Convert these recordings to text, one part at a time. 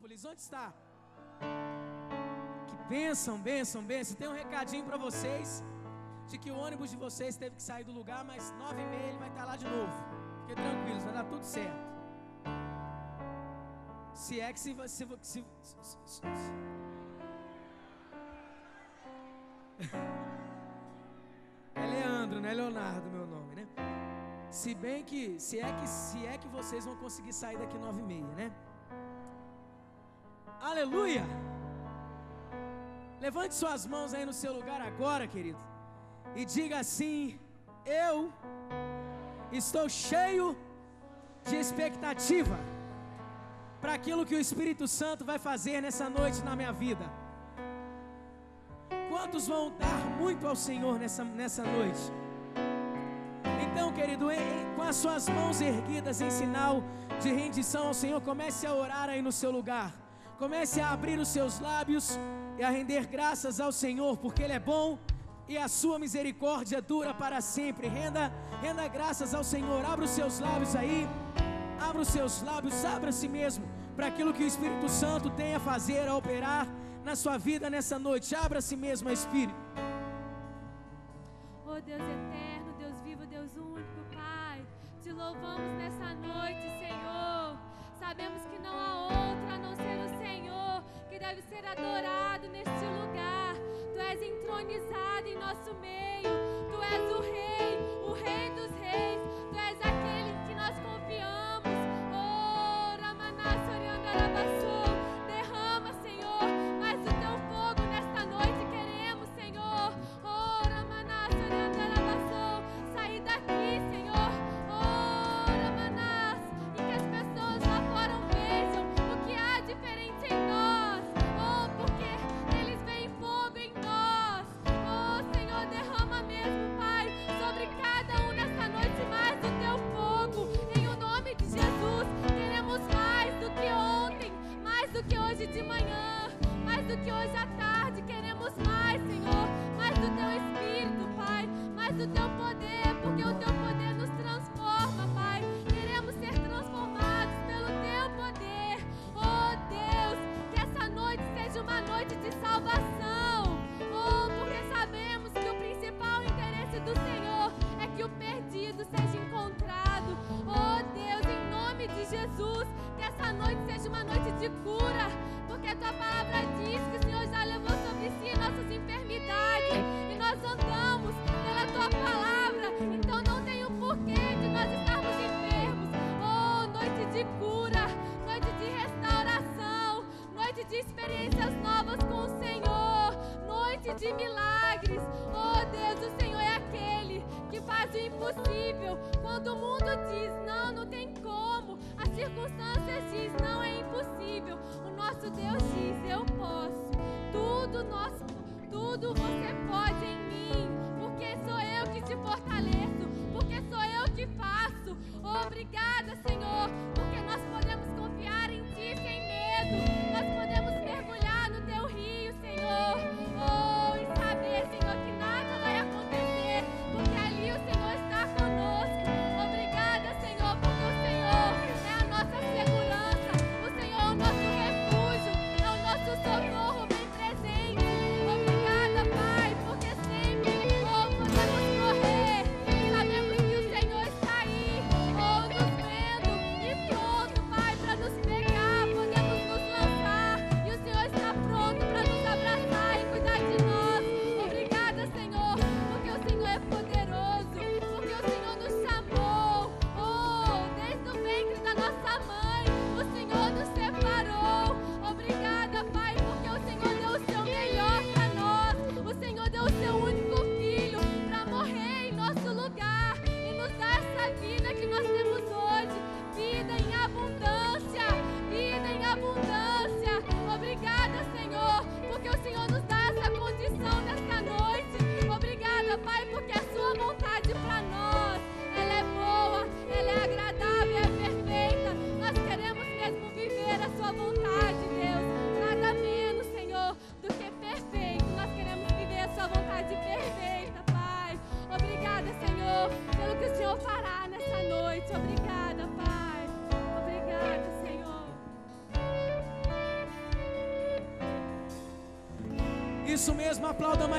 Florianópolis, onde está? Que bênção, bênção, bênção. Tem um recadinho para vocês de que o ônibus de vocês teve que sair do lugar, mas nove e meia ele vai estar lá de novo. Fiquem tranquilos, vai dar tudo certo. Se é que se. Se, se, se, é Leandro, não é Leonardo meu nome, né? Se bem que, se é que, se é que vocês vão conseguir sair daqui nove e meia, né? Aleluia! Levante suas mãos aí no seu lugar agora, querido, e diga assim: Eu estou cheio de expectativa para aquilo que o Espírito Santo vai fazer nessa noite na minha vida. Quantos vão dar muito ao Senhor nessa, nessa noite? Então, querido, com as suas mãos erguidas em sinal de rendição ao Senhor, comece a orar aí no seu lugar. Comece a abrir os seus lábios e a render graças ao Senhor, porque Ele é bom e a sua misericórdia dura para sempre. Renda, renda graças ao Senhor. Abra os seus lábios aí. Abra os seus lábios, abra si mesmo para aquilo que o Espírito Santo tem a fazer, a operar na sua vida nessa noite. Abra si mesmo, Espírito. Oh Deus eterno, Deus vivo, Deus único, Pai. Te louvamos nessa noite, Senhor. Sabemos que não há outra adorado neste lugar. Tu és entronizado em nosso meio. Tu és o Rei,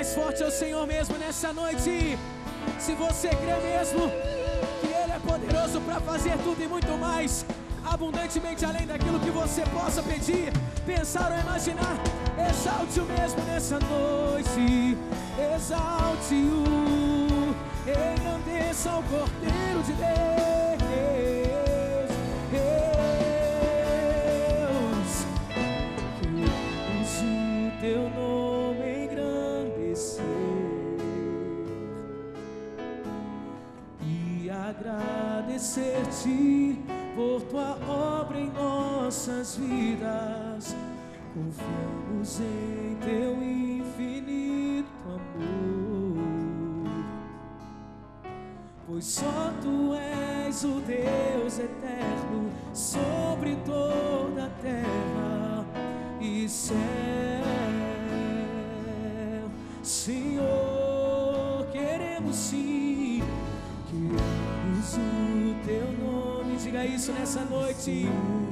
mais forte ao Senhor mesmo nessa noite. Se você crê mesmo que Ele é poderoso para fazer tudo e muito mais, abundantemente além daquilo que você possa pedir, pensar ou imaginar, exalte-o mesmo nessa noite, exalte-o, Em teu infinito amor, pois só tu és o Deus eterno sobre toda a terra e céu. Senhor, queremos sim, queremos o teu nome. Diga isso nessa noite. E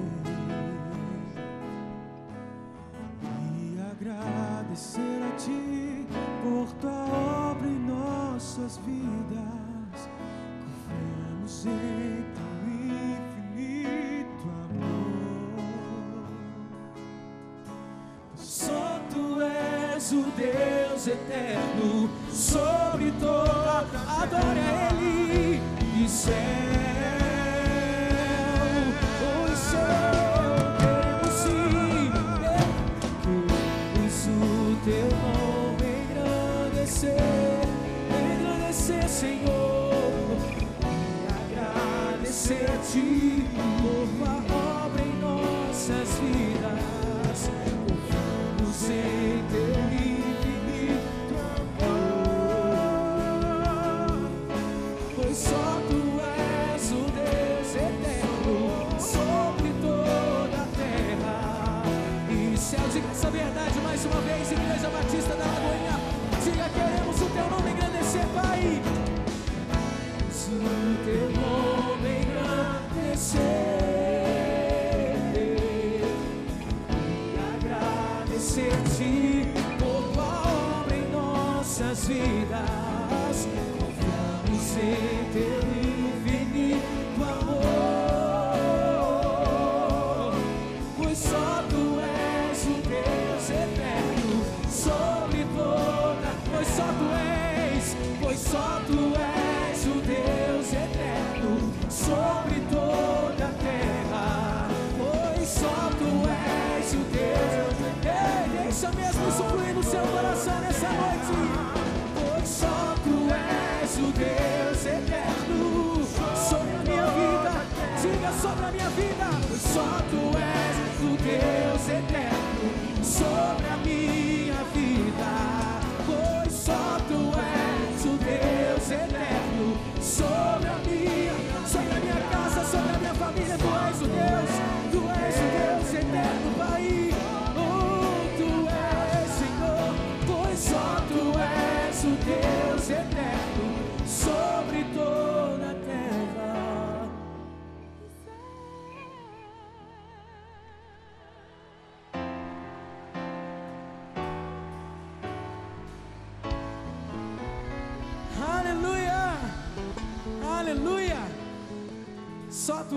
Deus eterno sobre toda. A Ele e céu.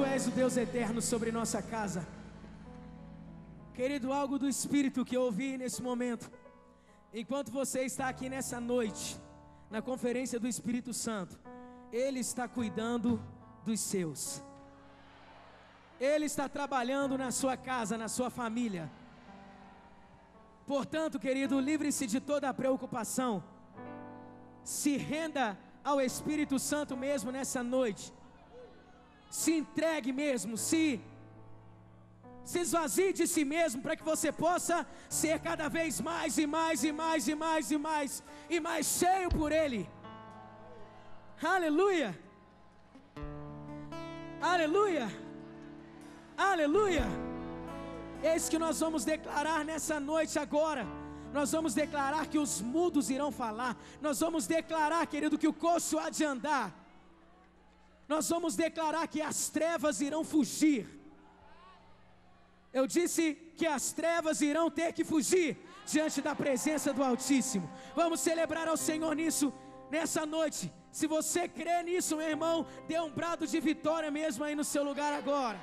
Tu és o Deus eterno sobre nossa casa. Querido, algo do Espírito que eu ouvi nesse momento, enquanto você está aqui nessa noite, na conferência do Espírito Santo, Ele está cuidando dos seus, Ele está trabalhando na sua casa, na sua família. Portanto, querido, livre-se de toda a preocupação, se renda ao Espírito Santo mesmo nessa noite, se entregue mesmo, se se esvazie de si mesmo para que você possa ser cada vez mais e mais e mais e mais e mais e mais cheio por Ele. Aleluia! Aleluia! Aleluia! Eis que nós vamos declarar nessa noite agora. Nós vamos declarar que os mudos irão falar. Nós vamos declarar, querido, que o coxo há de andar nós vamos declarar que as trevas irão fugir. Eu disse que as trevas irão ter que fugir diante da presença do Altíssimo. Vamos celebrar ao Senhor nisso, nessa noite. Se você crê nisso, meu irmão, dê um brado de vitória mesmo aí no seu lugar agora.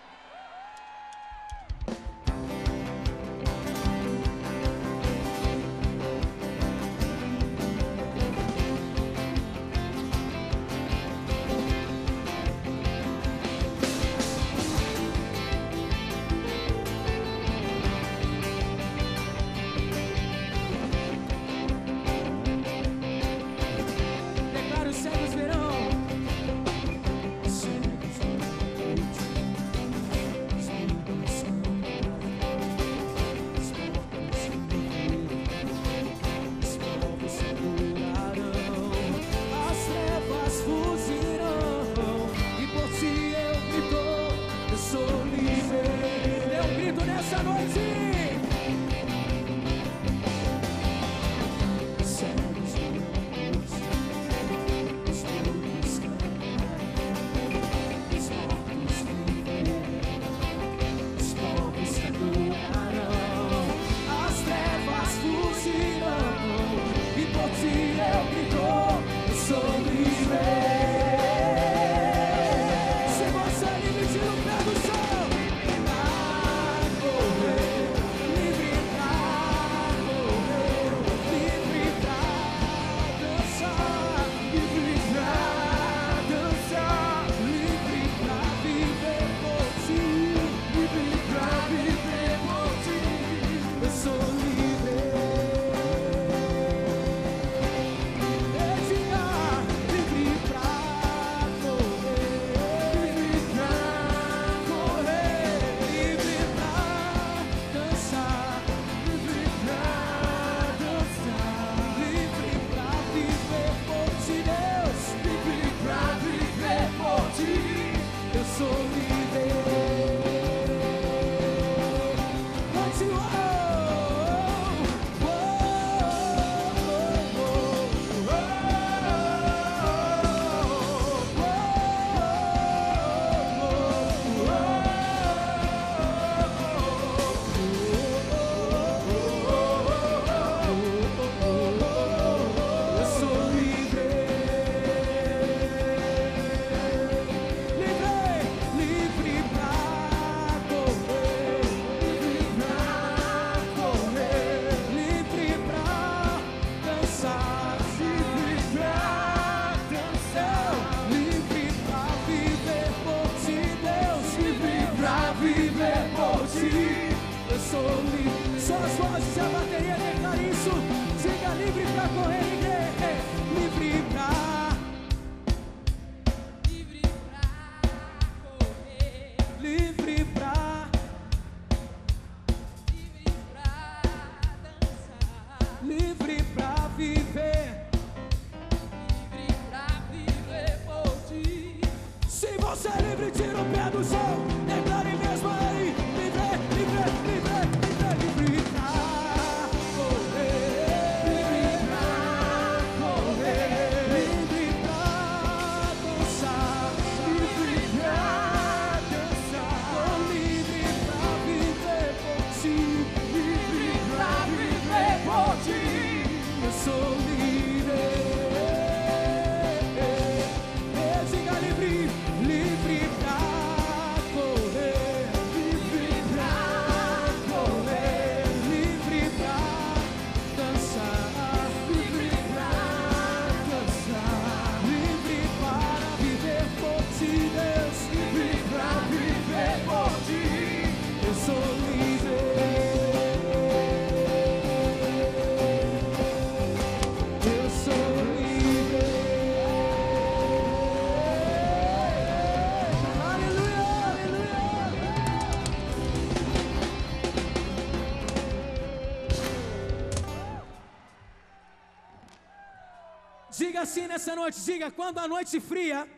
assim nessa noite: diga, quando a noite fria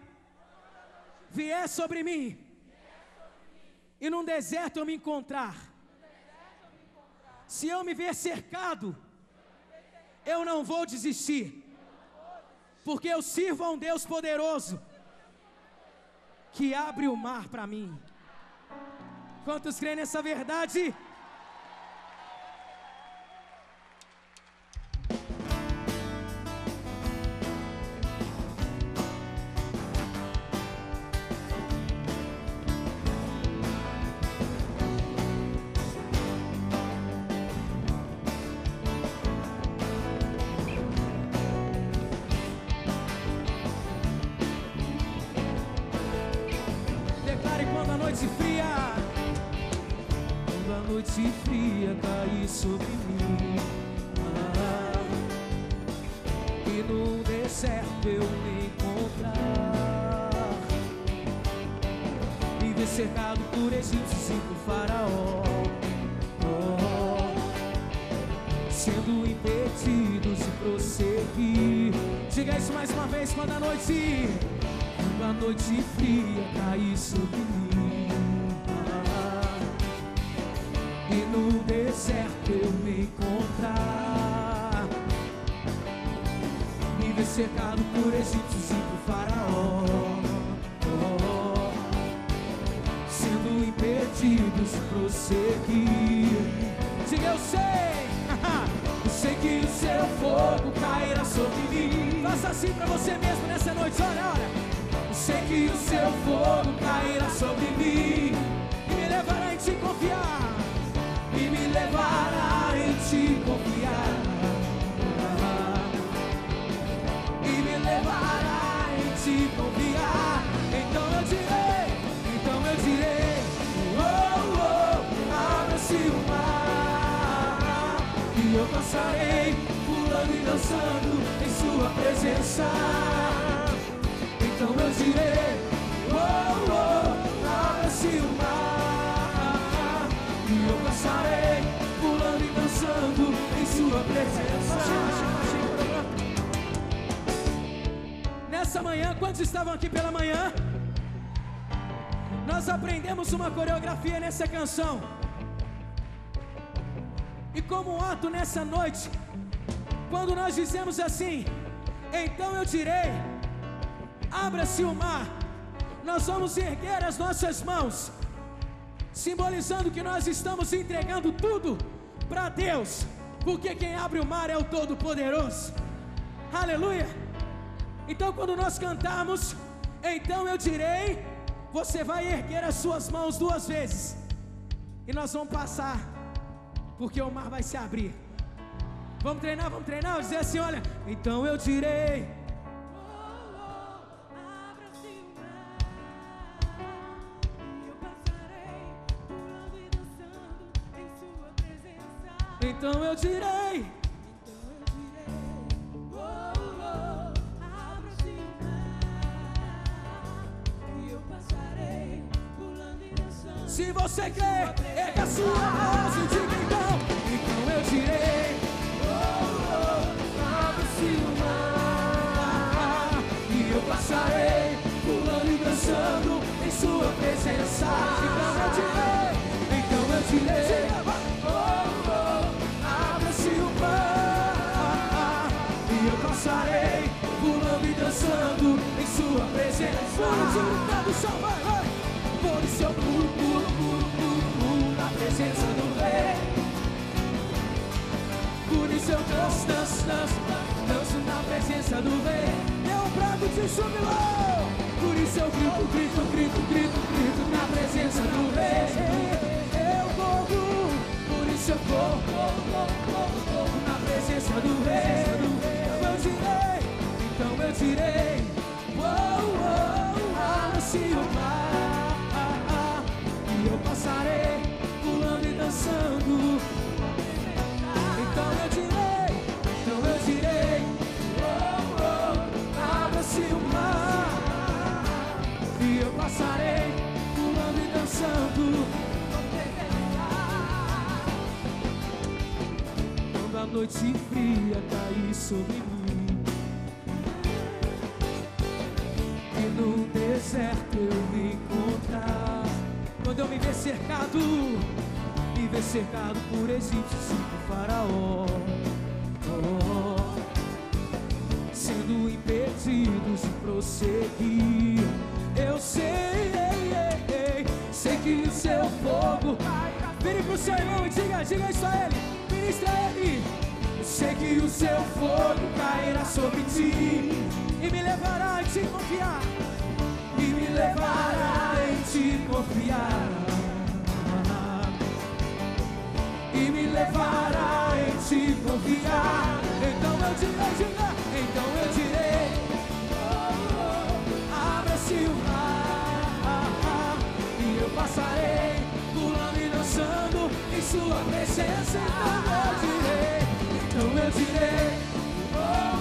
vier sobre mim, e num deserto eu me encontrar, se eu me ver cercado, eu não vou desistir, porque eu sirvo a um Deus poderoso que abre o mar para mim. Quantos creem nessa verdade? Por egípcios e por faraó. Oh, sendo impedidos de prosseguir. Diga eu sei, eu sei que o seu fogo cairá sobre mim. Faça assim pra você mesmo nessa noite, olha, olha. Eu sei que o seu fogo cairá sobre mim e me levará em te confiar. E me levará em te confiar. Então eu direi, então eu direi. Oh, oh, abra-se o mar. E eu passarei pulando e dançando em sua presença. Então eu direi, oh, oh, abra-se o mar. E eu passarei pulando e dançando em sua presença. Nessa manhã, quantos estavam aqui pela manhã? Nós aprendemos uma coreografia nessa canção. E como um ato nessa noite, quando nós dizemos assim, então eu direi, abra-se o mar, nós vamos erguer as nossas mãos, simbolizando que nós estamos entregando tudo para Deus, porque quem abre o mar é o Todo-Poderoso. Aleluia! Então, quando nós cantarmos, então eu direi, você vai erguer as suas mãos duas vezes, e nós vamos passar, porque o mar vai se abrir. Vamos treinar, vamos treinar, dizer assim: olha, então eu direi. Abra-se o mar, Se você crê, erga a sua voz e diga então. Então eu direi. Oh, oh, abre-se o mar. E eu passarei pulando e dançando em sua presença. Então eu direi. Então eu direi. Oh, oh, abre-se o mar. E eu passarei pulando e dançando em sua presença. Por isso eu pulo, pulo, pulo, pulo, pulo na presença do rei. Por isso eu danço, danço, danço, danço na presença do rei. É um prato de júbilo. Por isso eu grito, grito, grito, grito, grito na presença do rei. Eu corro, por isso eu corro, corro, corro, corro, na presença do rei. Então eu direi, então eu direi. Oh, oh, abra-se o Então eu direi, então eu direi, oh, oh, abra-se o mar. E eu passarei pulando e dançando. Quando a noite fria cair sobre mim. E no deserto eu me encontrar, quando eu me ver cercado me ver cercado por egípcios e faraó. Oh, sendo impedidos de prosseguir. Eu sei, sei que o seu fogo. Vire pro seu irmão e diga, diga isso a ele. Ministra ele. Eu sei que o seu fogo cairá sobre ti e me levará a te confiar. E me levará em te confiar levará em te confiar. Então eu direi, diga, então eu direi, oh, oh, abra-se o mar, e eu passarei pulando e dançando em sua presença. Então eu direi, então eu direi, oh,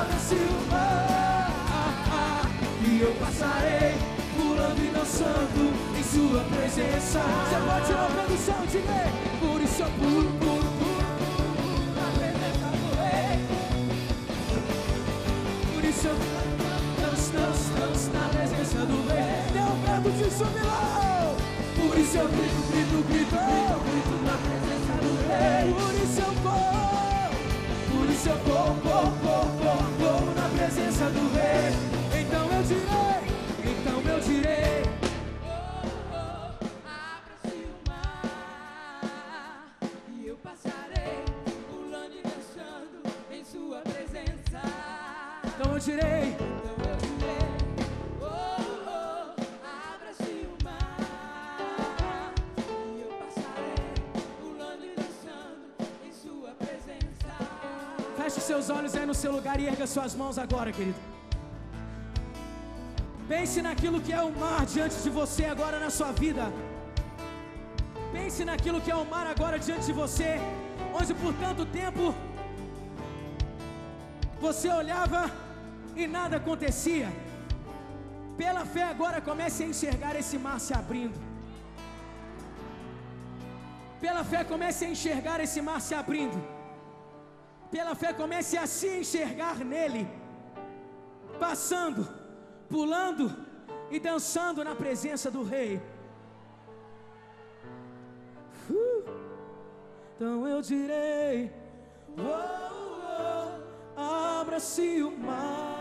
abre-se o mar, e eu passarei pulando e dançando sua presença. Você pode tirar o produção, diga, por isso eu pulo, pulo, pulo, na presença do rei. Por isso eu danço, danço, danço na presença do rei. Deu um prato de jubilão. Por isso eu grito, grito, grito, grito, grito na presença do rei. Por isso eu vou, por isso eu vou, vou, vou, vou, vou na presença do rei. Feche seus olhos aí no seu lugar e erga suas mãos agora, querido. Pense naquilo que é o mar diante de você agora na sua vida. Pense naquilo que é o mar agora diante de você, onde por tanto tempo você olhava e nada acontecia. Pela fé agora comece a enxergar esse mar se abrindo. Pela fé comece a enxergar esse mar se abrindo. Pela fé comece a se enxergar nele, passando, pulando e dançando na presença do Rei. Uh, então eu direi: oh, oh, abra-se o mar.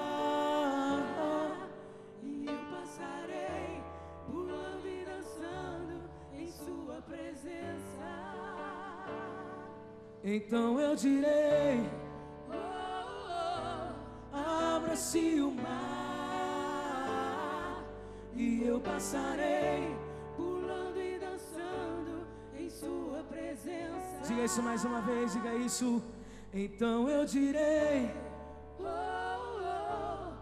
Então eu direi: Oh, oh, abra-se o mar. e eu passarei pulando e dançando em sua presença. Diga isso mais uma vez, diga isso. Então eu direi: Oh, oh,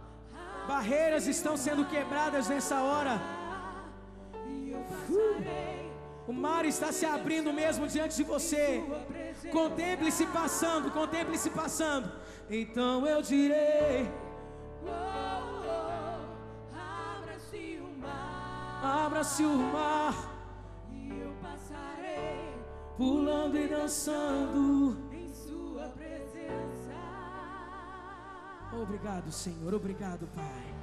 barreiras estão sendo quebradas nessa hora. O mar está se abrindo mesmo diante de você. Contemple-se passando, contemple-se passando. Então eu direi: Oh, oh, abra-se o mar abra-se o mar, e eu passarei pulando e dançando. em sua presença. Obrigado, Senhor, obrigado, Pai.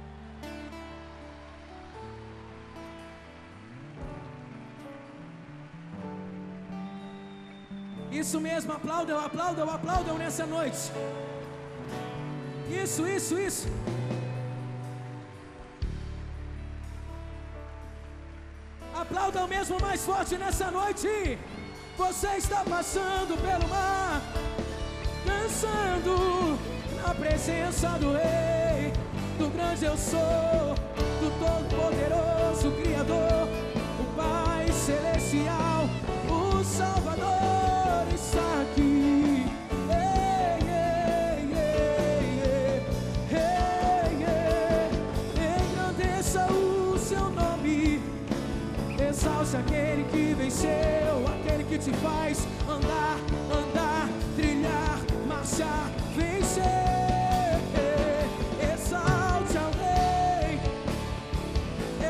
Isso mesmo, aplaudam, aplaudam, aplaudam nessa noite. Isso, isso, isso. Aplaudam mesmo mais forte nessa noite. Você está passando pelo mar, dançando na presença do Rei, do grande eu sou, do Todo-Poderoso Criador, o Pai Celestial, o Salvador te faz andar, andar, trilhar, marchar, vencer. Exalte ao Rei,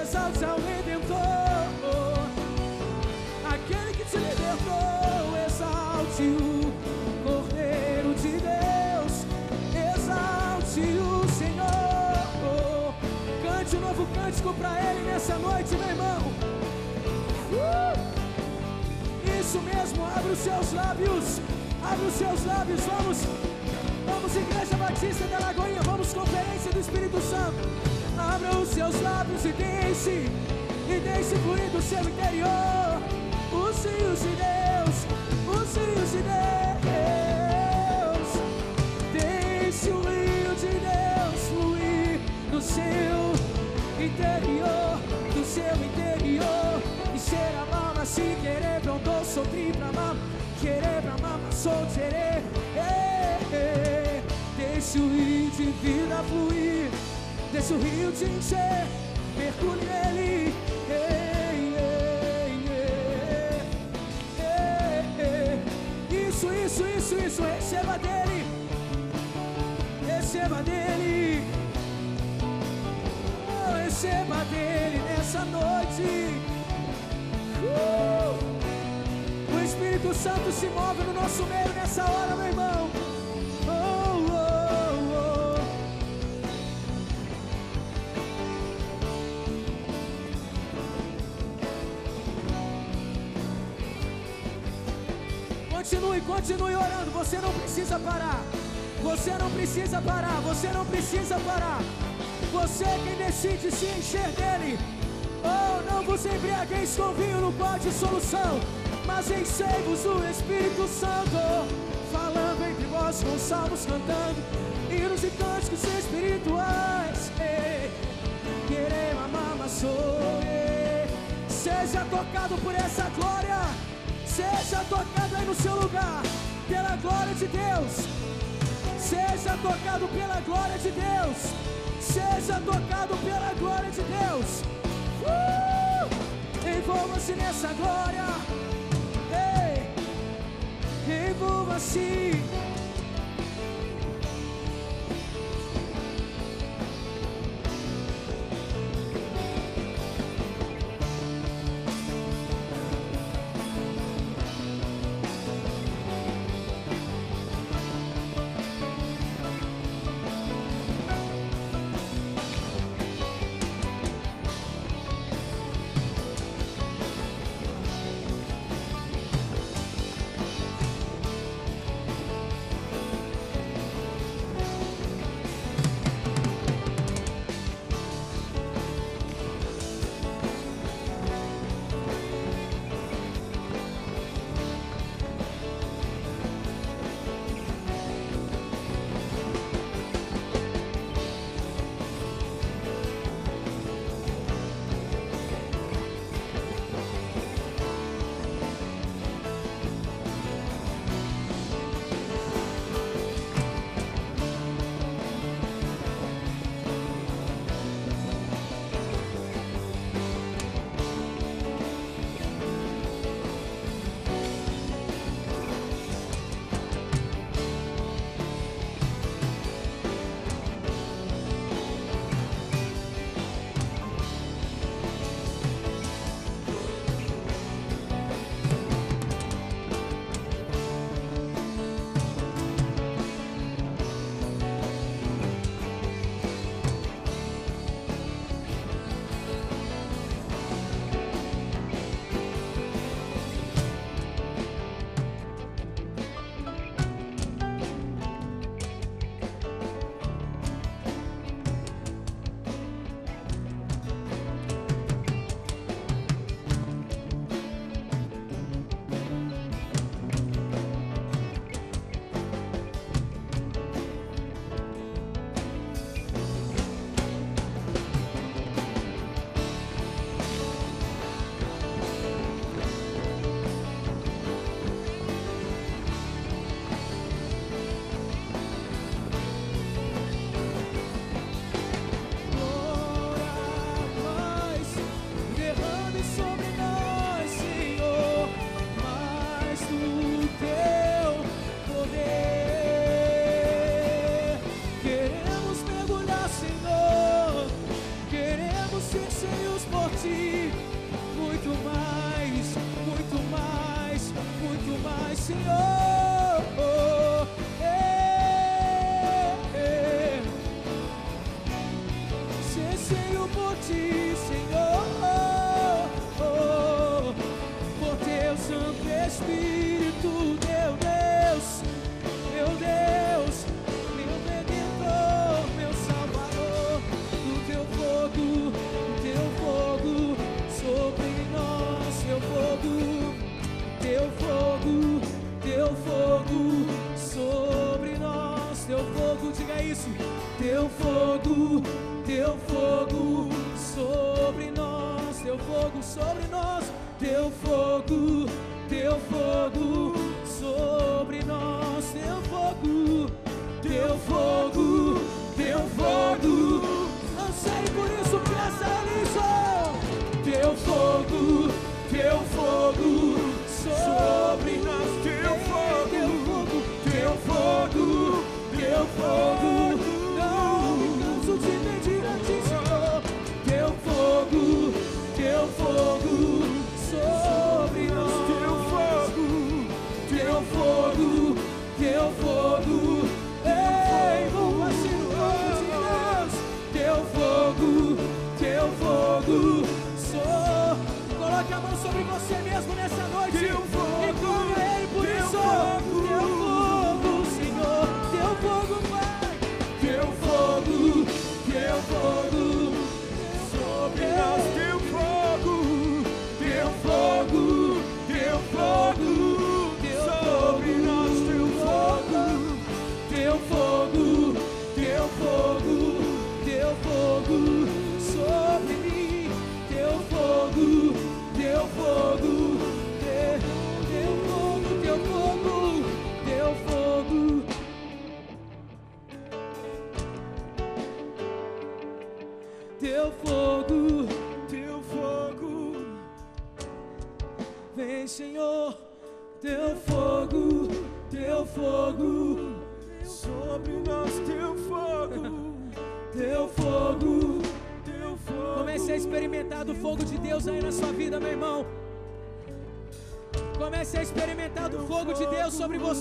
exalte ao Redentor, aquele que te libertou. Exalte o Cordeiro de Deus, exalte o Senhor. Cante um novo cântico para Ele nessa noite, meu irmão. Isso mesmo, abre os seus lábios, abre os seus lábios, vamos, vamos, Igreja Batista da Lagoinha, vamos, Conferência do Espírito Santo. Abra os seus lábios e deixe, e deixe fluir do seu interior os rios de Deus, os rios de Deus. Deixe o rio de Deus fluir do seu interior, do seu interior. E ser a mama si querer sotri pra mama, querer pra mama soltere. Deixe o rio de vida fluir, deixe o rio te encher, mergulhe nele. Ei, Isso, isso, isso, isso. Receba dele. Receba dele. Oh, receba dele nessa noite. Uh! Espírito Santo se move no nosso meio nessa hora, meu irmão. Oh, oh, oh. Continue, continue orando. Você não precisa parar. Você não precisa parar. Você não precisa parar. Você é quem decide se encher dele. Oh, não vos embriagueis com vinho no qual de solução, mas enchei-vos o Espírito Santo, falando entre vós com salmos, cantando hinos e cânticos espirituais. Ei, Queremos amar, sou Seja tocado por essa glória. Seja tocado aí no seu lugar, pela glória de Deus. Seja tocado pela glória de Deus. Seja tocado pela glória de Deus. Uh! Envolva-se nessa glória. Ei, envolva-se.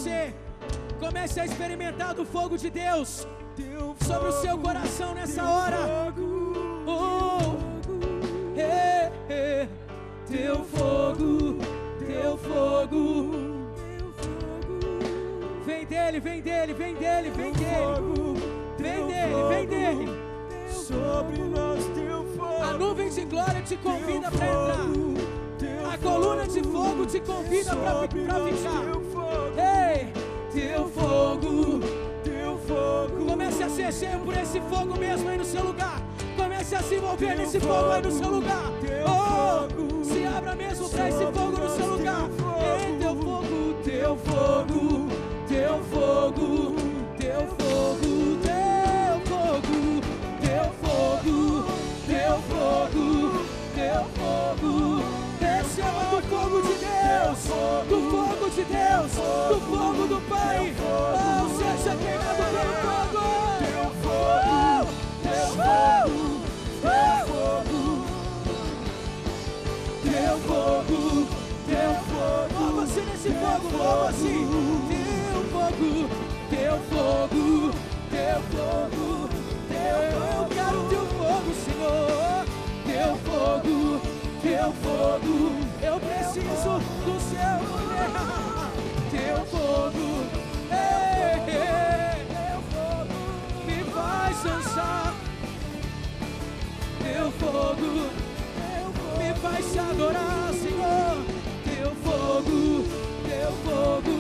Você. Comece a experimentar do fogo de Deus teu sobre o seu fogo, coração nessa teu hora. fogo, Oh, é, é. Teu fogo, teu fogo. Vem dele, vem dele, vem dele, vem dele. fogo, Vem teu dele, vem fogo, dele. Sobre nós teu fogo. A nuvem de glória te convida teu para entrar. Fogo, A coluna de fogo te convida para ficar. teu fogo, Ei, teu fogo. teu fogo. Comece a ser cheio por esse fogo mesmo aí no seu lugar. Comece a se envolver nesse fogo aí no seu lugar. Oh, se abra mesmo para esse fogo no seu lugar. Ei, teu fogo, teu fogo, teu fogo, do fogo de Deus, do fogo do Pai. Oh, seja queimado pelo fogo. Teu fogo, Teu fogo, teu fogo, teu fogo, teu fogo. Mova-se nesse fogo, mova-se. Teu fogo, teu fogo, teu fogo, teu Eu quero teu fogo, Senhor. Teu fogo, teu fogo. Eu preciso do seu poder. Teu fogo, teu fogo me faz dançar. Teu fogo me faz adorar, Senhor. Teu fogo, teu fogo,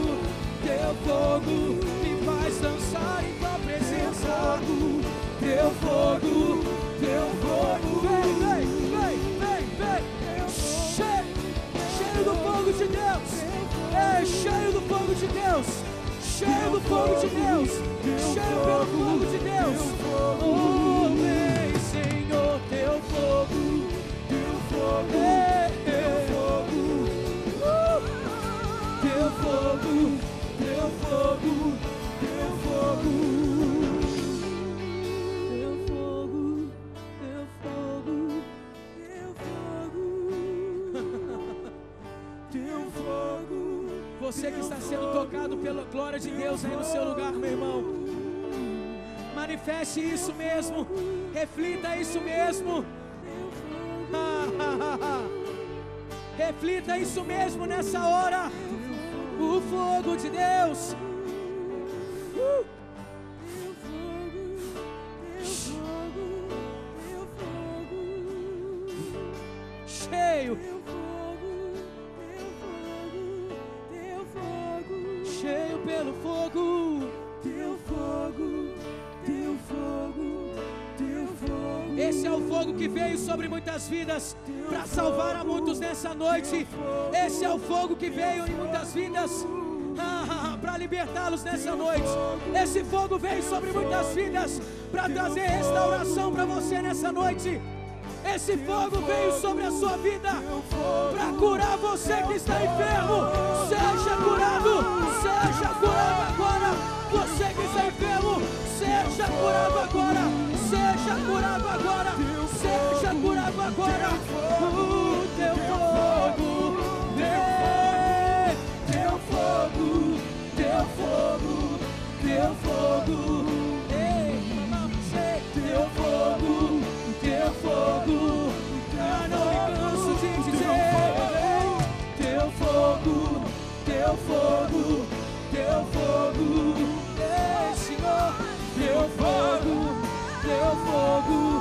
teu fogo me faz dançar em tua presença. Teu fogo, teu fogo, vem, vem, do fogo de Deus. É, cheio do fogo de Deus. Cheio do fogo de Deus. Cheio pelo fogo de Deus. Oh, vem, Senhor, teu fogo. Teu fogo. É. Uh. Teu fogo. Teu fogo. Teu fogo. Você que está sendo tocado pela glória de Deus aí no seu lugar, meu irmão. Manifeste isso mesmo. Reflita isso mesmo. Reflita isso mesmo nessa hora. O fogo de Deus. Uh. Cheio. Pelo fogo. Teu fogo, teu fogo, teu fogo. Esse é o fogo que veio sobre muitas vidas para salvar a muitos nessa noite. Esse é o fogo que veio em muitas vidas para libertá-los nessa noite. Esse fogo veio sobre muitas vidas para trazer restauração para você nessa noite. Esse fogo veio sobre a sua vida para curar você que está enfermo. Seja curado, seja curado agora. Você que está enfermo, seja curado agora. Seja curado agora. Seja curado agora. O teu fogo, teu fogo. fogo, teu fogo. Teu fogo, teu fogo. Senhor, teu fogo, teu fogo,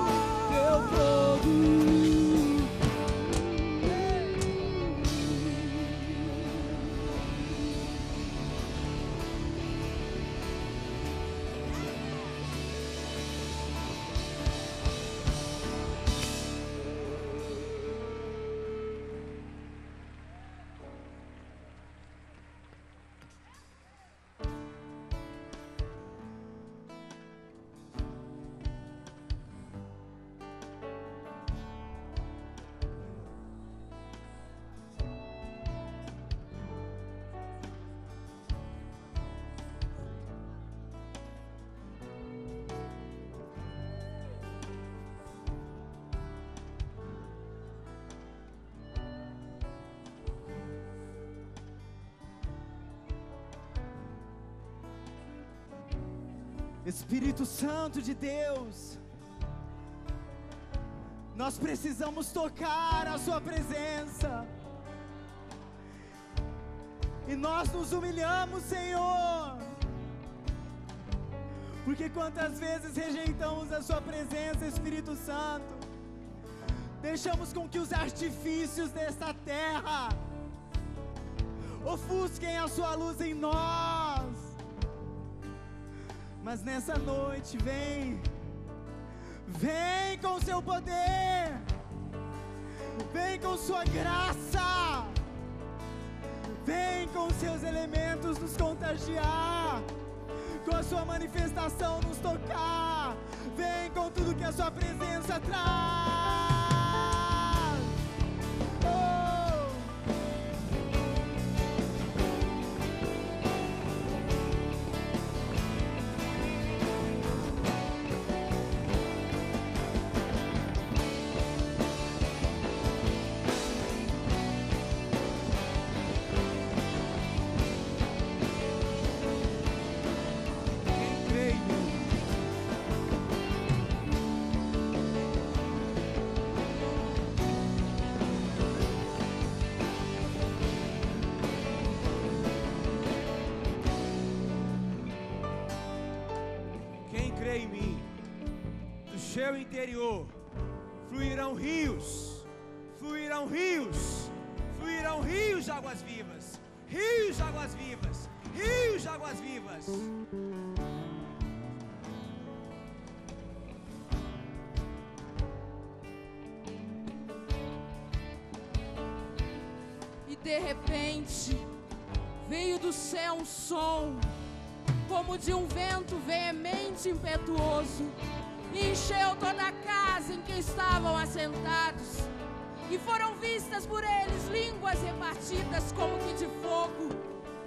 Espírito Santo de Deus, nós precisamos tocar a Sua presença, e nós nos humilhamos, Senhor, porque quantas vezes rejeitamos a Sua presença, Espírito Santo, deixamos com que os artifícios desta terra ofusquem a Sua luz em nós. Mas nessa noite, vem, vem com seu poder, vem com sua graça, vem com seus elementos nos contagiar, com a sua manifestação nos tocar, vem com tudo que a sua presença traz. Como de um vento veemente e impetuoso, e encheu toda a casa em que estavam assentados. E foram vistas por eles línguas repartidas como que de fogo,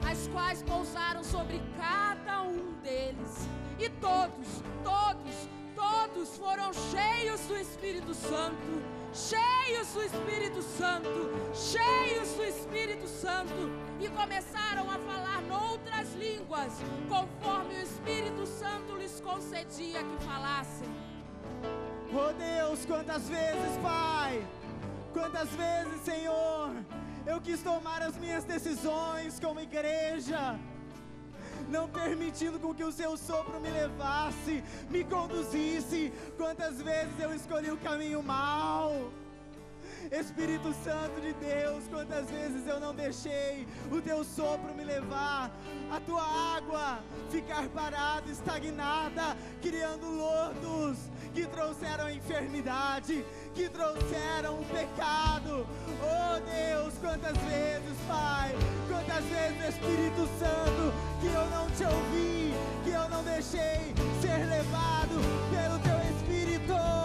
as quais pousaram sobre cada um deles. E todos, todos, todos foram cheios do Espírito Santo, cheios do Espírito Santo, cheios do Espírito Santo, e começaram a falar noutras línguas, conforme o Espírito Santo lhes concedia que falassem. Oh Deus, quantas vezes, Pai, quantas vezes, Senhor, eu quis tomar as minhas decisões como igreja, não permitindo com que o seu sopro me levasse, me conduzisse. Quantas vezes eu escolhi o caminho mau. Espírito Santo de Deus, quantas vezes eu não deixei o teu sopro me levar, a tua água ficar parada, estagnada, criando lodos que trouxeram a enfermidade, que trouxeram o pecado. Oh Deus, quantas vezes, Pai, quantas vezes, Espírito Santo, que eu não te ouvi, que eu não deixei ser levado pelo teu Espírito.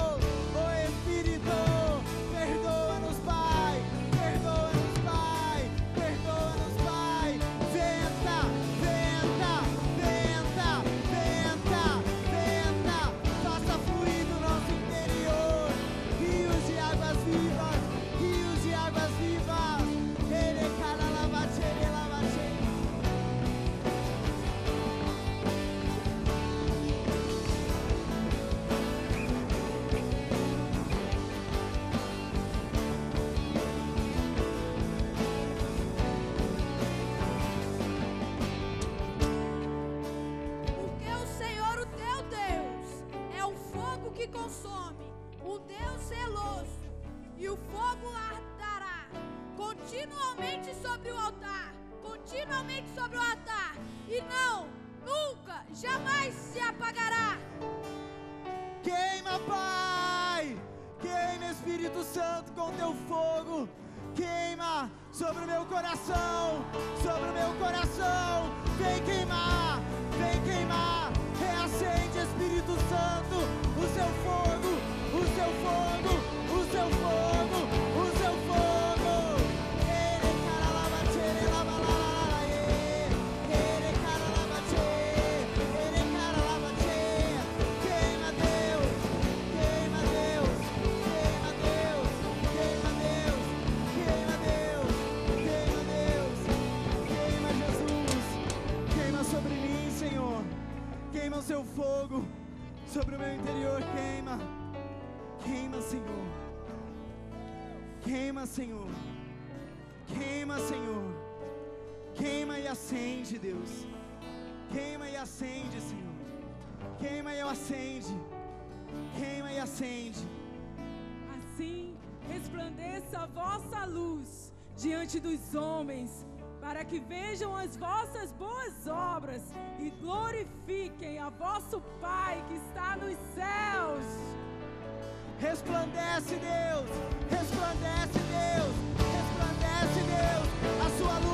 Continuamente sobre o altar, continuamente sobre o altar, e não, nunca, jamais se apagará. Queima, Pai! Queima, Espírito Santo, com teu fogo. Queima sobre o meu coração, sobre o meu coração. Vem queimar, vem queimar. Reacende, Espírito Santo, o seu fogo, o seu fogo, seu fogo sobre o meu interior, queima, queima, Senhor, queima, Senhor, queima, Senhor, queima e acende, Deus, queima e acende, Senhor, queima e acende, queima e acende. Assim resplandeça a vossa luz diante dos homens, para que vejam as vossas boas obras e glorifiquem a vosso Pai que está nos céus. Resplandece, Deus! Resplandece, Deus! Resplandece, Deus! A sua luz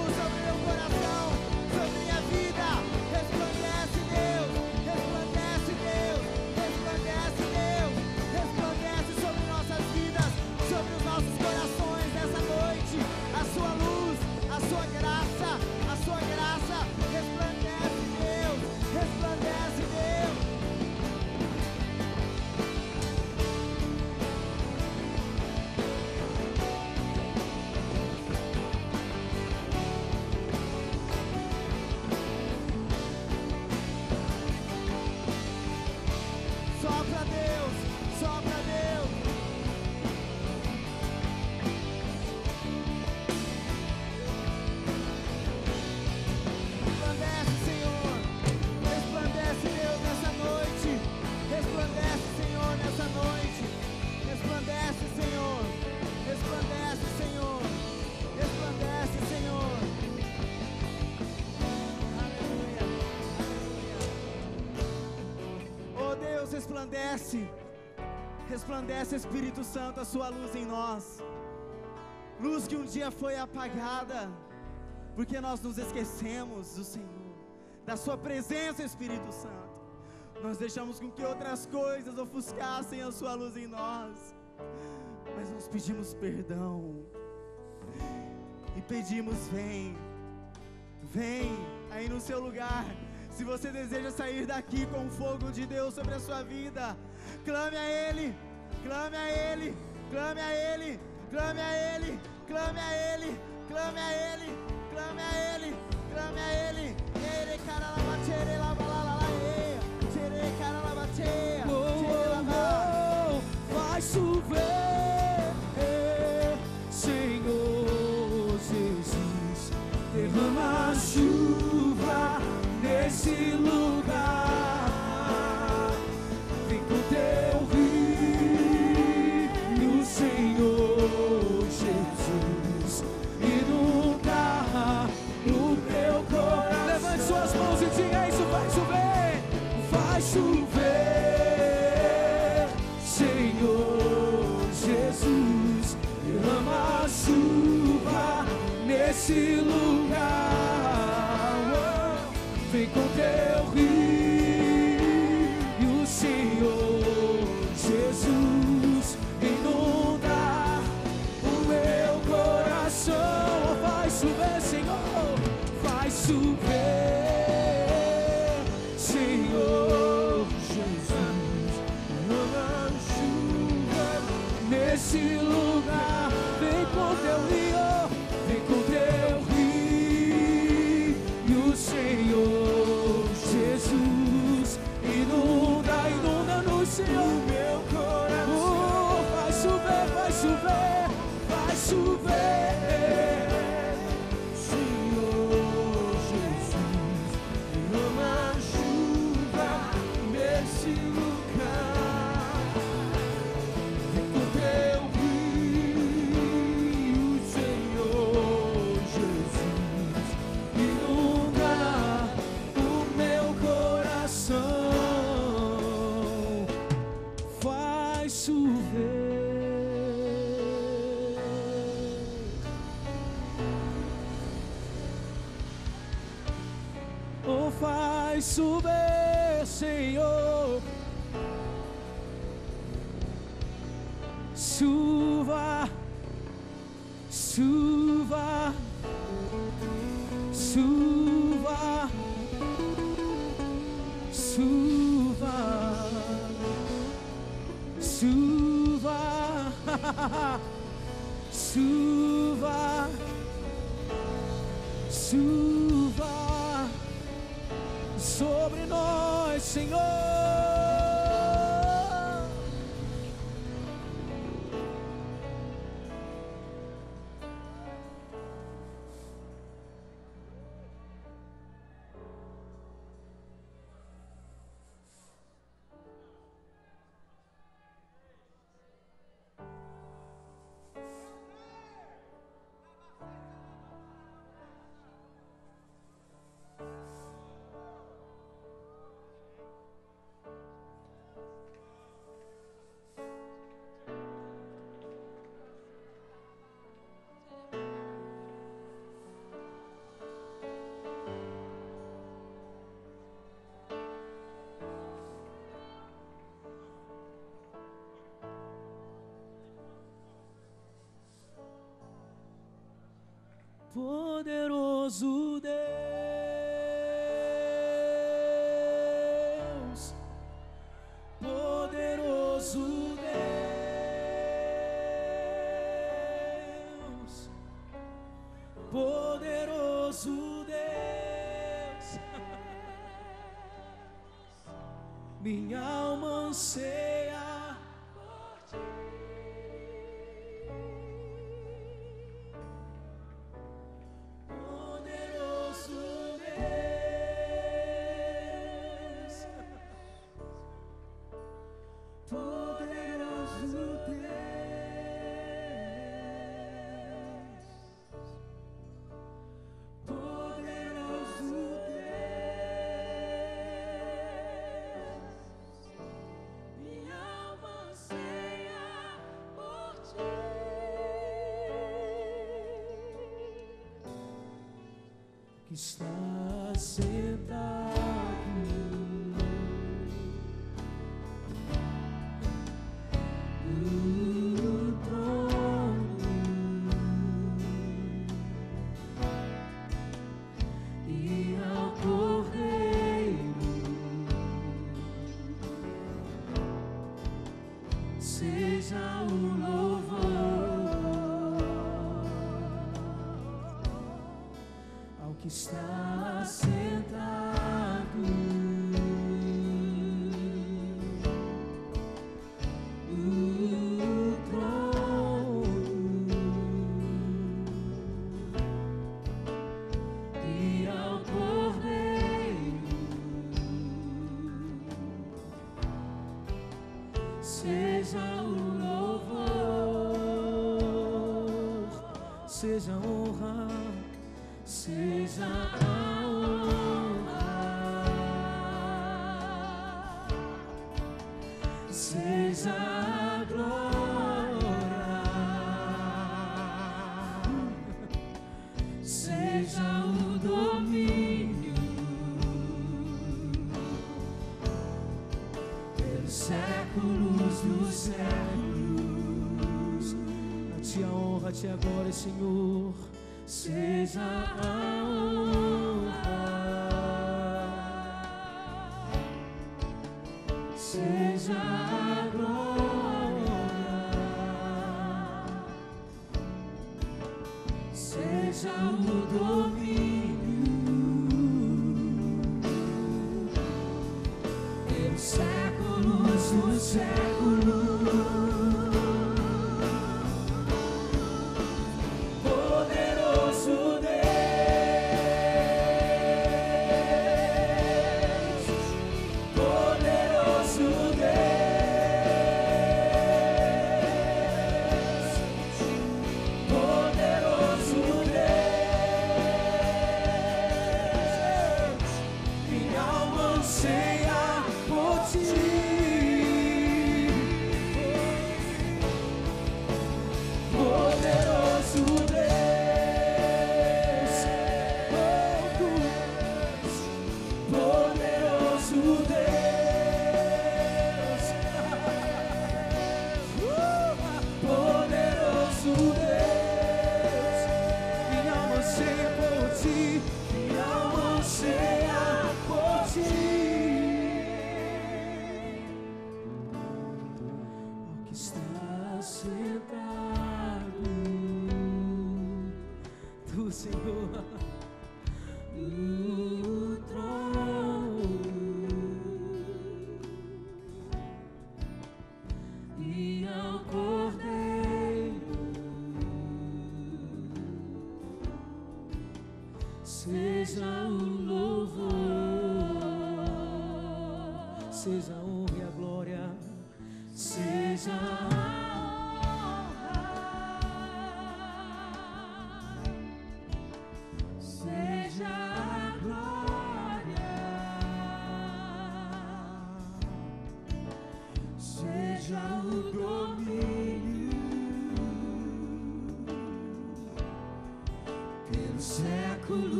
resplandece. Resplandece, Espírito Santo, a sua luz em nós. Luz que um dia foi apagada, porque nós nos esquecemos do Senhor, da Sua presença, Espírito Santo. Nós deixamos com que outras coisas ofuscassem a Sua luz em nós, mas nós pedimos perdão e pedimos: vem, vem aí no seu lugar. Se você deseja sair daqui com o fogo de Deus sobre a sua vida, clame a Ele, clame a Ele, clame a Ele, clame a Ele, clame a Ele, clame a Ele, clame a Ele, clame a Ele. Ere caralabatere labalalae, tere caralabatea, tere laba. Vai chover, Senhor Jesus, derrama chuva nesse lugar. Vem com teu rio, Senhor Jesus, inundar o teu coração. Levante suas mãos e diga isso, vai chover, vai chover, Senhor Jesus, derrama chuva nesse lugar. suva, suva sobre nós, Senhor. poderoso Deus, poderoso Deus, poderoso Deus, minha alma anseia. stay. seja onde Pai, Senhor, seja a honra, seja a glória, seja o domínio. Pelos séculos dos séculos.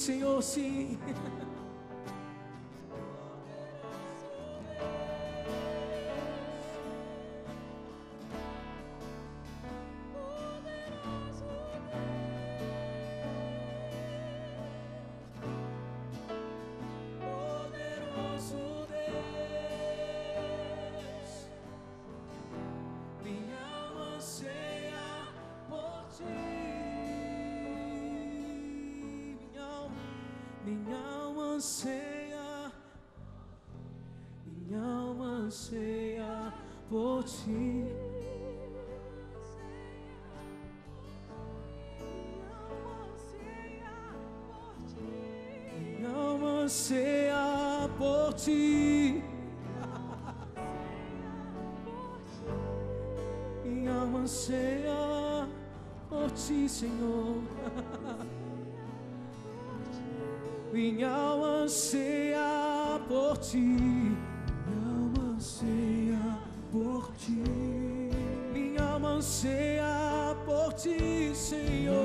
Senhor, se ti, Senhor. Minha alma anseia por ti. Minha alma anseia por ti. Minha alma anseia por ti, Senhor.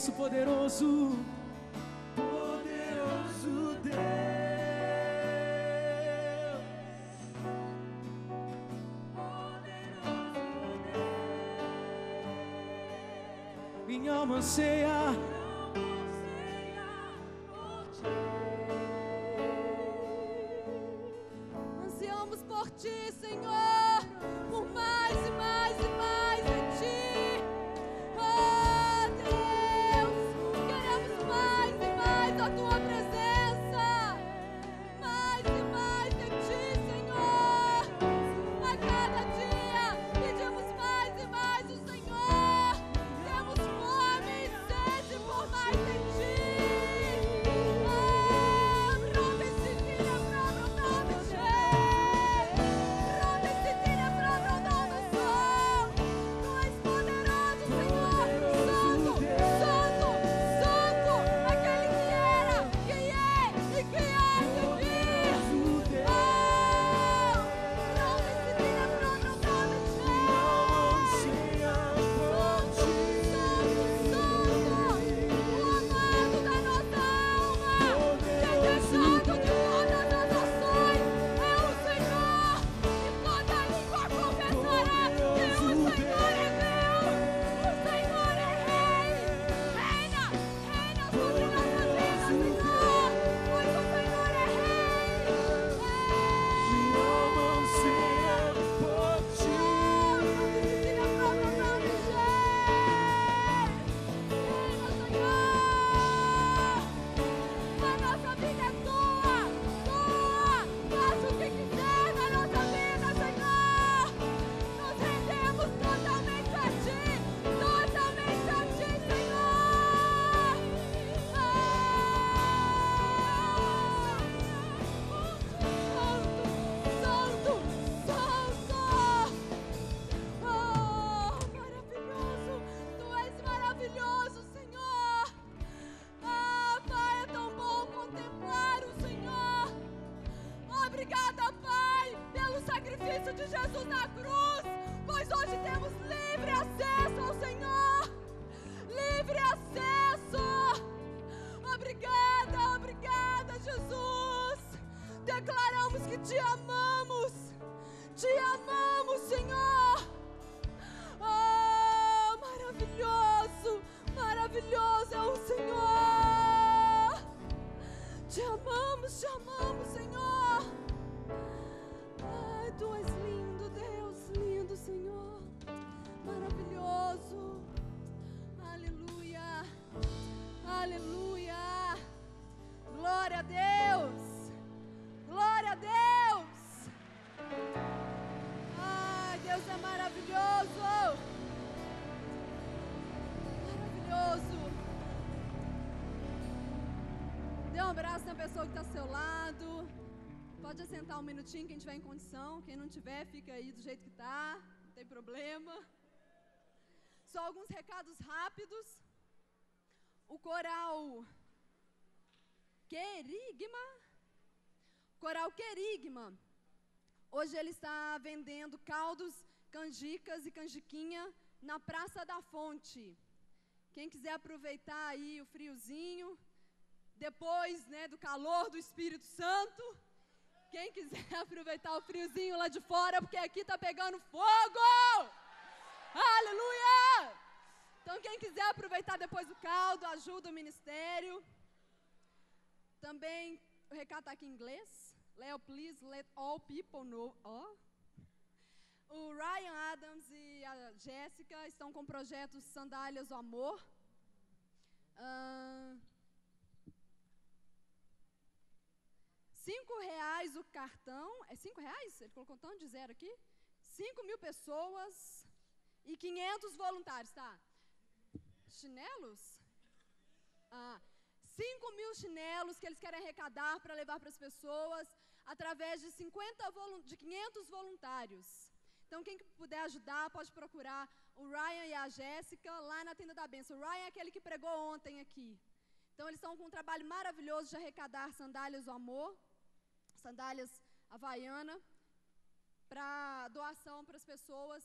Isso, poderoso. Poderoso Deus. Minha alma anseia. Pode assentar um minutinho quem tiver em condição. Quem não tiver, fica aí do jeito que está. Não tem problema. Só alguns recados rápidos. O coral Querigma. Coral Querigma. Hoje ele está vendendo caldos, canjicas e canjiquinha na Praça da Fonte. Quem quiser aproveitar aí o friozinho, depois né, do calor do Espírito Santo, quem quiser aproveitar o friozinho lá de fora, porque aqui tá pegando fogo! Aleluia! Então, quem quiser aproveitar depois do caldo, ajuda o ministério. Também, o recado está aqui em inglês. Leo, please let all people know. Ó. O Ryan Adams e a Jéssica estão com o projeto Sandálias do Amor. Ahn, cinco reais o cartão. É cinco reais? Ele colocou tanto de zero aqui. Cinco mil pessoas e 500 voluntários, tá? Chinelos? Ah, 5 mil chinelos que eles querem arrecadar para levar para as pessoas através de 50 volun- de 500 voluntários. Então, quem que puder ajudar, pode procurar o Ryan e a Jéssica lá na Tenda da Benção. O Ryan é aquele que pregou ontem aqui. Então, eles estão com um trabalho maravilhoso de arrecadar sandálias do amor, sandálias havaiana, para doação para as pessoas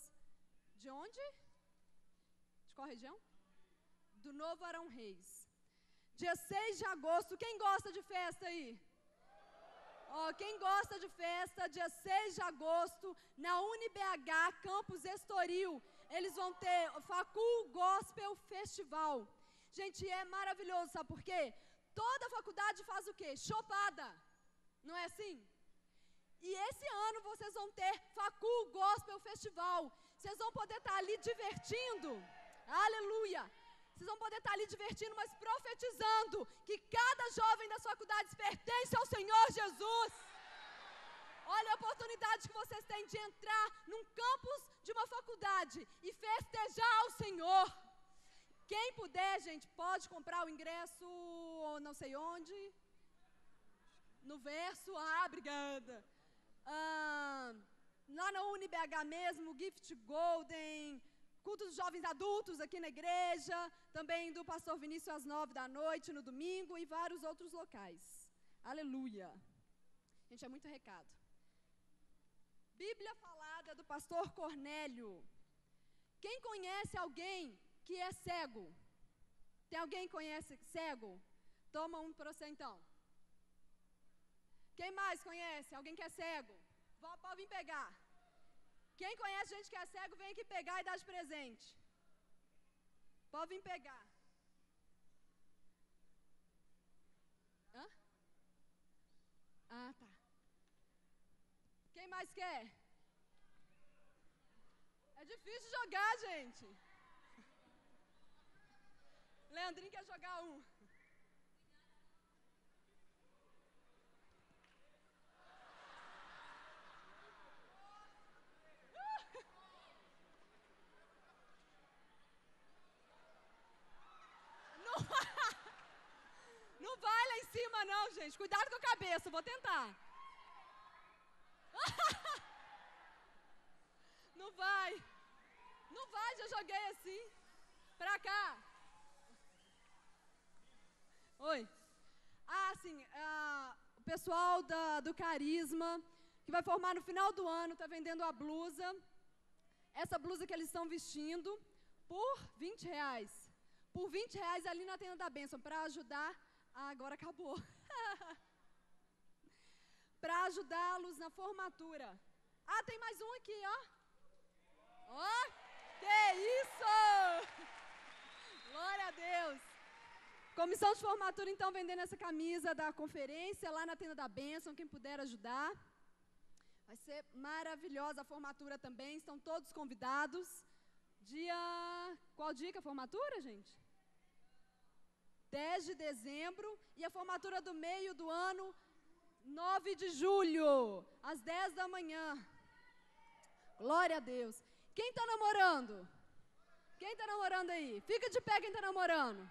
de onde? De qual região? do Novo Arão Reis. Dia 6 de agosto, quem gosta de festa aí? Ó, quem gosta de festa, dia 6 de agosto, na UniBH, Campus Estoril, eles vão ter o Facul Gospel Festival. Gente, é maravilhoso, sabe por quê? Toda faculdade faz o quê? Chopada. Não é assim? E esse ano vocês vão ter Facul Gospel Festival. Vocês vão poder estar ali divertindo. Aleluia. Vocês vão poder estar ali divertindo, mas profetizando que cada jovem das faculdades pertence ao Senhor Jesus. Olha a oportunidade que vocês têm de entrar num campus de uma faculdade e festejar ao Senhor. Quem puder, gente, pode comprar o ingresso não sei onde. No verso, ah, obrigada. Ah, lá na UniBH mesmo, Gift Golden, culto dos jovens adultos aqui na igreja, também do pastor Vinícius às nove da noite no domingo e vários outros locais. Aleluia. Gente, é muito recado. Bíblia falada do pastor Cornélio. Quem conhece alguém que é cego? Tem alguém que conhece cego? Toma um para você então. Quem mais conhece? Alguém que é cego? Pode vir pegar. Quem conhece gente que é cego, vem aqui pegar e dar de presente. Pode vir pegar. Hã? Ah, tá. Quem mais quer? É difícil jogar, gente. Leandrinho quer jogar um. Não, não vai não, gente. Cuidado com a cabeça, vou tentar. Não vai. Não vai, já joguei assim. Pra cá. Oi. Ah, sim. ah, o pessoal da- do Carisma, que vai formar no final do ano, está vendendo a blusa. Essa blusa que eles estão vestindo por 20 reais. Por 20 reais ali na tenda da bênção, para ajudar. Ah, agora acabou. para ajudá-los na formatura. Ah, tem mais um aqui, ó. Ó, que isso! Glória a Deus. Comissão de formatura, então, vendendo essa camisa da conferência lá na tenda da bênção, quem puder ajudar. Vai ser maravilhosa a formatura também, estão todos convidados. Dia. Qual dia que é a formatura, gente? 10 de dezembro e a formatura do meio do ano, 9 de julho, às 10 da manhã. Glória a Deus. Quem está namorando? Quem está namorando aí? Fica de pé quem está namorando.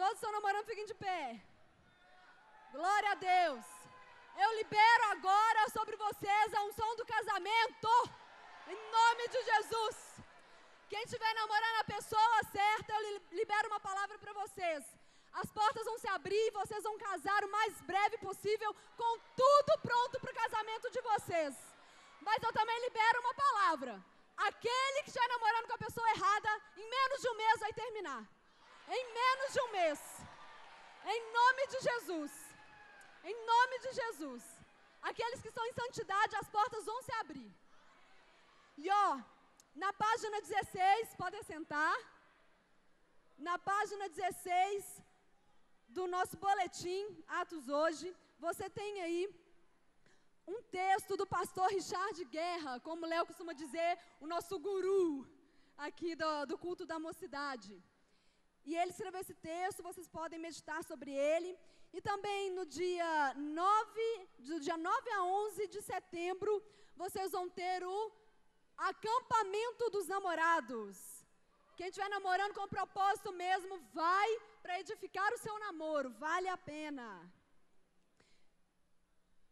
Todos estão namorando, fiquem de pé. Glória a Deus. Eu libero agora sobre vocês a unção do casamento. Em nome de Jesus. Quem estiver namorando a pessoa certa, eu li- libero uma palavra para vocês. As portas vão se abrir e vocês vão casar o mais breve possível, com tudo pronto para o casamento de vocês. Mas eu também libero uma palavra. Aquele que estiver namorando com a pessoa errada, em menos de um mês vai terminar. Em menos de um mês. Em nome de Jesus. Em nome de Jesus. Aqueles que estão em santidade, as portas vão se abrir. E ó, na página 16, podem sentar. Na página 16 do nosso boletim, Atos hoje, você tem aí um texto do pastor Richard Guerra, como Léo costuma dizer, o nosso guru aqui do, do culto da mocidade. E ele escreveu esse texto, vocês podem meditar sobre ele. E também no dia 9, do dia 9 a 11 de setembro, vocês vão ter o acampamento dos namorados. Quem estiver namorando com propósito mesmo, vai para edificar o seu namoro, vale a pena.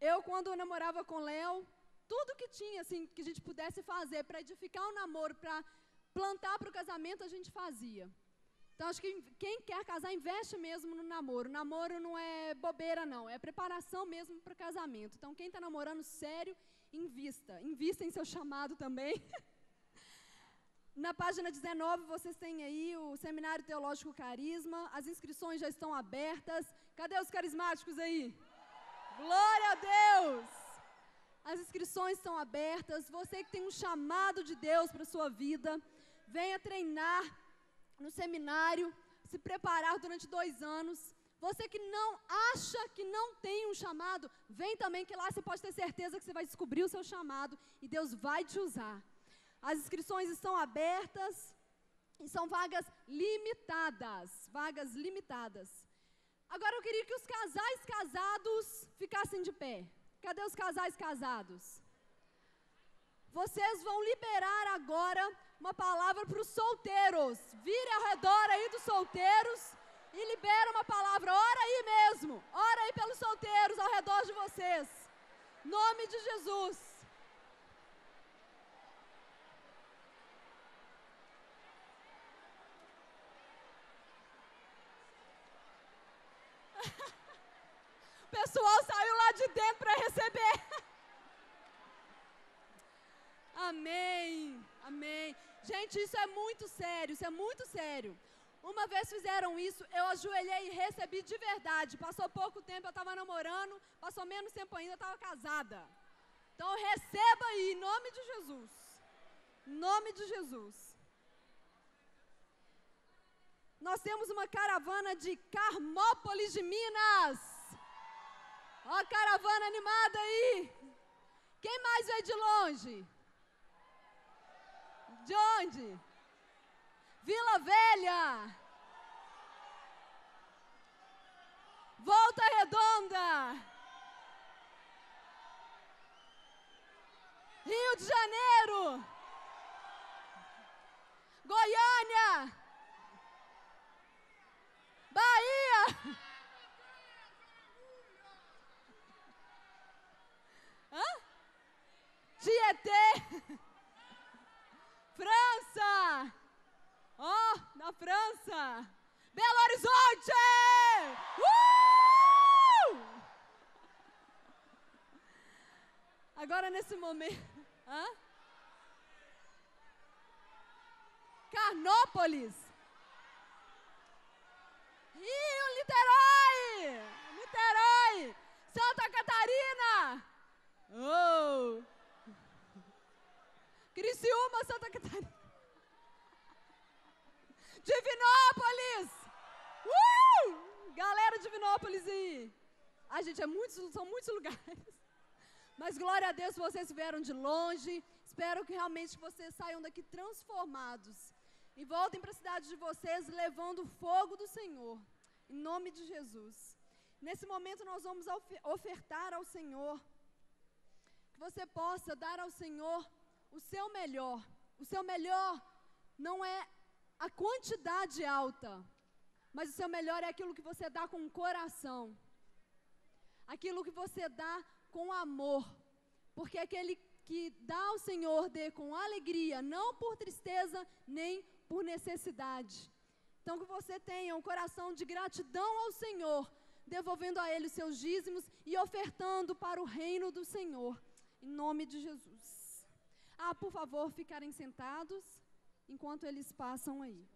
Eu, quando eu namorava com Léo, tudo que tinha, assim, que a gente pudesse fazer para edificar o namoro, para plantar para o casamento, a gente fazia. Então, acho que quem quer casar, investe mesmo no namoro. Namoro não é bobeira, não. É preparação mesmo para o casamento. Então, quem está namorando sério, invista. Invista em seu chamado também. Na página 19, vocês têm aí o Seminário Teológico Carisma. As inscrições já estão abertas. Cadê os carismáticos aí? Glória a Deus! As inscrições estão abertas. Você que tem um chamado de Deus para a sua vida, venha treinar no seminário, se preparar durante dois anos. Você que não acha que não tem um chamado, vem também que lá você pode ter certeza que você vai descobrir o seu chamado e Deus vai te usar. As inscrições estão abertas e são vagas limitadas, vagas limitadas. Agora eu queria que os casais casados ficassem de pé. Cadê os casais casados? Vocês vão liberar agora uma palavra para os solteiros. Vire ao redor aí dos solteiros e libera uma palavra. Ora aí mesmo. Ora aí pelos solteiros ao redor de vocês. Nome de Jesus. O pessoal saiu lá de dentro para receber. Amém. Amém. Gente, isso é muito sério, isso é muito sério. Uma vez fizeram isso, eu ajoelhei e recebi de verdade. Passou pouco tempo, eu estava namorando, passou menos tempo ainda, eu estava casada. Então receba aí, em nome de Jesus. Em nome de Jesus. Nós temos uma caravana de Carmópolis de Minas. Ó a caravana animada aí. Quem mais veio de longe? De onde? Vila Velha. Volta Redonda. Rio de Janeiro. Goiânia. Bahia. Hã? Tietê. França. Ó, oh, na França. Belo Horizonte. Uh! Agora nesse momento. Hã? Carnópolis. Rio, Niterói. Niterói. Santa Catarina. Oh! Criciúma, Santa Catarina. Divinópolis! Uh! Galera de Divinópolis aí. Ai, gente, é muitos, são muitos lugares. Mas glória a Deus, vocês vieram de longe. Espero que realmente vocês saiam daqui transformados. E voltem para a cidade de vocês levando o fogo do Senhor. Em nome de Jesus. Nesse momento nós vamos ofertar ao Senhor. Que você possa dar ao Senhor o seu melhor. O seu melhor não é a quantidade alta, mas o seu melhor é aquilo que você dá com o coração. Aquilo que você dá com amor. Porque aquele que dá ao Senhor dê com alegria, não por tristeza nem por necessidade. Então que você tenha um coração de gratidão ao Senhor, devolvendo a Ele os seus dízimos e ofertando para o reino do Senhor. Em nome de Jesus. Ah, por favor, ficarem sentados enquanto eles passam aí.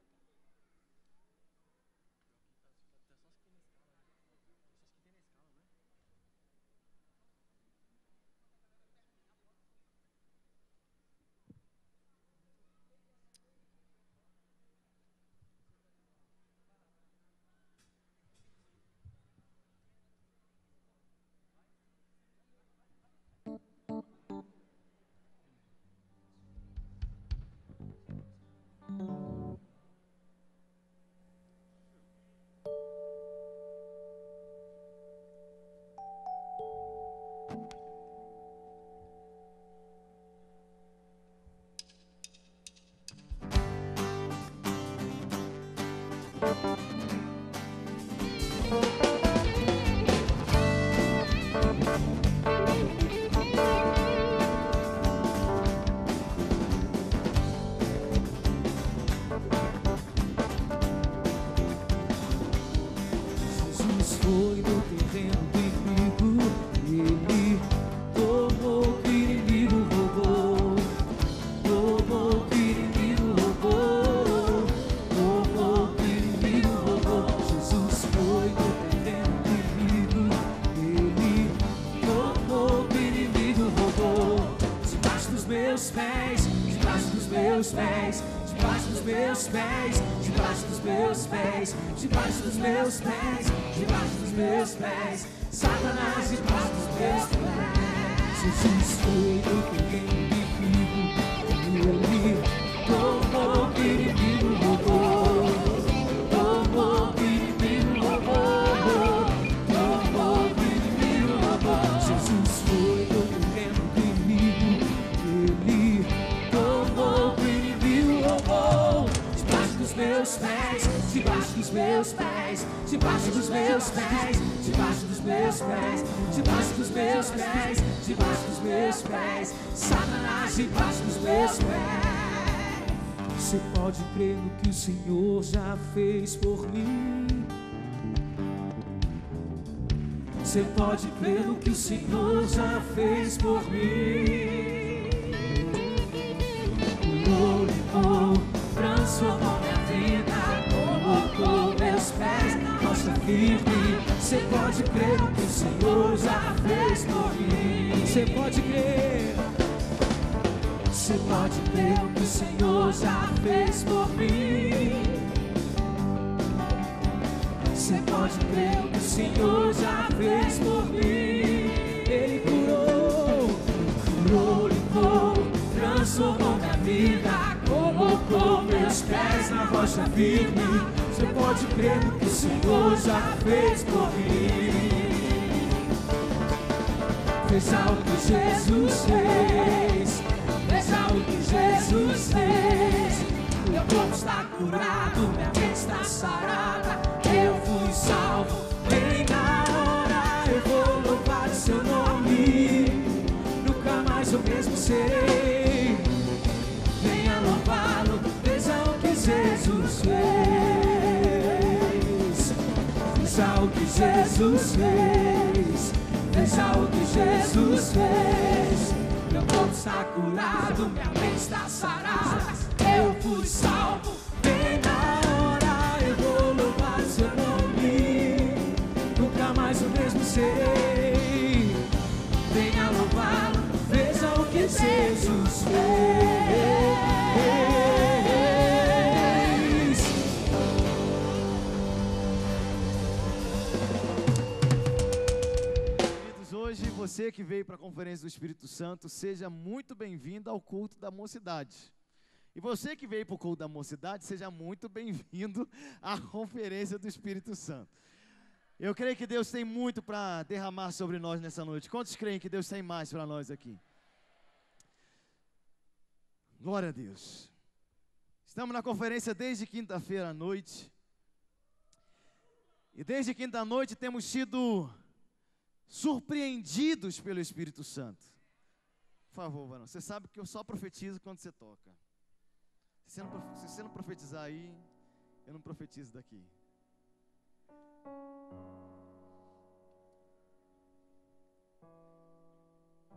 Fez por mim. Você pode crer no que o Senhor já fez por mim. Curou, limpou, transformou minha vida, colocou meus pés na rocha firme. Você pode crer no que o Senhor já fez por mim. Firme. Você pode crer no que o Senhor já fez por mim. Veja o que Jesus fez. Veja o que Jesus fez. Meu corpo está curado, minha mente está sarada. Eu fui salvo, bem na hora. Eu vou louvar o seu nome. Nunca mais eu mesmo serei. Jesus fez. Veja o que Jesus fez. Meu corpo está curado, minha mente está sarada. Eu fui salvo, bem na hora. Eu vou louvar seu nome. Nunca mais o mesmo serei. Venha louvá-lo, veja o que Jesus fez. Você que veio para a conferência do Espírito Santo, seja muito bem-vindo ao culto da mocidade. E você que veio para o culto da mocidade, seja muito bem-vindo à conferência do Espírito Santo. Eu creio que Deus tem muito para derramar sobre nós nessa noite. Quantos creem que Deus tem mais para nós aqui? Glória a Deus. Estamos na conferência desde quinta-feira à noite. E desde quinta-noite temos sido surpreendidos pelo Espírito Santo. Por favor, varão, você sabe que eu só profetizo quando você toca. Se você não, profetizar aí, eu não profetizo daqui.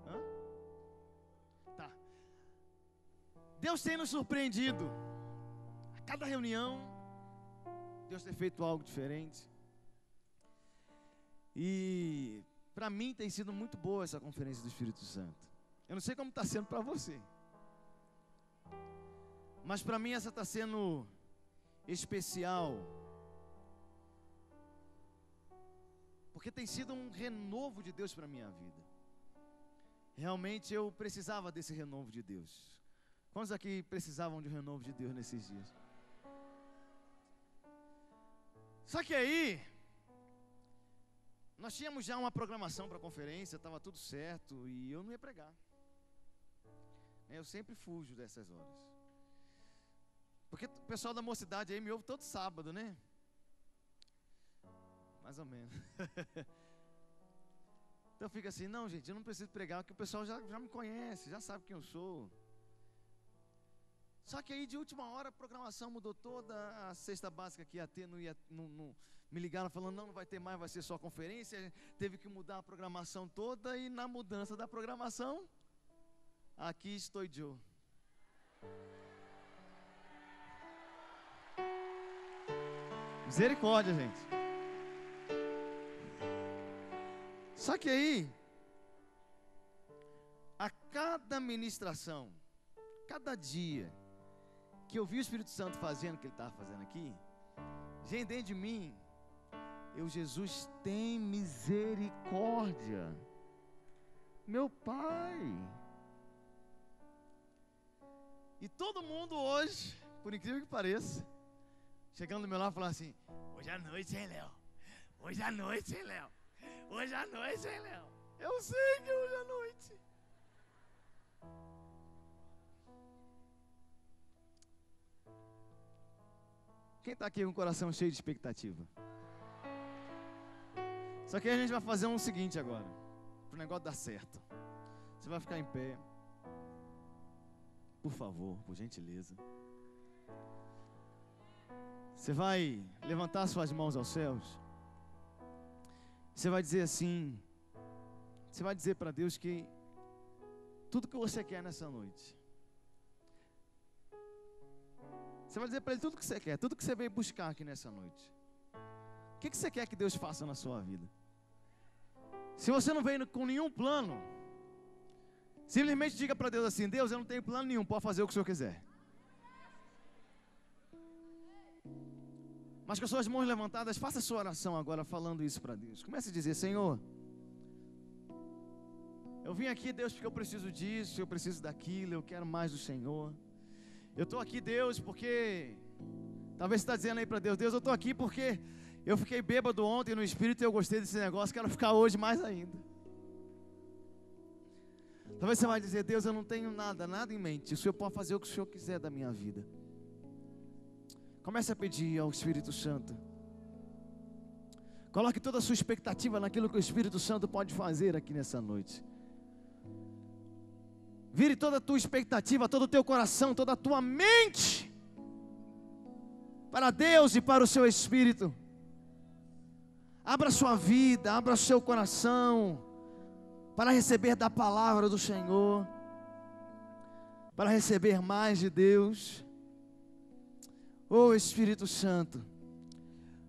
Hã? Tá. Deus tem nos surpreendido. A cada reunião, Deus tem feito algo diferente. E para mim tem sido muito boa essa conferência do Espírito Santo. Eu não sei como está sendo para você. Mas para mim essa está sendo especial. Porque tem sido um renovo de Deus para minha vida. Realmente eu precisava desse renovo de Deus. Quantos aqui precisavam de um renovo de Deus nesses dias? Só que aí, nós tínhamos já uma programação para a conferência, estava tudo certo e eu não ia pregar. Eu sempre fujo dessas horas. Porque o pessoal da mocidade aí me ouve todo sábado, né? Mais ou menos. então fica assim, não, gente, eu não preciso pregar, porque o pessoal já, já me conhece, já sabe quem eu sou. Só que aí de última hora a programação mudou toda, a cesta básica que ia ter, não ia, não, não- me ligaram falando, não, não vai ter mais, vai ser só conferência, teve que mudar a programação toda e na mudança da programação, aqui estou eu. Misericórdia, gente. Só que aí, a cada ministração, cada dia, que eu vi o Espírito Santo fazendo o que ele estava fazendo aqui, gente, dentro de mim, eu, Jesus, tem misericórdia. Meu Pai. E todo mundo hoje, por incrível que pareça, chegando do meu lado falando assim: Hoje à noite, hein, Léo? Hoje à noite, hein, Léo? Hoje à noite, hein, Léo? Eu sei que é hoje à noite. Quem está aqui com o coração cheio de expectativa? Só que a gente vai fazer um seguinte agora, para o negócio dar certo. Você vai ficar em pé. Por favor, por gentileza. Você vai levantar suas mãos aos céus. Você vai dizer assim: Você vai dizer para Deus que tudo que você quer nessa noite. Você vai dizer para Ele tudo que você quer, tudo que você veio buscar aqui nessa noite. O que, que você quer que Deus faça na sua vida? Se você não veio com nenhum plano, simplesmente diga para Deus assim: Deus, eu não tenho plano nenhum, pode fazer o que o Senhor quiser. Mas com as suas mãos levantadas, faça a sua oração agora falando isso para Deus. Comece a dizer: Senhor, eu vim aqui, Deus, porque eu preciso disso, eu preciso daquilo, eu quero mais do Senhor. Eu estou aqui, Deus, porque. Talvez você está dizendo aí para Deus: Deus, eu estou aqui porque eu fiquei bêbado ontem no espírito e eu gostei desse negócio, quero ficar hoje mais ainda. Talvez você vai dizer: Deus, eu não tenho nada, nada em mente. O Senhor pode fazer o que o Senhor quiser da minha vida. Comece a pedir ao Espírito Santo. Coloque toda a sua expectativa naquilo que o Espírito Santo pode fazer aqui nessa noite. Vire toda a tua expectativa, todo o teu coração, toda a tua mente para Deus e para o seu Espírito. Abra sua vida, abra seu coração para receber da palavra do Senhor, para receber mais de Deus. Oh Espírito Santo,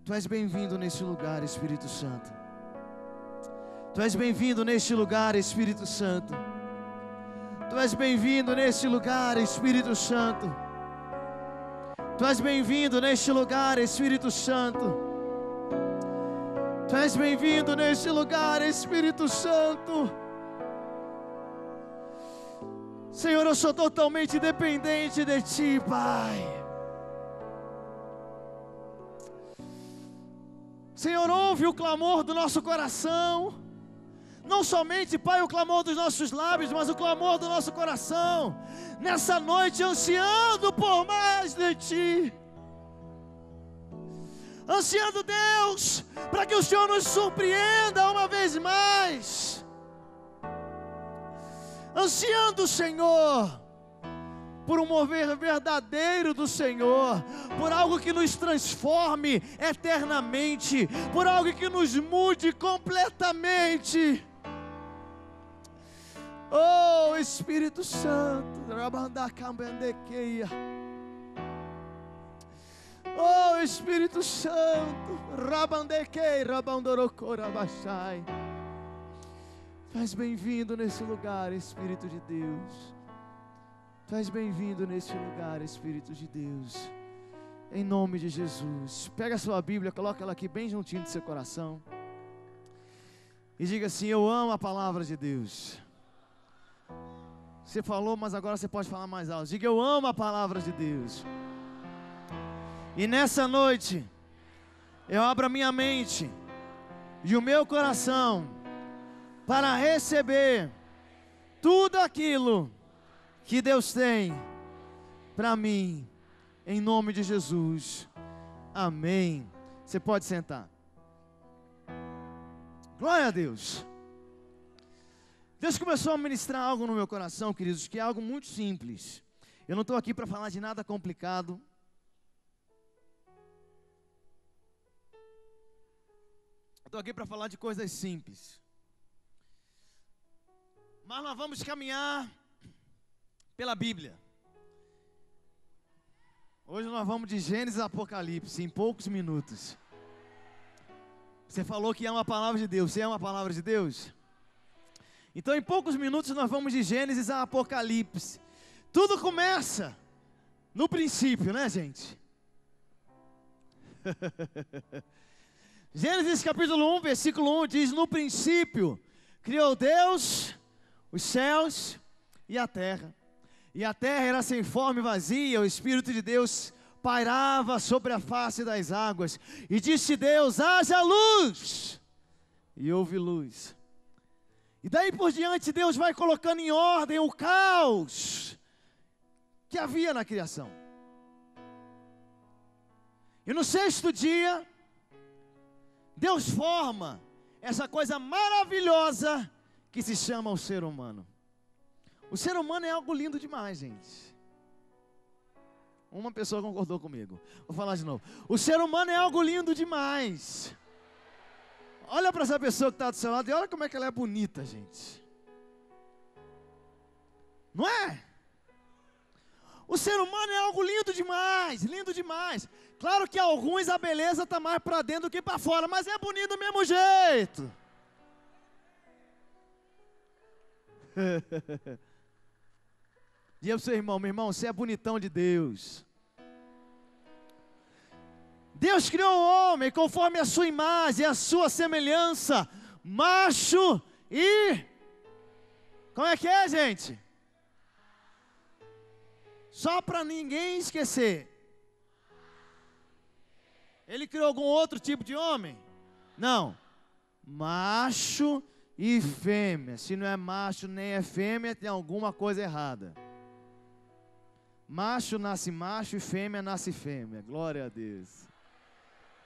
Tu és bem-vindo neste lugar, Espírito Santo. Tu és bem-vindo neste lugar, Espírito Santo. Tu és bem-vindo neste lugar, Espírito Santo. Tu és bem-vindo neste lugar, Espírito Santo. Tu és bem-vindo neste lugar, Espírito Santo. Senhor, eu sou totalmente dependente de Ti, Pai. Senhor, ouve o clamor do nosso coração. Não somente, Pai, o clamor dos nossos lábios, mas o clamor do nosso coração. Nessa noite, ansiando por mais de Ti. Ansiando, Deus, para que o Senhor nos surpreenda uma vez mais. Ansiando, Senhor, por um mover verdadeiro do Senhor, por algo que nos transforme eternamente, por algo que nos mude completamente. Oh Espírito Santo, Oh Espírito Santo, Rabandequei, Rabandorocorabachai. Faz bem-vindo nesse lugar, Espírito de Deus. És bem-vindo neste lugar, Espírito de Deus. Em nome de Jesus. Pega a sua Bíblia, coloca ela aqui bem juntinho do seu coração. E diga assim: Eu amo a palavra de Deus. Você falou, mas agora você pode falar mais alto. Diga: Eu amo a palavra de Deus. E nessa noite, eu abro a minha mente e o meu coração para receber tudo aquilo que Deus tem para mim, em nome de Jesus. Amém. Você pode sentar. Glória a Deus. Deus começou a ministrar algo no meu coração, queridos, que é algo muito simples. Eu não estou aqui para falar de nada complicado. Estou aqui para falar de coisas simples. Mas nós vamos caminhar pela Bíblia. Hoje nós vamos de Gênesis a Apocalipse em poucos minutos. Você falou que é uma palavra de Deus. Você é uma palavra de Deus? Então, em poucos minutos, nós vamos de Gênesis a Apocalipse. Tudo começa No princípio, né, gente? Gênesis capítulo 1, versículo 1 diz: No princípio criou Deus os céus e a terra. E a terra era sem forma e vazia, o Espírito de Deus pairava sobre a face das águas. E disse Deus: haja luz! E houve luz. E daí por diante, Deus vai colocando em ordem o caos que havia na criação. E no sexto dia, Deus forma essa coisa maravilhosa que se chama o ser humano. O ser humano é algo lindo demais, gente. Uma pessoa concordou comigo. Vou falar de novo. O ser humano é algo lindo demais. Olha para essa pessoa que está do seu lado e olha como é que ela é bonita, gente. Não é? O ser humano é algo lindo demais, lindo demais. Claro que alguns a beleza está mais para dentro do que para fora, mas é bonito do mesmo jeito. Diga para o seu irmão, meu irmão, você é bonitão de Deus. Deus criou o homem conforme a sua imagem, a sua semelhança, macho e. Como é que é, gente? Só para ninguém esquecer. Ele criou algum outro tipo de homem? Não. Macho e fêmea. Se não é macho nem é fêmea, tem alguma coisa errada. Macho nasce macho e fêmea nasce fêmea. Glória a Deus.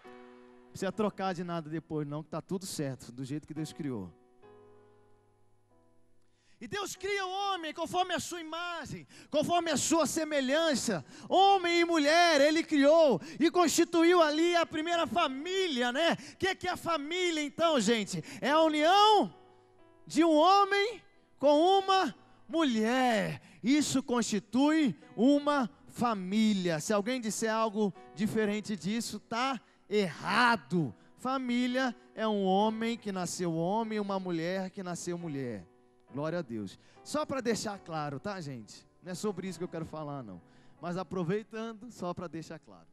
Não precisa trocar de nada depois, não, que está tudo certo, do jeito que Deus criou. E Deus cria o homem conforme a sua imagem, conforme a sua semelhança. Homem e mulher, Ele criou e constituiu ali a primeira família, né? O que, que é a família então, gente? É a união de um homem com uma mulher. Isso constitui uma família. Se alguém disser algo diferente disso, está errado. Família é um homem que nasceu homem e uma mulher que nasceu mulher. Glória a Deus. Só para deixar claro, tá, gente? Não é sobre isso que eu quero falar, não. Mas aproveitando, só para deixar claro.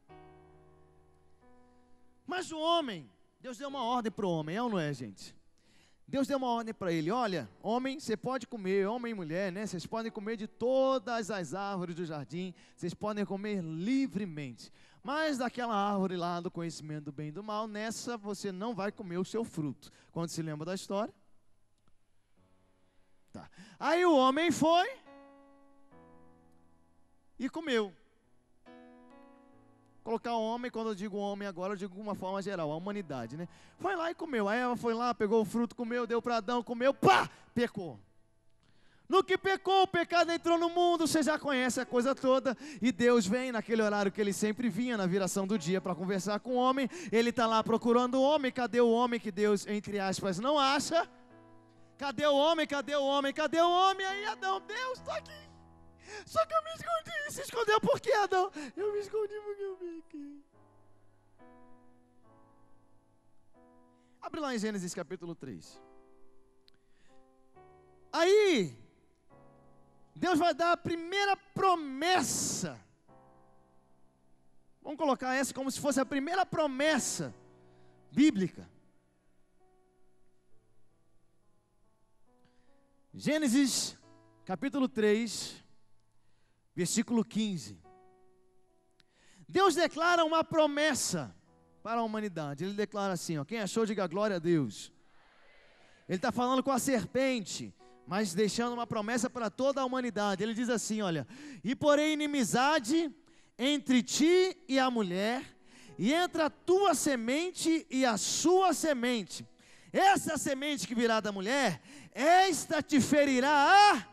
Mas o homem, Deus deu uma ordem para o homem, é ou não é, gente? Deus deu uma ordem para ele: olha, homem, você pode comer, homem e mulher, né? Vocês podem comer de todas as árvores do jardim, vocês podem comer livremente. Mas daquela árvore lá do conhecimento do bem e do mal, nessa você não vai comer o seu fruto. Quando se lembra da história? Tá. Aí o homem foi e comeu. Colocar o homem, quando eu digo homem agora, eu digo de uma forma geral, a humanidade, né? Foi lá e comeu. Aí ela foi lá, pegou o fruto, comeu, deu para Adão, comeu, pá, pecou. No que pecou, o pecado entrou no mundo, você já conhece a coisa toda. E Deus vem naquele horário que ele sempre vinha, na viração do dia, para conversar com o homem. Ele está lá procurando o homem. Cadê o homem que Deus, entre aspas, não acha? Cadê o homem? Cadê o homem? Cadê o homem? Aí Adão, Deus está aqui. Só que eu me escondi. Se escondeu por quê, Adão? Eu me escondi porque eu pequei. Abre lá em Gênesis capítulo 3. Aí, Deus vai dar a primeira promessa. Vamos colocar essa como se fosse a primeira promessa bíblica. Gênesis capítulo 3, versículo 15. Deus declara uma promessa para a humanidade. Ele declara assim: ó, quem achou, diga glória a Deus. Ele está falando com a serpente, mas deixando uma promessa para toda a humanidade. Ele diz assim: olha, e porém inimizade entre ti e a mulher, e entre a tua semente e a sua semente. Essa semente que virá da mulher, esta te ferirá a,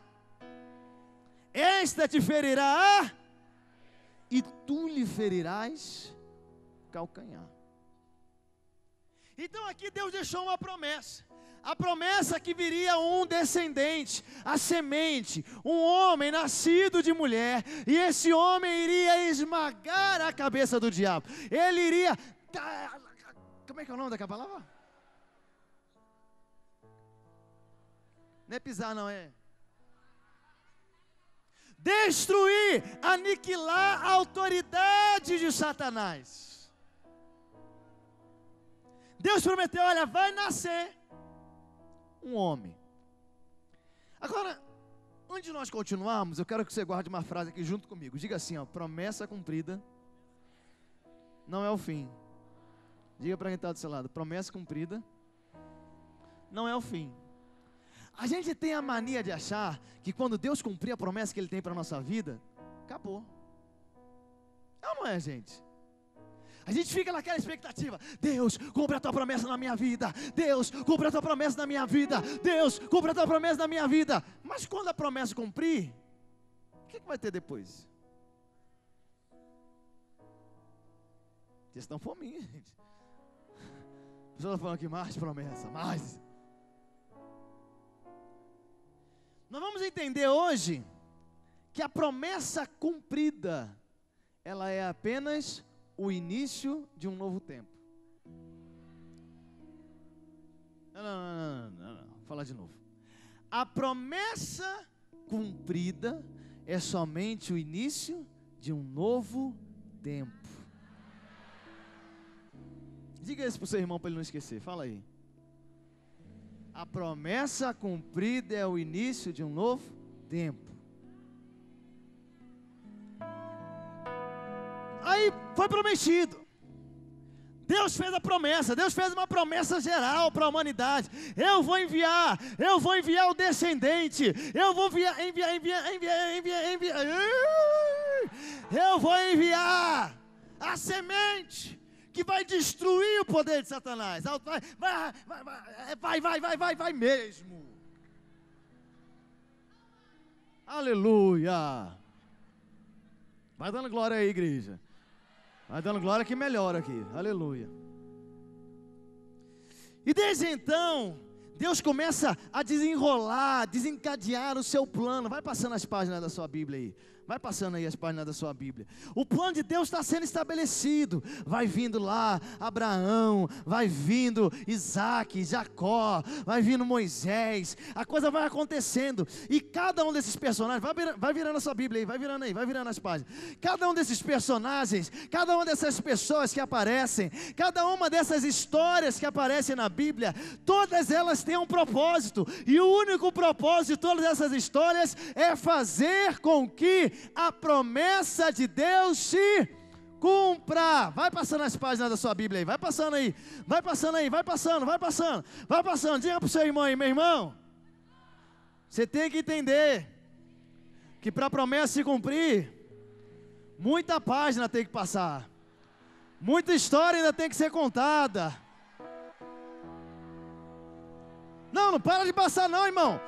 esta te ferirá a, e tu lhe ferirás calcanhar. Então aqui Deus deixou uma promessa. A promessa que viria um descendente, a semente, um homem nascido de mulher, e esse homem iria esmagar a cabeça do diabo. Ele iria. Como é que é o nome daquela palavra? Não é pisar, não é. destruir, aniquilar a autoridade de Satanás. Deus prometeu: olha, vai nascer um homem. Agora, antes de nós continuarmos, eu quero que você guarde uma frase aqui junto comigo. Diga assim: ó, promessa cumprida não é o fim. Diga para quem está do seu lado: promessa cumprida não é o fim. A gente tem a mania de achar que quando Deus cumprir a promessa que Ele tem para a nossa vida, acabou. É ou não é, gente? A gente fica naquela expectativa: Deus, cumpre a tua promessa na minha vida. Deus, cumpre a tua promessa na minha vida. Deus, cumpre a tua promessa na minha vida. Mas quando a promessa cumprir, o que, que vai ter depois? Vocês estão fominha, gente. A pessoa está falando aqui, mais promessa, mais. Nós vamos entender hoje que a promessa cumprida, ela é apenas o início de um novo tempo. Não, não, não, não, não, vou falar de novo. A promessa cumprida é somente o início de um novo tempo. Diga isso para o seu irmão para ele não esquecer. Fala aí. A promessa cumprida é o início de um novo tempo. Aí foi prometido. Deus fez a promessa, Deus fez uma promessa geral para a humanidade. Eu vou enviar, eu vou enviar o descendente, eu vou enviar, enviar, enviar, enviar, enviar, enviar. Eu vou enviar a semente que vai destruir o poder de Satanás. Vai, vai, vai, vai, vai, vai, vai, mesmo. Aleluia. Vai dando glória aí, igreja. Vai dando glória que melhora aqui. Aleluia. E desde então, Deus começa a desenrolar, desencadear o seu plano. Vai passando as páginas da sua Bíblia aí. Vai passando aí as páginas da sua Bíblia. O plano de Deus está sendo estabelecido. Vai vindo lá Abraão, vai vindo Isaac, Jacó, vai vindo Moisés. A coisa vai acontecendo. E cada um desses personagens, vai virando, vai virando a sua Bíblia aí, vai virando aí, vai virando as páginas. Cada um desses personagens, cada uma dessas pessoas que aparecem, cada uma dessas histórias que aparecem na Bíblia, todas elas têm um propósito. E o único propósito de todas essas histórias é fazer com a promessa de Deus se cumpra. Vai passando as páginas da sua Bíblia aí, vai passando aí, vai passando aí, vai passando, vai passando, vai passando. Diga para o seu irmão aí, meu irmão. Você tem que entender que para a promessa se cumprir, muita página tem que passar, muita história ainda tem que ser contada. Não, não para de passar, não, irmão.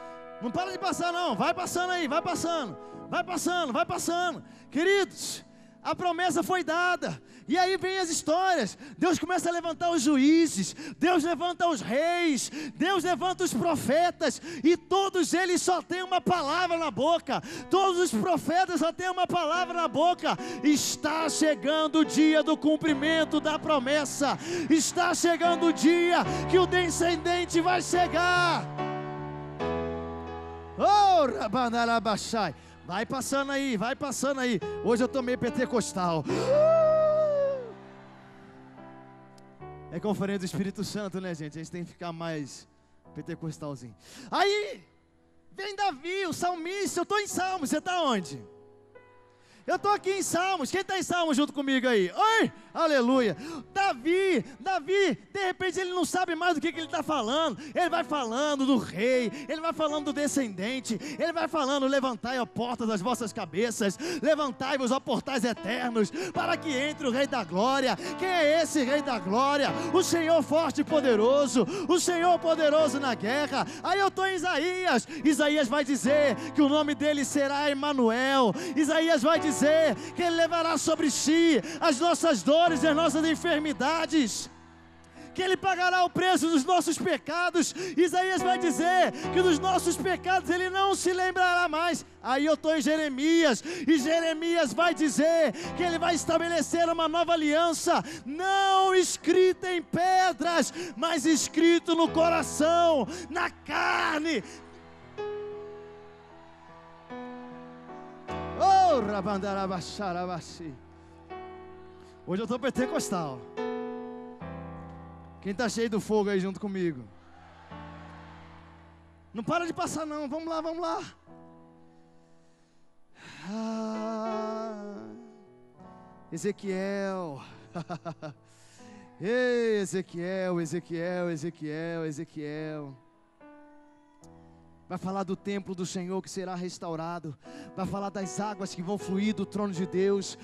Não para de passar, não. Vai passando aí, vai passando. Vai passando, vai passando. Queridos, a promessa foi dada. E aí vem as histórias. Deus começa a levantar os juízes, Deus levanta os reis, Deus levanta os profetas, e todos eles só têm uma palavra na boca. Todos os profetas só têm uma palavra na boca. Está chegando o dia do cumprimento da promessa. Está chegando o dia que o descendente vai chegar. Oh, Rabanarabachai. Vai passando aí, vai passando aí. Hoje eu tomei pentecostal. É conferência do Espírito Santo, né, gente? A gente tem que ficar mais pentecostalzinho. Aí, vem Davi, o salmista. Eu estou em Salmos, você está onde? Eu estou aqui em Salmos. Quem está em Salmos junto comigo aí? Oi! Aleluia! Davi, Davi, de repente ele não sabe mais do que, que ele está falando. Ele vai falando do rei, ele vai falando do descendente, ele vai falando: levantai a porta das vossas cabeças, levantai-vos a portais eternos, para que entre o Rei da Glória. Quem é esse Rei da Glória? O Senhor forte e poderoso, o Senhor poderoso na guerra. Aí eu estou em Isaías. Isaías vai dizer que o nome dele será Emanuel. Isaías vai dizer que Ele levará sobre si as nossas dores e as nossas enfermidades que Ele pagará o preço dos nossos pecados. Isaías vai dizer que dos nossos pecados Ele não se lembrará mais. Aí eu estou em Jeremias, e Jeremias vai dizer que Ele vai estabelecer uma nova aliança, não escrita em pedras, mas escrito no coração, na carne, Oh, rabandarabaxarabasi. Hoje eu estou pentecostal. Quem está cheio do fogo aí junto comigo? Não para de passar não, vamos lá, vamos lá. Ah, Ezequiel. Ei, Ezequiel, Ezequiel, Ezequiel, Ezequiel. Vai falar do templo do Senhor que será restaurado. Vai falar das águas que vão fluir do trono de Deus.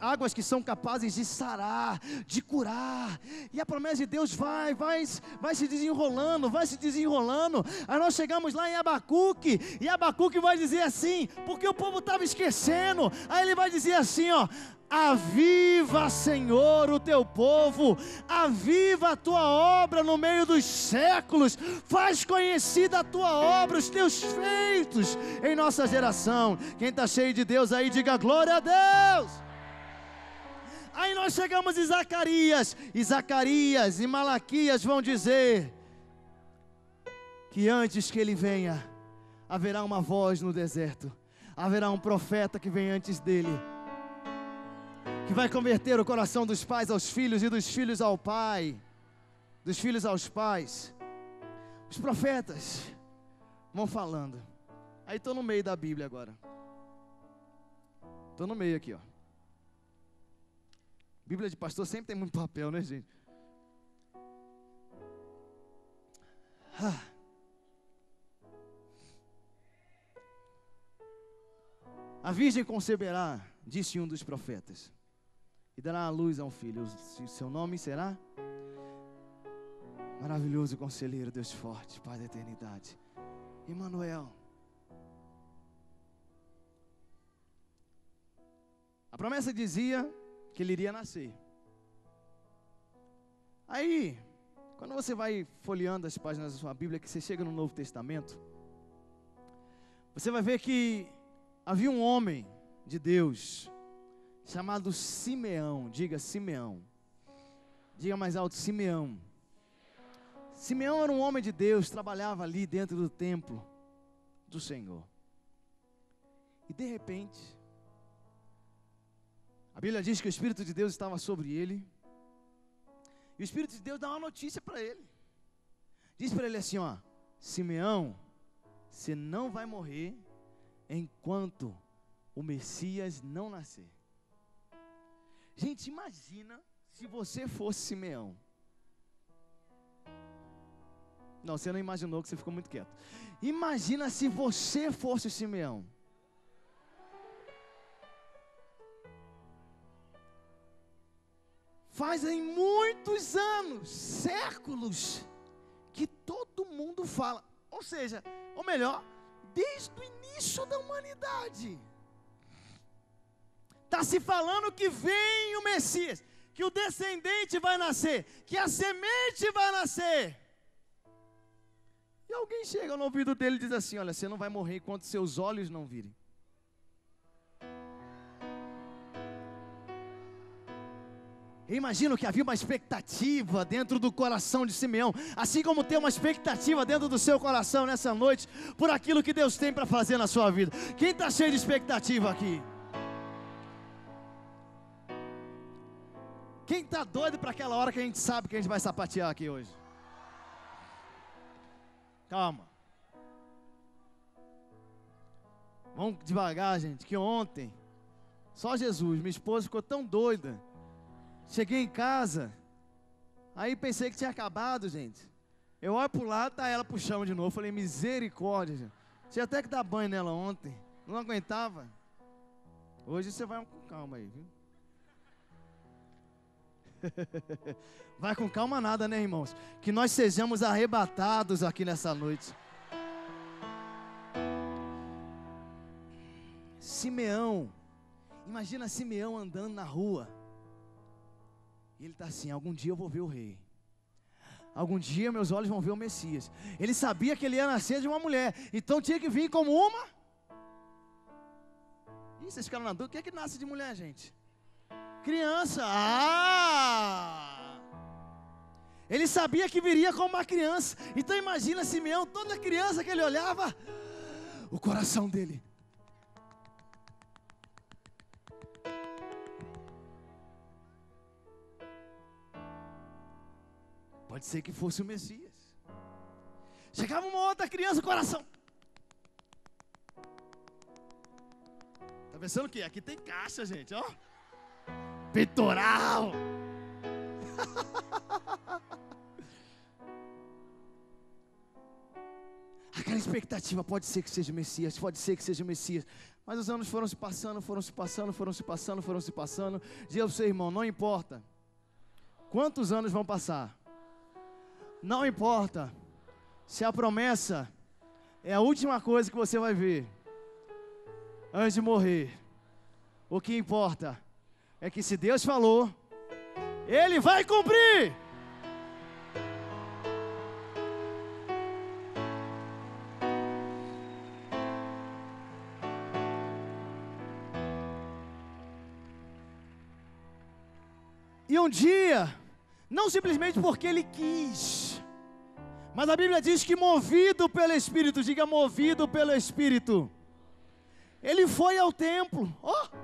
Águas, que são capazes de sarar, de curar. E a promessa de Deus vai, vai, vai se desenrolando, vai se desenrolando. Aí nós chegamos lá em Abacuque. E Abacuque vai dizer assim, porque o povo estava esquecendo. Aí ele vai dizer assim, ó. Aviva, Senhor, o teu povo, aviva a tua obra no meio dos séculos, faz conhecida a tua obra, os teus feitos em nossa geração. Quem está cheio de Deus aí, diga glória a Deus. Aí nós chegamos em Zacarias, e Zacarias e Malaquias vão dizer que antes que ele venha, haverá uma voz no deserto, haverá um profeta que vem antes dele que vai converter o coração dos pais aos filhos e dos filhos ao pai, dos filhos aos pais. Os profetas vão falando. Aí estou no meio da Bíblia agora. Estou no meio aqui, ó. Bíblia de pastor sempre tem muito papel, né, gente? Ah. A virgem conceberá, disse um dos profetas e dará a luz a um filho. Seu nome será Maravilhoso Conselheiro, Deus forte, Pai da eternidade. Emmanuel. A promessa dizia que ele iria nascer. Aí, quando você vai folheando as páginas da sua Bíblia, que você chega no Novo Testamento, você vai ver que havia um homem de Deus, chamado Simeão. Diga Simeão. Diga mais alto, Simeão. Simeão era um homem de Deus, trabalhava ali dentro do templo do Senhor. E de repente, a Bíblia diz que o Espírito de Deus estava sobre ele. E o Espírito de Deus dá uma notícia para ele. Diz para ele assim: ó, Simeão, você não vai morrer enquanto o Messias não nascer. Gente, imagina se você fosse Simeão. Não, você não imaginou que você ficou muito quieto. Imagina se você fosse Simeão. Fazem muitos anos, séculos, que todo mundo fala. Ou seja, ou melhor, desde o início da humanidade. Está se falando que vem o Messias, que o descendente vai nascer, que a semente vai nascer. E alguém chega no ouvido dele e diz assim: Olha, você não vai morrer enquanto seus olhos não virem. Eu imagino que havia uma expectativa dentro do coração de Simeão, assim como tem uma expectativa dentro do seu coração nessa noite, por aquilo que Deus tem para fazer na sua vida. Quem está cheio de expectativa aqui? Quem está doido para aquela hora que a gente sabe que a gente vai sapatear aqui hoje? Calma. Vamos devagar, gente, que ontem, só Jesus, minha esposa ficou tão doida. Cheguei em casa, aí pensei que tinha acabado, gente. Eu olho pro lado, tá ela puxando de novo. Falei, misericórdia, gente. Tinha até que dar banho nela ontem. Não aguentava. Hoje você vai com calma aí, viu? Vai com calma nada, né, irmãos? Que nós sejamos arrebatados aqui nessa noite. Simeão, imagina Simeão andando na rua. Ele está assim: algum dia eu vou ver o rei. Algum dia meus olhos vão ver o Messias. Ele sabia que ele ia nascer de uma mulher, então tinha que vir como uma. Ih, vocês ficaram na dúvida: o que é que nasce de mulher, gente? Criança. Ah! Ele sabia que viria como uma criança. Então imagina Simeão, toda criança que ele olhava, o coração dele. Pode ser que fosse o Messias. Chegava uma outra criança, o coração. Tá pensando o quê? Aqui tem caixa, gente, ó. Peitoral. Aquela expectativa pode ser que seja o Messias, pode ser que seja o Messias. Mas os anos foram se passando, foram se passando, foram se passando, foram se passando. Diga ao seu irmão, não importa quantos anos vão passar. Não importa se a promessa é a última coisa que você vai ver antes de morrer. O que importa é que se Deus falou, Ele vai cumprir. E um dia, não simplesmente porque ele quis, mas a Bíblia diz que movido pelo Espírito, diga movido pelo Espírito, ele foi ao templo. Oh!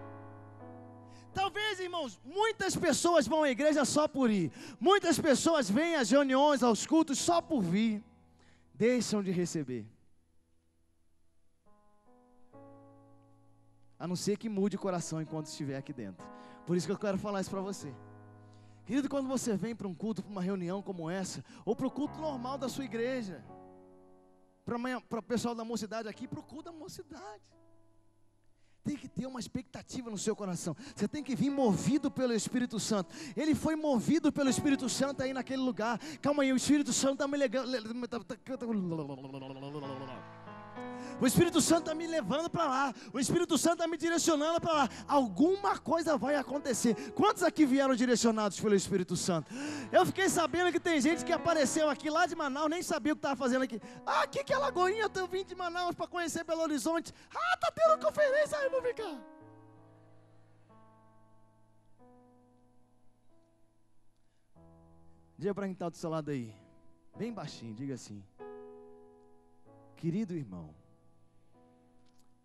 Talvez, irmãos, muitas pessoas vão à igreja só por ir, muitas pessoas vêm às reuniões, aos cultos só por vir, deixam de receber. A não ser que mude o coração enquanto estiver aqui dentro. Por isso que eu quero falar isso para você. Querido, quando você vem para um culto, para uma reunião como essa, ou para o culto normal da sua igreja, para o pessoal da mocidade aqui, para o culto da mocidade. Tem que ter uma expectativa no seu coração. Você tem que vir movido pelo Espírito Santo. Ele foi movido pelo Espírito Santo aí naquele lugar. Calma aí, o Espírito Santo está me legando. O Espírito Santo está me levando para lá. O Espírito Santo está me direcionando para lá. Alguma coisa vai acontecer. Quantos aqui vieram direcionados pelo Espírito Santo? Eu fiquei sabendo que tem gente que apareceu aqui lá de Manaus, nem sabia o que estava fazendo aqui. Ah, aqui que é Lagoinha, eu vim de Manaus para conhecer Belo Horizonte. Ah, tá tendo conferência, aí vou ficar. Diga para quem está do seu lado aí, bem baixinho, diga assim: Querido irmão,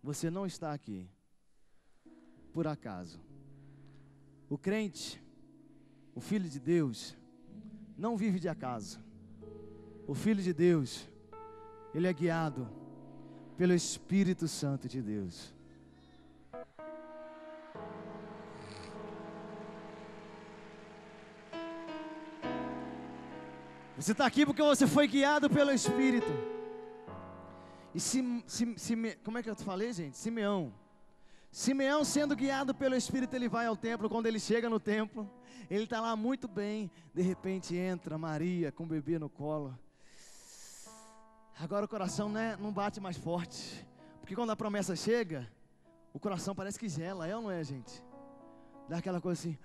você não está aqui por acaso. O crente, o filho de Deus, não vive de acaso. O filho de Deus, ele é guiado pelo Espírito Santo de Deus. Você está aqui porque você foi guiado pelo Espírito. E Sim, Sim, como é que eu falei, gente? Simeão. Simeão, sendo guiado pelo Espírito, ele vai ao templo. Quando ele chega no templo, ele está lá muito bem. De repente entra Maria com o bebê no colo. Agora o coração né, não bate mais forte. Porque quando a promessa chega, o coração parece que gela, é ou não é, gente? Dá aquela coisa assim.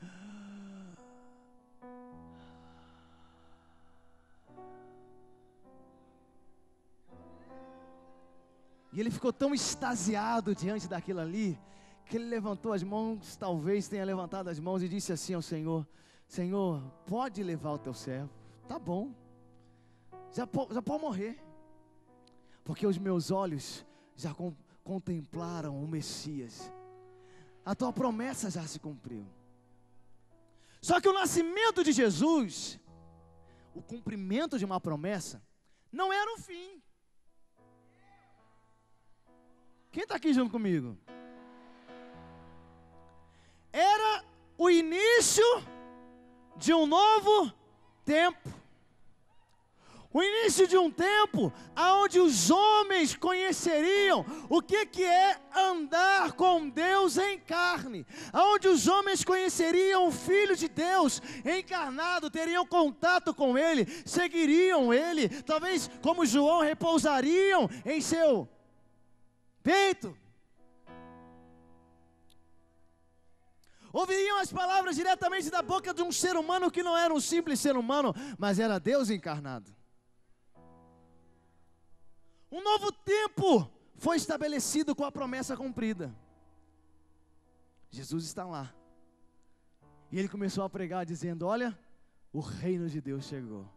E ele ficou tão extasiado diante daquilo ali, que ele levantou as mãos, talvez tenha levantado as mãos e disse assim ao Senhor: Senhor, pode levar o teu servo, tá bom, já, já pode morrer, porque os meus olhos já com, contemplaram o Messias, a tua promessa já se cumpriu. Só que o nascimento de Jesus, o cumprimento de uma promessa, não era o fim. Quem está aqui junto comigo? Era o início de um novo tempo. O início de um tempo onde os homens conheceriam o que, que é andar com Deus em carne, onde os homens conheceriam o Filho de Deus encarnado, teriam contato com Ele, seguiriam Ele, talvez como João repousariam em seu peito. Ouviriam as palavras diretamente da boca de um ser humano que não era um simples ser humano, mas era Deus encarnado. Um novo tempo foi estabelecido com a promessa cumprida. Jesus está lá. E ele começou a pregar dizendo: Olha, o reino de Deus chegou.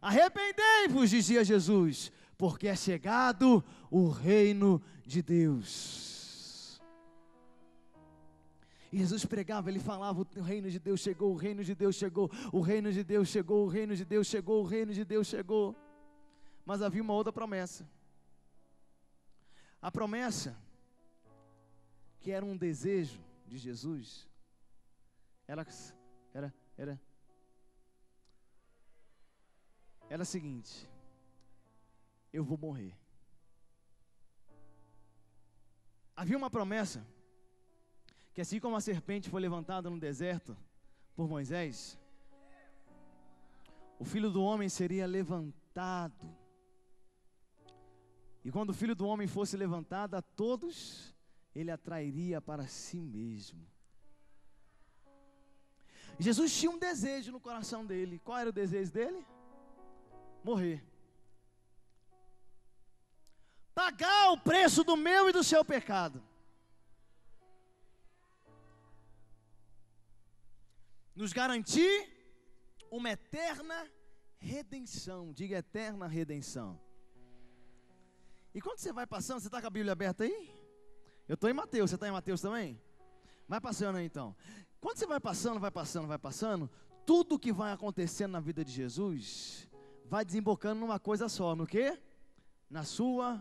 Arrependei-vos, dizia Jesus, porque é chegado o reino de Deus. E Jesus pregava, ele falava: o reino de Deus chegou, o reino de Deus chegou, o reino de Deus chegou, o reino de Deus chegou, o reino de Deus chegou. Mas havia uma outra promessa. A promessa, que era um desejo de Jesus, era, era, era, era a seguinte: eu vou morrer. Havia uma promessa que assim como a serpente foi levantada no deserto por Moisés, o filho do homem seria levantado. E quando o filho do homem fosse levantado, a todos ele atrairia para si mesmo. Jesus tinha um desejo no coração dele. Qual era o desejo dele? Morrer. Pagar o preço do meu e do seu pecado. Nos garantir uma eterna redenção. Diga eterna redenção. E quando você vai passando, você está com a Bíblia aberta aí? Eu estou em Mateus, você está em Mateus também? Vai passando aí então. Quando você vai passando, vai passando, vai passando, tudo que vai acontecendo na vida de Jesus vai desembocando numa coisa só, no que? Na sua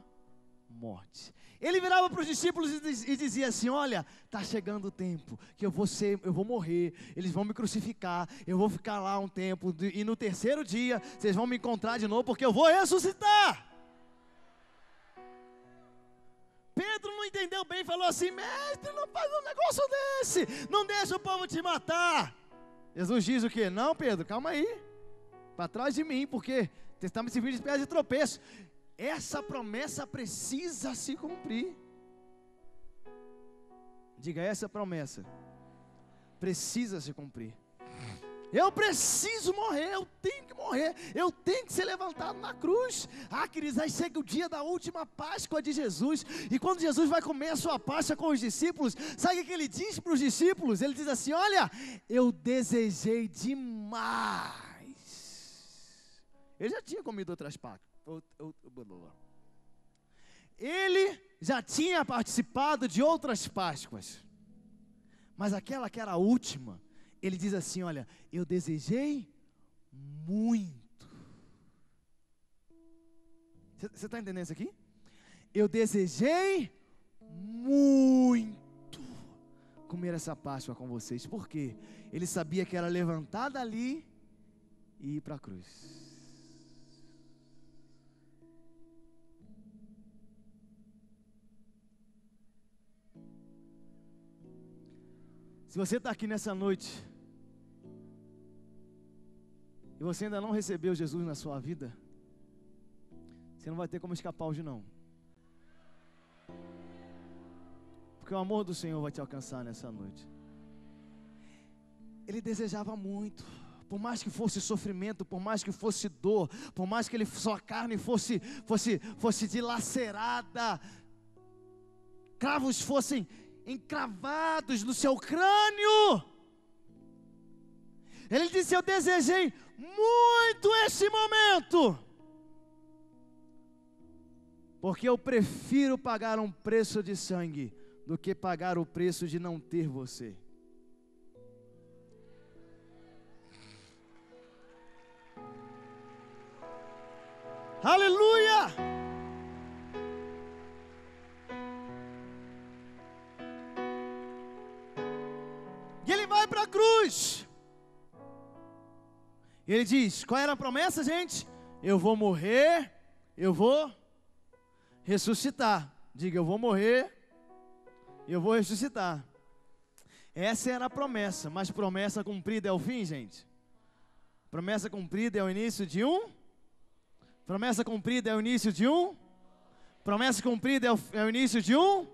morte. Ele virava para os discípulos e dizia assim: Olha, está chegando o tempo que eu vou ser, eu vou morrer, eles vão me crucificar, eu vou ficar lá um tempo, e no terceiro dia vocês vão me encontrar de novo, porque eu vou ressuscitar. Pedro não entendeu bem, falou assim: Mestre, não faz um negócio desse, não deixa o povo te matar. Jesus diz o que? Não, Pedro, calma aí, para trás de mim, porque você está me servindo de pedra de tropeço. Essa promessa precisa se cumprir. Diga, essa promessa precisa se cumprir. Eu preciso morrer, eu tenho que morrer, eu tenho que ser levantado na cruz. Ah, queridos, aí chega o dia da última Páscoa de Jesus, e quando Jesus vai comer a sua Páscoa com os discípulos, sabe o que ele diz para os discípulos? Ele diz assim: Olha, eu desejei demais. Ele já tinha comido outras Páscoas. Ele já tinha participado de outras Páscoas, mas aquela que era a última, ele diz assim: Olha, eu desejei muito. Você está entendendo isso aqui? Eu desejei muito comer essa Páscoa com vocês, porque ele sabia que era levantada ali e ir para a cruz. Se você está aqui nessa noite e você ainda não recebeu Jesus na sua vida, você não vai ter como escapar hoje não. Porque o amor do Senhor vai te alcançar nessa noite. Ele desejava muito, por mais que fosse sofrimento, por mais que fosse dor, por mais que ele, sua carne fosse, fosse, fosse dilacerada, cravos fossem encravados no seu crânio. Ele disse: Eu desejei muito esse momento, porque eu prefiro pagar um preço de sangue do que pagar o preço de não ter você. Aleluia! Para a cruz. E ele diz: Qual era a promessa, gente? Eu vou morrer, eu vou ressuscitar. Diga, eu vou morrer, eu vou ressuscitar. Essa era a promessa, mas promessa cumprida é o fim, gente. Promessa cumprida é o início de um. Promessa cumprida é o início de um. Promessa cumprida é o, é o início de um.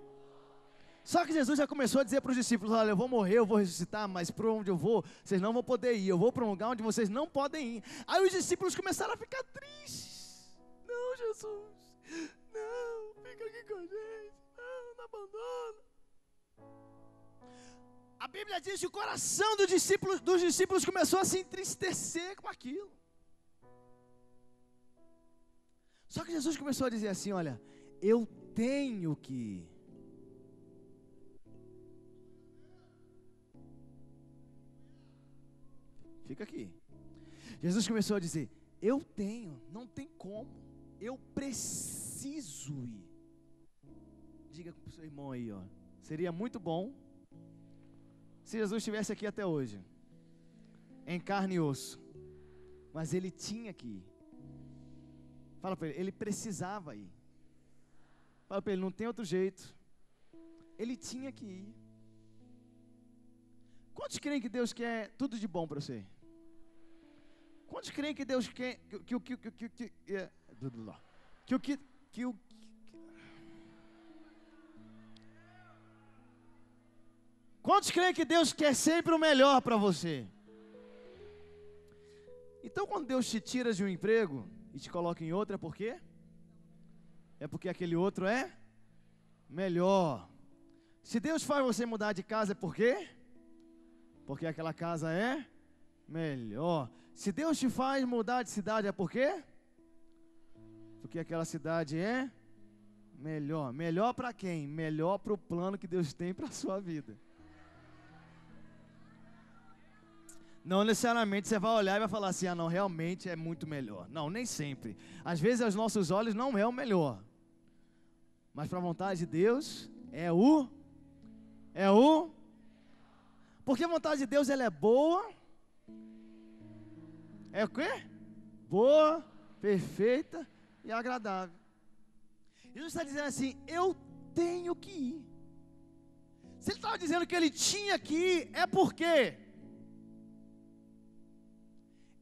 Só que Jesus já começou a dizer para os discípulos: Olha, eu vou morrer, eu vou ressuscitar, mas para onde eu vou, vocês não vão poder ir. Eu vou para um lugar onde vocês não podem ir. Aí os discípulos começaram a ficar tristes. Não, Jesus, não, fica aqui com a gente, não, não abandona. A Bíblia diz que o coração dos discípulos, dos discípulos começou a se entristecer com aquilo. Só que Jesus começou a dizer assim: Olha, eu tenho que ir. Fica aqui. Jesus começou a dizer: Eu tenho, não tem como, eu preciso ir. Diga para o seu irmão aí, ó. Seria muito bom se Jesus estivesse aqui até hoje, em carne e osso, mas ele tinha que ir. Fala para ele, ele precisava ir. Fala para ele, não tem outro jeito. Ele tinha que ir. Quantos creem que Deus quer tudo de bom para você? Quantos creem que Deus quer que o que que que que é, que o que que o Quantos creem que Deus quer sempre o melhor para você? Então, quando Deus te tira de um emprego e te coloca em outro, é por quê? É porque aquele outro é melhor. Se Deus faz você mudar de casa, é por quê? Porque aquela casa é melhor. Se Deus te faz mudar de cidade, é por quê? Porque aquela cidade é melhor. Melhor para quem? Melhor para o plano que Deus tem para a sua vida. Não necessariamente você vai olhar e vai falar assim: ah, não, realmente é muito melhor. Não, nem sempre. Às vezes aos nossos olhos não é o melhor. Mas para a vontade de Deus é o é o Porque a vontade de Deus ela é boa. É o quê? Boa, perfeita e agradável. Jesus está dizendo assim: eu tenho que ir. Se ele estava dizendo que ele tinha que ir, é porque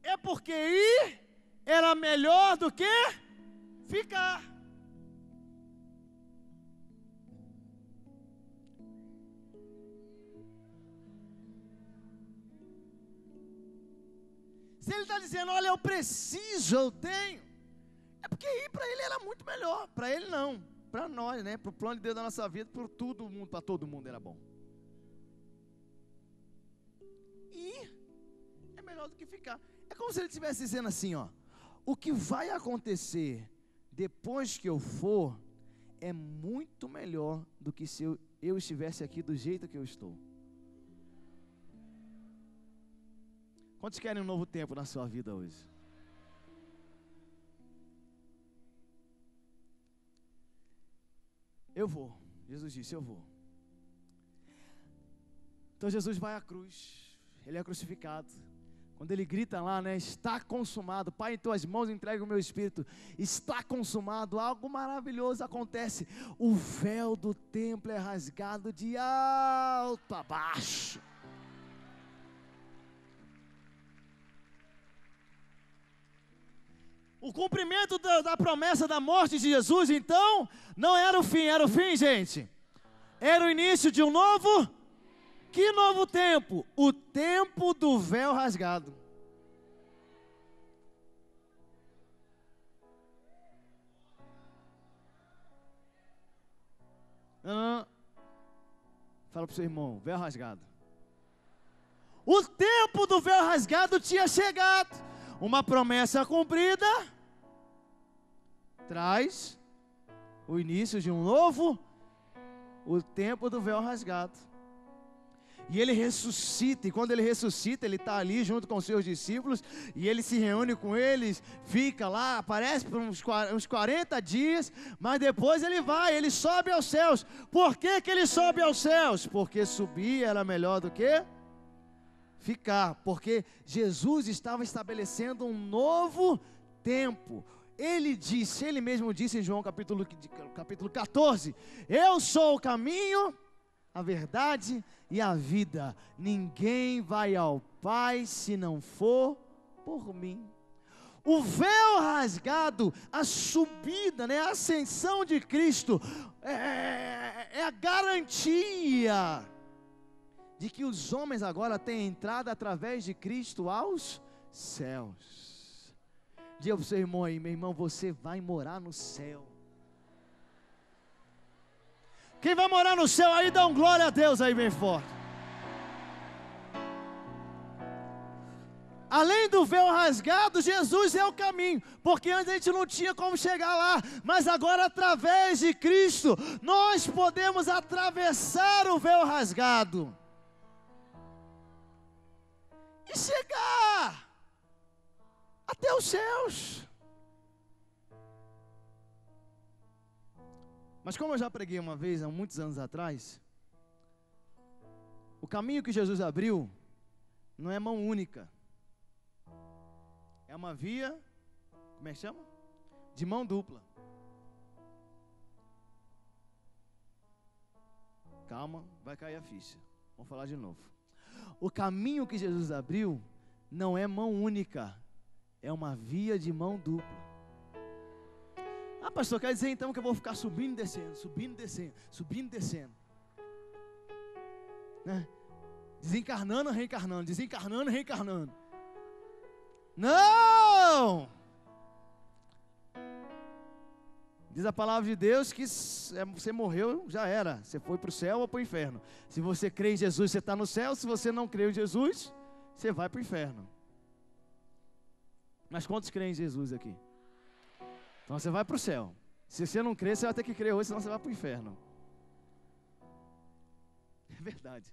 é porque ir era melhor do que ficar. Se ele está dizendo, olha, eu preciso, eu tenho, é porque ir para ele era muito melhor. Para ele não, para nós, né? Para o plano de Deus da nossa vida, para todo mundo, para todo mundo era bom. Ir é melhor do que ficar. É como se ele estivesse dizendo assim, ó. O que vai acontecer depois que eu for é muito melhor do que se eu, eu estivesse aqui do jeito que eu estou. Quantos querem um novo tempo na sua vida hoje? Eu vou. Jesus disse: Eu vou. Então Jesus vai à cruz. Ele é crucificado. Quando ele grita lá, né? Está consumado. Pai, em tuas mãos entrega o meu espírito. Está consumado. Algo maravilhoso acontece. O véu do templo é rasgado de alto a baixo. O cumprimento da, da, promessa da morte de Jesus, então, não era o fim, era o fim, gente. Era o início de um novo que novo tempo? O tempo do véu rasgado. Não, Fala para o seu irmão, véu rasgado. O tempo do véu rasgado tinha chegado. Uma promessa cumprida traz o início de um novo, o tempo do véu rasgado. E ele ressuscita, e quando ele ressuscita, ele está ali junto com os seus discípulos, e ele se reúne com eles, fica lá, aparece por uns 40 dias, mas depois ele vai, ele sobe aos céus. Por que, que ele sobe aos céus? Porque subir era melhor do que ficar, porque Jesus estava estabelecendo um novo tempo. Ele disse, ele mesmo disse em João capítulo, capítulo 14: Eu sou o caminho, a verdade e a vida. Ninguém vai ao Pai se não for por mim. O véu rasgado, a subida, né, a ascensão de Cristo, é, é, é a garantia de que os homens agora têm entrada através de Cristo aos céus. Diga para o seu irmão aí, meu irmão, você vai morar no céu. Quem vai morar no céu aí, dá um glória a Deus aí bem forte. Além do véu rasgado, Jesus é o caminho, porque antes a gente não tinha como chegar lá, mas agora através de Cristo nós podemos atravessar o véu rasgado. De chegar até os céus. Mas como eu já preguei uma vez, há muitos anos atrás, o caminho que Jesus abriu não é mão única. É uma via, como é que chama? De mão dupla. Calma, vai cair a ficha. Vamos falar de novo. O caminho que Jesus abriu não é mão única, é uma via de mão dupla. Ah, pastor, quer dizer então que eu vou ficar subindo e descendo, subindo e descendo, subindo e descendo. Né? Desencarnando, reencarnando, desencarnando, reencarnando. Não! Diz a palavra de Deus que é, você morreu, já era. Você foi para o céu ou para o inferno. Se você crê em Jesus, você está no céu. Se você não crê em Jesus, você vai para o inferno. Mas quantos creem em Jesus aqui? Então você vai para o céu. Se você não crê, você vai ter que crer hoje, senão você vai para o inferno. É verdade.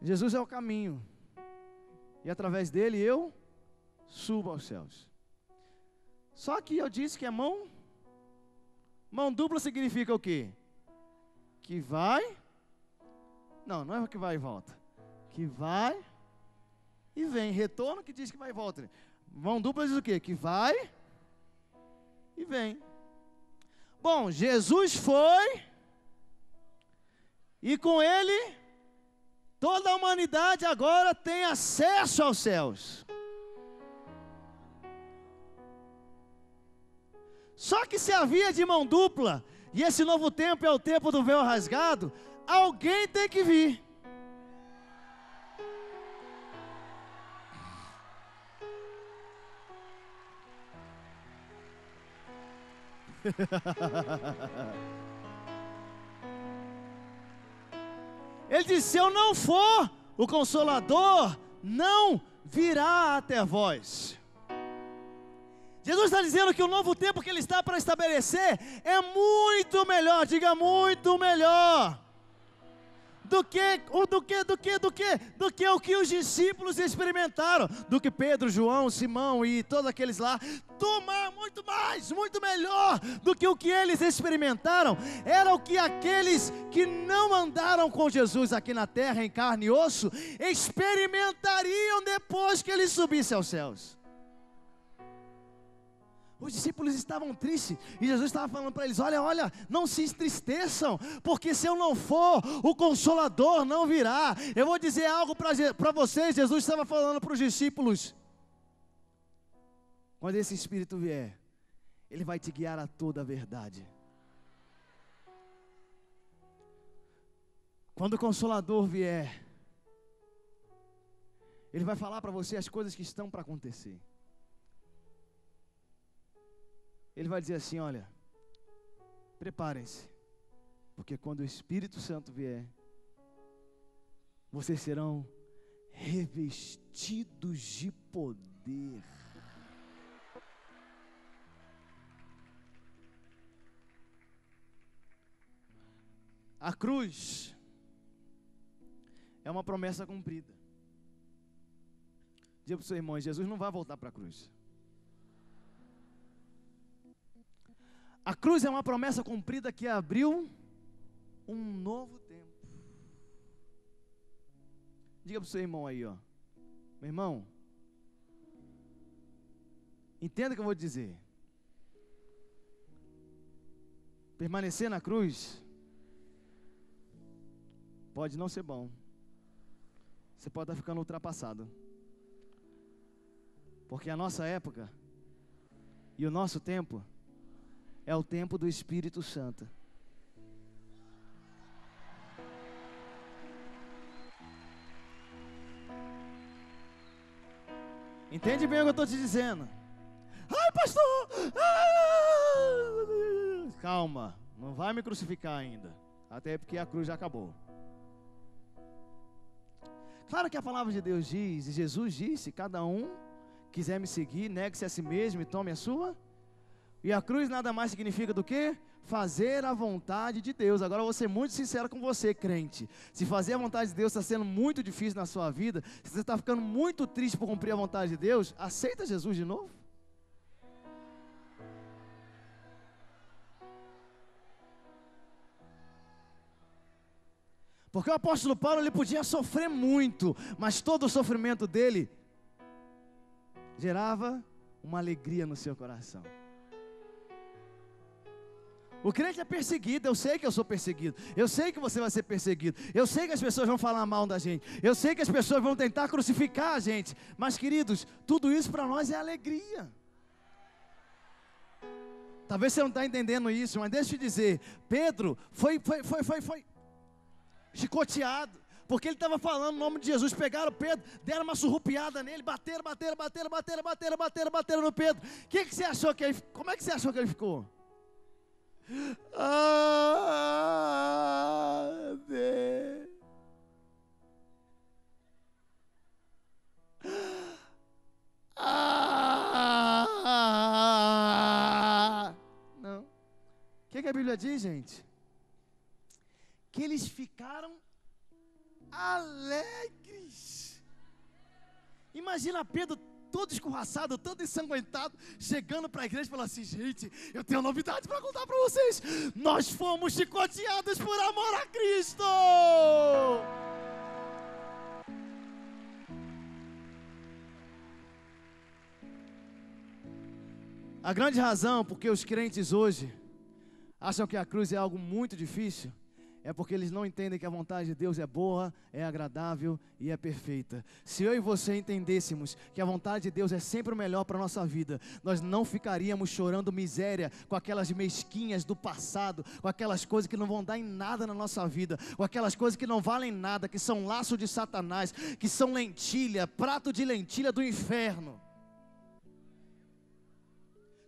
Jesus é o caminho. E através dele eu subo aos céus. Só que eu disse que é mão. Mão dupla significa o quê? Que vai. Não, não é que vai e volta. Que vai e vem. Retorno que diz que vai e volta. Mão dupla diz o quê? Que vai e vem. Bom, Jesus foi e com ele toda a humanidade agora tem acesso aos céus. Só que se havia de mão dupla, e esse novo tempo é o tempo do véu rasgado, alguém tem que vir. Ele disse: Se eu não for, o consolador não virá até vós. Jesus está dizendo que o novo tempo que Ele está para estabelecer é muito melhor, diga muito melhor. Do que, do que, do que, do que, do que o que os discípulos experimentaram, do que Pedro, João, Simão e todos aqueles lá, tomar muito mais, muito melhor do que o que eles experimentaram, era o que aqueles que não andaram com Jesus aqui na terra em carne e osso experimentariam depois que ele subisse aos céus. Os discípulos estavam tristes e Jesus estava falando para eles: Olha, olha, não se entristeçam, porque se eu não for, o consolador não virá. Eu vou dizer algo para vocês: Jesus estava falando para os discípulos. Quando esse Espírito vier, ele vai te guiar a toda a verdade. Quando o consolador vier, ele vai falar para você as coisas que estão para acontecer. Ele vai dizer assim: olha, preparem-se, porque quando o Espírito Santo vier, vocês serão revestidos de poder. A cruz é uma promessa cumprida. Diga para o seu irmão: Jesus não vai voltar para a cruz. A cruz é uma promessa cumprida que abriu um novo tempo. Diga para o seu irmão aí, ó. Meu irmão, entenda o que eu vou dizer. Permanecer na cruz pode não ser bom. Você pode estar ficando ultrapassado. Porque a nossa época e o nosso tempo é o tempo do Espírito Santo. Entende bem o que eu estou te dizendo? Ai, pastor! Ah! Calma, não vai me crucificar ainda. Até porque a cruz já acabou. Claro que a palavra de Deus diz, e Jesus disse: cada um quiser me seguir, negue-se a si mesmo e tome a sua E a cruz nada mais significa do que fazer a vontade de Deus. Agora vou ser muito sincero com você, crente. Se fazer a vontade de Deus está sendo muito difícil na sua vida, se você está ficando muito triste por cumprir a vontade de Deus, aceita Jesus de novo. Porque o apóstolo Paulo ele podia sofrer muito, mas todo o sofrimento dele gerava uma alegria no seu coração. O crente é perseguido, eu sei que eu sou perseguido, eu sei que você vai ser perseguido, eu sei que as pessoas vão falar mal da gente, eu sei que as pessoas vão tentar crucificar a gente, mas queridos, tudo isso para nós é alegria. Talvez você não está entendendo isso, mas deixa eu te dizer, Pedro foi, foi, foi, foi, foi chicoteado, porque ele estava falando o nome de Jesus. Pegaram Pedro, deram uma surrupiada nele, bateram, bateram, bateram, bateram, bateram, bateram, bateram no Pedro. Que que você achou que ele, como é que você achou que ele ficou? Deus. Ah, não. O que, que a Bíblia diz, gente? Que eles ficaram alegres. Imagina Pedro todo escorraçado, todo ensanguentado, chegando para a igreja e falando assim: gente, eu tenho novidade para contar para vocês. Nós fomos chicoteados por amor a Cristo. A grande razão porque os crentes hoje acham que a cruz é algo muito difícil é porque eles não entendem que a vontade de Deus é boa, é agradável e é perfeita. Se eu e você entendêssemos que a vontade de Deus é sempre o melhor para a nossa vida, nós não ficaríamos chorando miséria com aquelas mesquinhas do passado, com aquelas coisas que não vão dar em nada na nossa vida, com aquelas coisas que não valem nada, que são laço de Satanás, que são lentilha, prato de lentilha do inferno.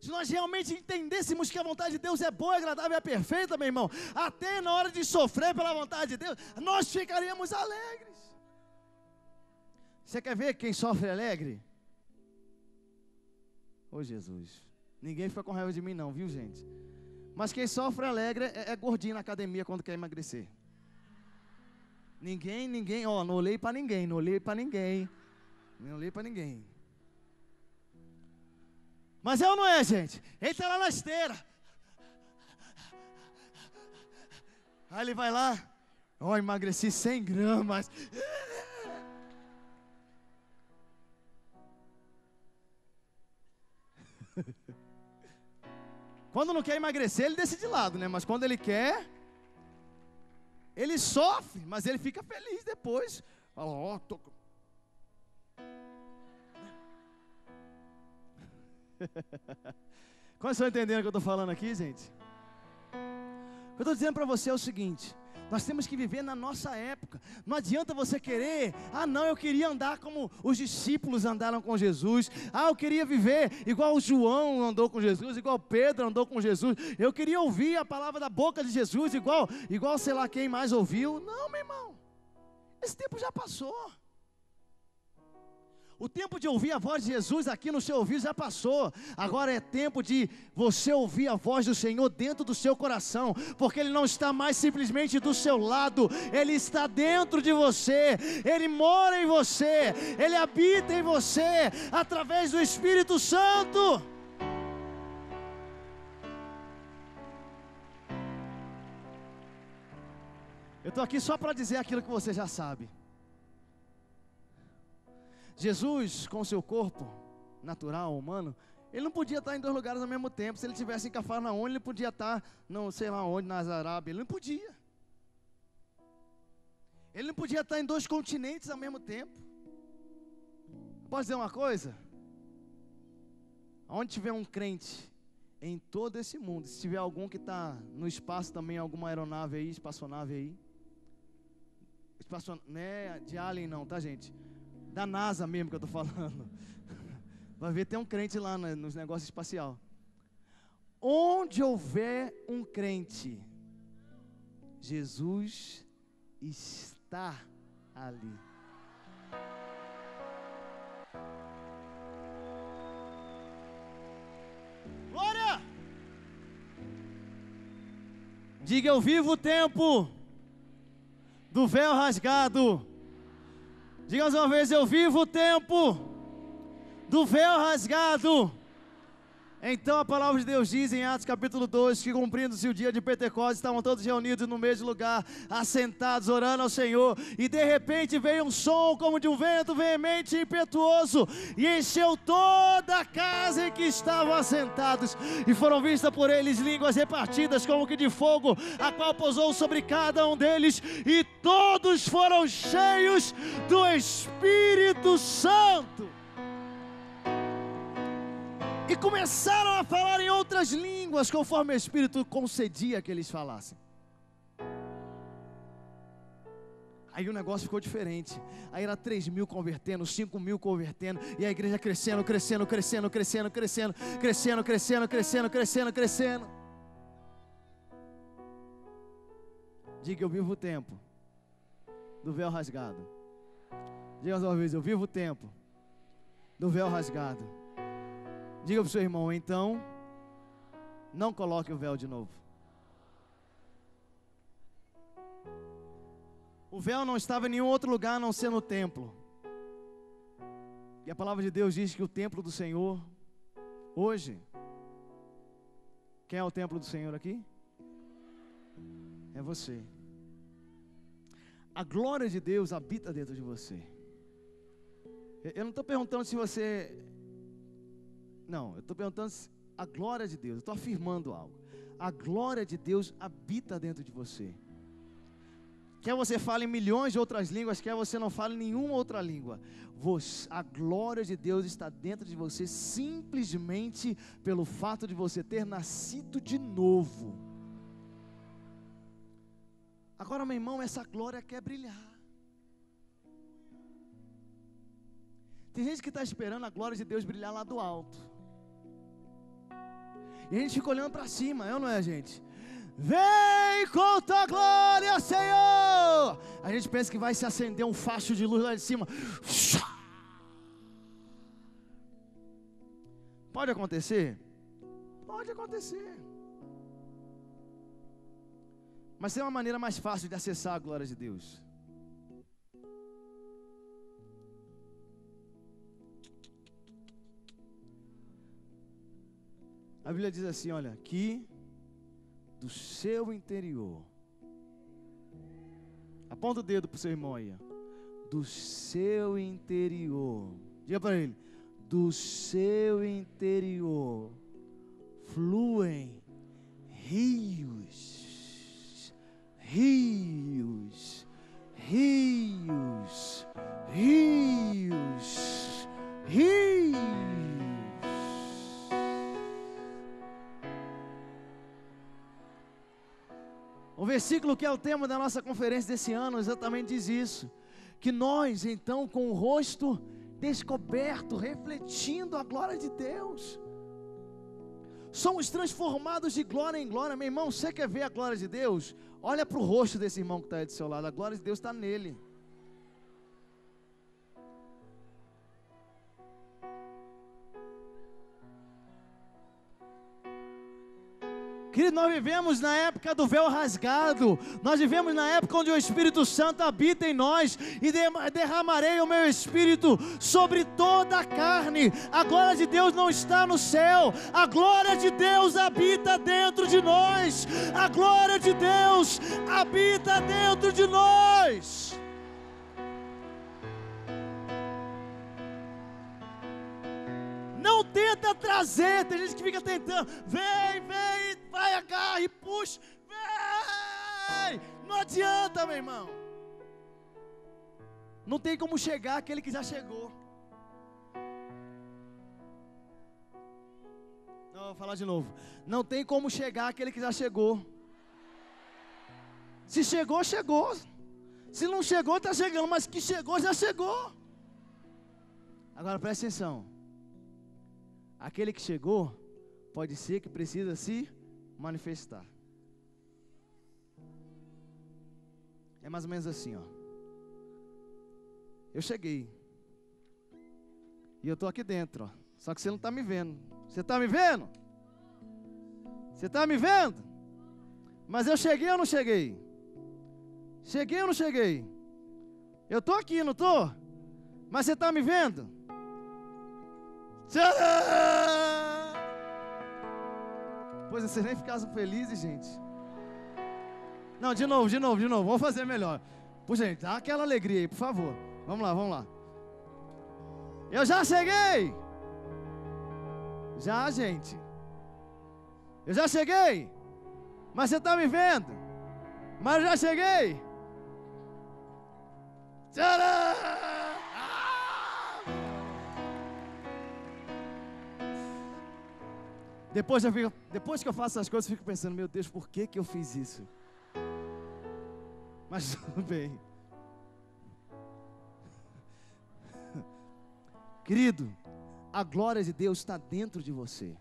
Se nós realmente entendêssemos que a vontade de Deus é boa, agradável e é perfeita, meu irmão, até na hora de sofrer pela vontade de Deus, nós ficaríamos alegres. Você quer ver quem sofre alegre? Ô oh, Jesus, ninguém fica com raiva de mim, não, viu, gente? Mas quem sofre alegre é, é gordinho na academia quando quer emagrecer. Ninguém, ninguém, ó, não olhei para ninguém, não olhei para ninguém, não olhei para ninguém. Mas é ou não é, gente? Entra lá na esteira. Aí ele vai lá. Ó, oh, emagreci 100 gramas. Quando não quer emagrecer, ele desce de lado, né? Mas quando ele quer, ele sofre, mas ele fica feliz depois. Fala, ó, oh, tô, Como estão entendendo o que eu estou falando aqui, gente? O que eu estou dizendo para você é o seguinte: nós temos que viver na nossa época. Não adianta você querer, ah, não, eu queria andar como os discípulos andaram com Jesus. Ah, eu queria viver igual João andou com Jesus, igual Pedro andou com Jesus. Eu queria ouvir a palavra da boca de Jesus, igual, igual sei lá quem mais ouviu. Não, meu irmão. Esse tempo já passou. O tempo de ouvir a voz de Jesus aqui no seu ouvido já passou. Agora é tempo de você ouvir a voz do Senhor dentro do seu coração, porque Ele não está mais simplesmente do seu lado, Ele está dentro de você, Ele mora em você, Ele habita em você através do Espírito Santo. Eu estou aqui só para dizer aquilo que você já sabe. Jesus, com seu corpo natural, humano, ele não podia estar em dois lugares ao mesmo tempo. Se ele tivesse em Cafarnaum, ele podia estar, não sei lá onde, nas Arábia. Ele não podia. Ele não podia estar em dois continentes ao mesmo tempo. Posso dizer uma coisa? Onde tiver um crente em todo esse mundo, se tiver algum que está no espaço também, alguma aeronave aí, espaçonave aí, espaço, né, de alien não, tá gente? Da NASA mesmo que eu estou falando. Vai ver, tem um crente lá nos negócios espacial. Onde houver um crente, Jesus está ali. Glória! Diga eu vivo o tempo do véu rasgado. Diga mais uma vez, eu vivo o tempo do véu rasgado. Então a palavra de Deus diz em Atos capítulo 2 que cumprindo-se o dia de Pentecostes, estavam todos reunidos no mesmo lugar, assentados, orando ao Senhor, e de repente veio um som como de um vento veemente e impetuoso, e encheu toda a casa em que estavam assentados, e foram vistas por eles línguas repartidas como que de fogo, a qual pousou sobre cada um deles, e todos foram cheios do Espírito Santo e começaram a falar em outras línguas, conforme o Espírito concedia que eles falassem. Aí o negócio ficou diferente. Aí era 3 mil convertendo, 5 mil convertendo, e a igreja crescendo, crescendo, crescendo, crescendo, crescendo, crescendo, crescendo, crescendo, crescendo, crescendo. Diga, eu vivo o tempo do véu rasgado. Diga mais uma vez, eu vivo o tempo do véu rasgado. Diga para o seu irmão, então, não coloque o véu de novo. O véu não estava em nenhum outro lugar a não ser no templo. E a palavra de Deus diz que o templo do Senhor, hoje, quem é o templo do Senhor aqui? É você. A glória de Deus habita dentro de você. Eu não estou perguntando se você não, eu estou perguntando a glória de Deus, eu estou afirmando algo. A glória de Deus habita dentro de você. Quer você fale milhões de outras línguas, quer você não fale nenhuma outra língua. Você, a glória de Deus está dentro de você simplesmente pelo fato de você ter nascido de novo. Agora, meu irmão, essa glória quer brilhar. Tem gente que está esperando a glória de Deus brilhar lá do alto. E a gente fica olhando para cima, é ou não é, gente? Vem com tua glória, Senhor! A gente pensa que vai se acender um facho de luz lá de cima. Pode acontecer? Pode acontecer. Mas tem uma maneira mais fácil de acessar a glória de Deus. A Bíblia diz assim: olha, que do seu interior, aponta o dedo para o seu irmão aí, do seu interior, diga para ele: do seu interior fluem rios, rios, rios, rios, rios. O versículo que é o tema da nossa conferência desse ano exatamente diz isso: que nós, então, com o rosto descoberto, refletindo a glória de Deus, somos transformados de glória em glória. Meu irmão, você quer ver a glória de Deus? Olha para o rosto desse irmão que está aí do seu lado, a glória de Deus está nele. Querido, nós vivemos na época do véu rasgado, nós vivemos na época onde o Espírito Santo habita em nós, e derramarei o meu Espírito sobre toda a carne. A glória de Deus não está no céu, a glória de Deus habita dentro de nós, a glória de Deus habita dentro de nós. Não tenta trazer, tem gente que fica tentando, vem, vem, vai, agarra e puxa, vem. Não adianta, meu irmão. Não tem como chegar aquele que já chegou. Não, vou falar de novo. Não tem como chegar aquele que já chegou. Se chegou, chegou. Se não chegou, está chegando. Mas que chegou, já chegou. Agora preste atenção. Aquele que chegou, pode ser que precisa se manifestar. É mais ou menos assim, ó. Eu cheguei. E eu estou aqui dentro, ó. Só que você não está me vendo. Você está me vendo? Você está me vendo? Mas eu cheguei ou não cheguei? Cheguei ou não cheguei? Eu tô aqui, não tô? Mas você tá me vendo? Tcharam! Pois vocês nem ficaram felizes, gente. Não, de novo, de novo, de novo. Vamos fazer melhor. Por gente, dá aquela alegria aí, por favor. Vamos lá, vamos lá. Eu já cheguei. Já, gente. Eu já cheguei. Mas você está me vendo? Mas eu já cheguei. Tcharam! Depois, eu fico, depois que eu faço essas coisas, eu fico pensando, meu Deus, por que, que eu fiz isso? Mas tudo bem. Querido, a glória de Deus está dentro de você.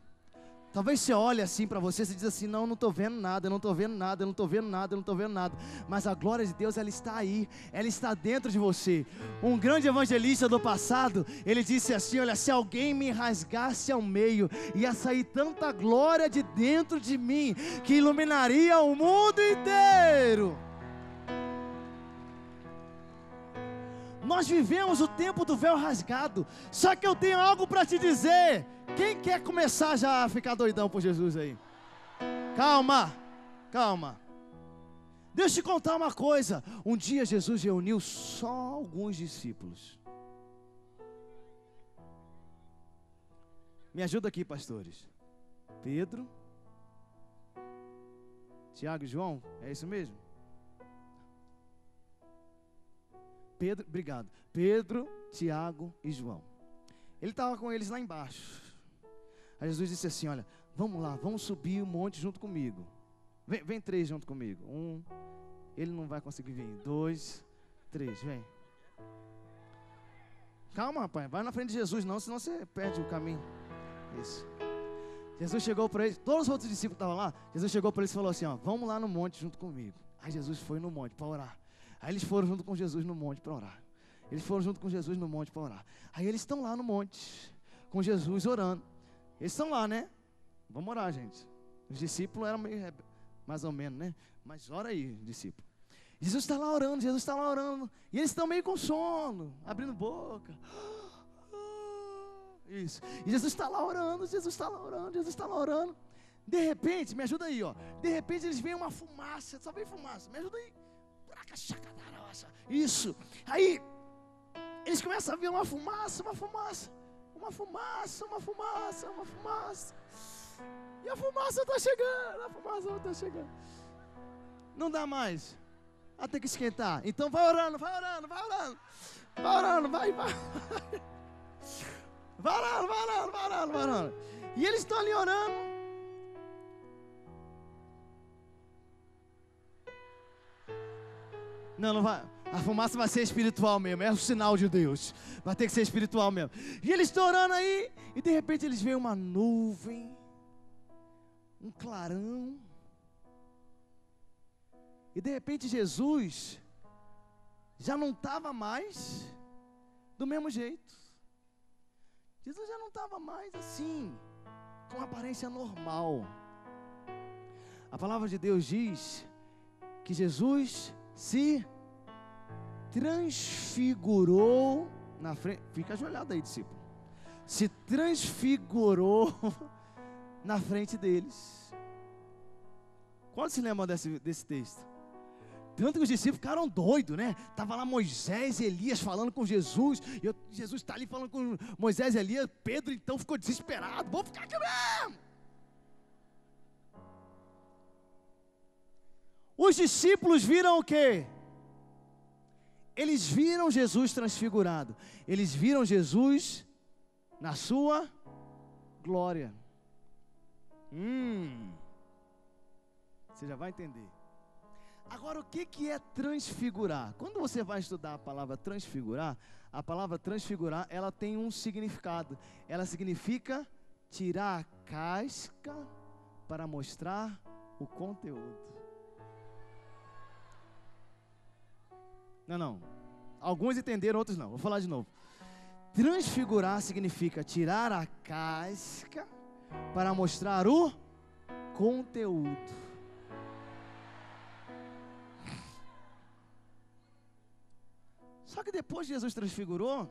Talvez você olhe assim para você e diz assim: Não, eu não estou vendo nada, eu não estou vendo nada, eu não estou vendo nada, eu não estou vendo nada. Mas a glória de Deus, ela está aí, ela está dentro de você. Um grande evangelista do passado, ele disse assim: Olha, se alguém me rasgasse ao meio, ia sair tanta glória de dentro de mim, que iluminaria o mundo inteiro. Nós vivemos o tempo do véu rasgado. Só que eu tenho algo para te dizer. Quem quer começar já a ficar doidão por Jesus aí? Calma, calma. Deixa eu te contar uma coisa. Um dia Jesus reuniu só alguns discípulos. Me ajuda aqui, pastores. Pedro, Tiago e João, é isso mesmo? Pedro, obrigado. Pedro, Tiago e João. Ele estava com eles lá embaixo. Aí Jesus disse assim: Olha, vamos lá, vamos subir o monte junto comigo. Vem, vem três junto comigo. Um, ele não vai conseguir vir. Dois, três, vem. Calma, rapaz, vai na frente de Jesus, não, senão você perde o caminho. Isso. Jesus chegou para eles, todos os outros discípulos estavam lá. Jesus chegou para eles e falou assim: Ó, vamos lá no monte junto comigo. Aí Jesus foi no monte para orar. Aí eles foram junto com Jesus no monte para orar. Eles foram junto com Jesus no monte para orar. Aí eles estão lá no monte, com Jesus orando. Eles estão lá, né? Vamos orar, gente. Os discípulos eram meio, mais ou menos, né? Mas ora aí, discípulo. Jesus está lá orando, Jesus está lá orando. E eles estão meio com sono, abrindo boca. Isso. E Jesus está lá orando, Jesus está lá orando, Jesus está lá orando. De repente, me ajuda aí, ó. De repente eles veem uma fumaça, só vem fumaça. Me ajuda aí. Isso. Aí eles começam a ver uma fumaça, uma fumaça, uma fumaça, uma fumaça, uma fumaça. E a fumaça está chegando, a fumaça está chegando. Não dá mais. Vai ter que esquentar. Então vai orando, vai orando, vai orando. Vai orando, vai, vai. Vai orando, vai orando, vai orando, vai orando. E eles estão ali orando. Não, não vai. A fumaça vai ser espiritual mesmo, é o sinal de Deus. Vai ter que ser espiritual mesmo. E eles estão orando aí, e de repente eles veem uma nuvem, um clarão. E de repente Jesus já não estava mais do mesmo jeito. Jesus já não estava mais assim, com aparência normal. A palavra de Deus diz que Jesus se transfigurou na frente. Fica ajoelhado aí, discípulo. Se transfigurou na frente deles. Quando se lembram desse, desse texto? Tanto que os discípulos ficaram doidos, né? Tava lá Moisés e Elias falando com Jesus. Eu, Jesus está ali falando com Moisés e Elias. Pedro então ficou desesperado. Vou ficar aqui mesmo. Os discípulos viram o quê? Eles viram Jesus transfigurado. Eles viram Jesus na sua glória. Hum. Você já vai entender. Agora, o que, que é transfigurar? Quando você vai estudar a palavra transfigurar, a palavra transfigurar, ela tem um significado. Ela significa tirar a casca para mostrar o conteúdo. Não, não. Alguns entenderam, outros não. Vou falar de novo. Transfigurar significa tirar a casca para mostrar o conteúdo. Só que depois que Jesus transfigurou,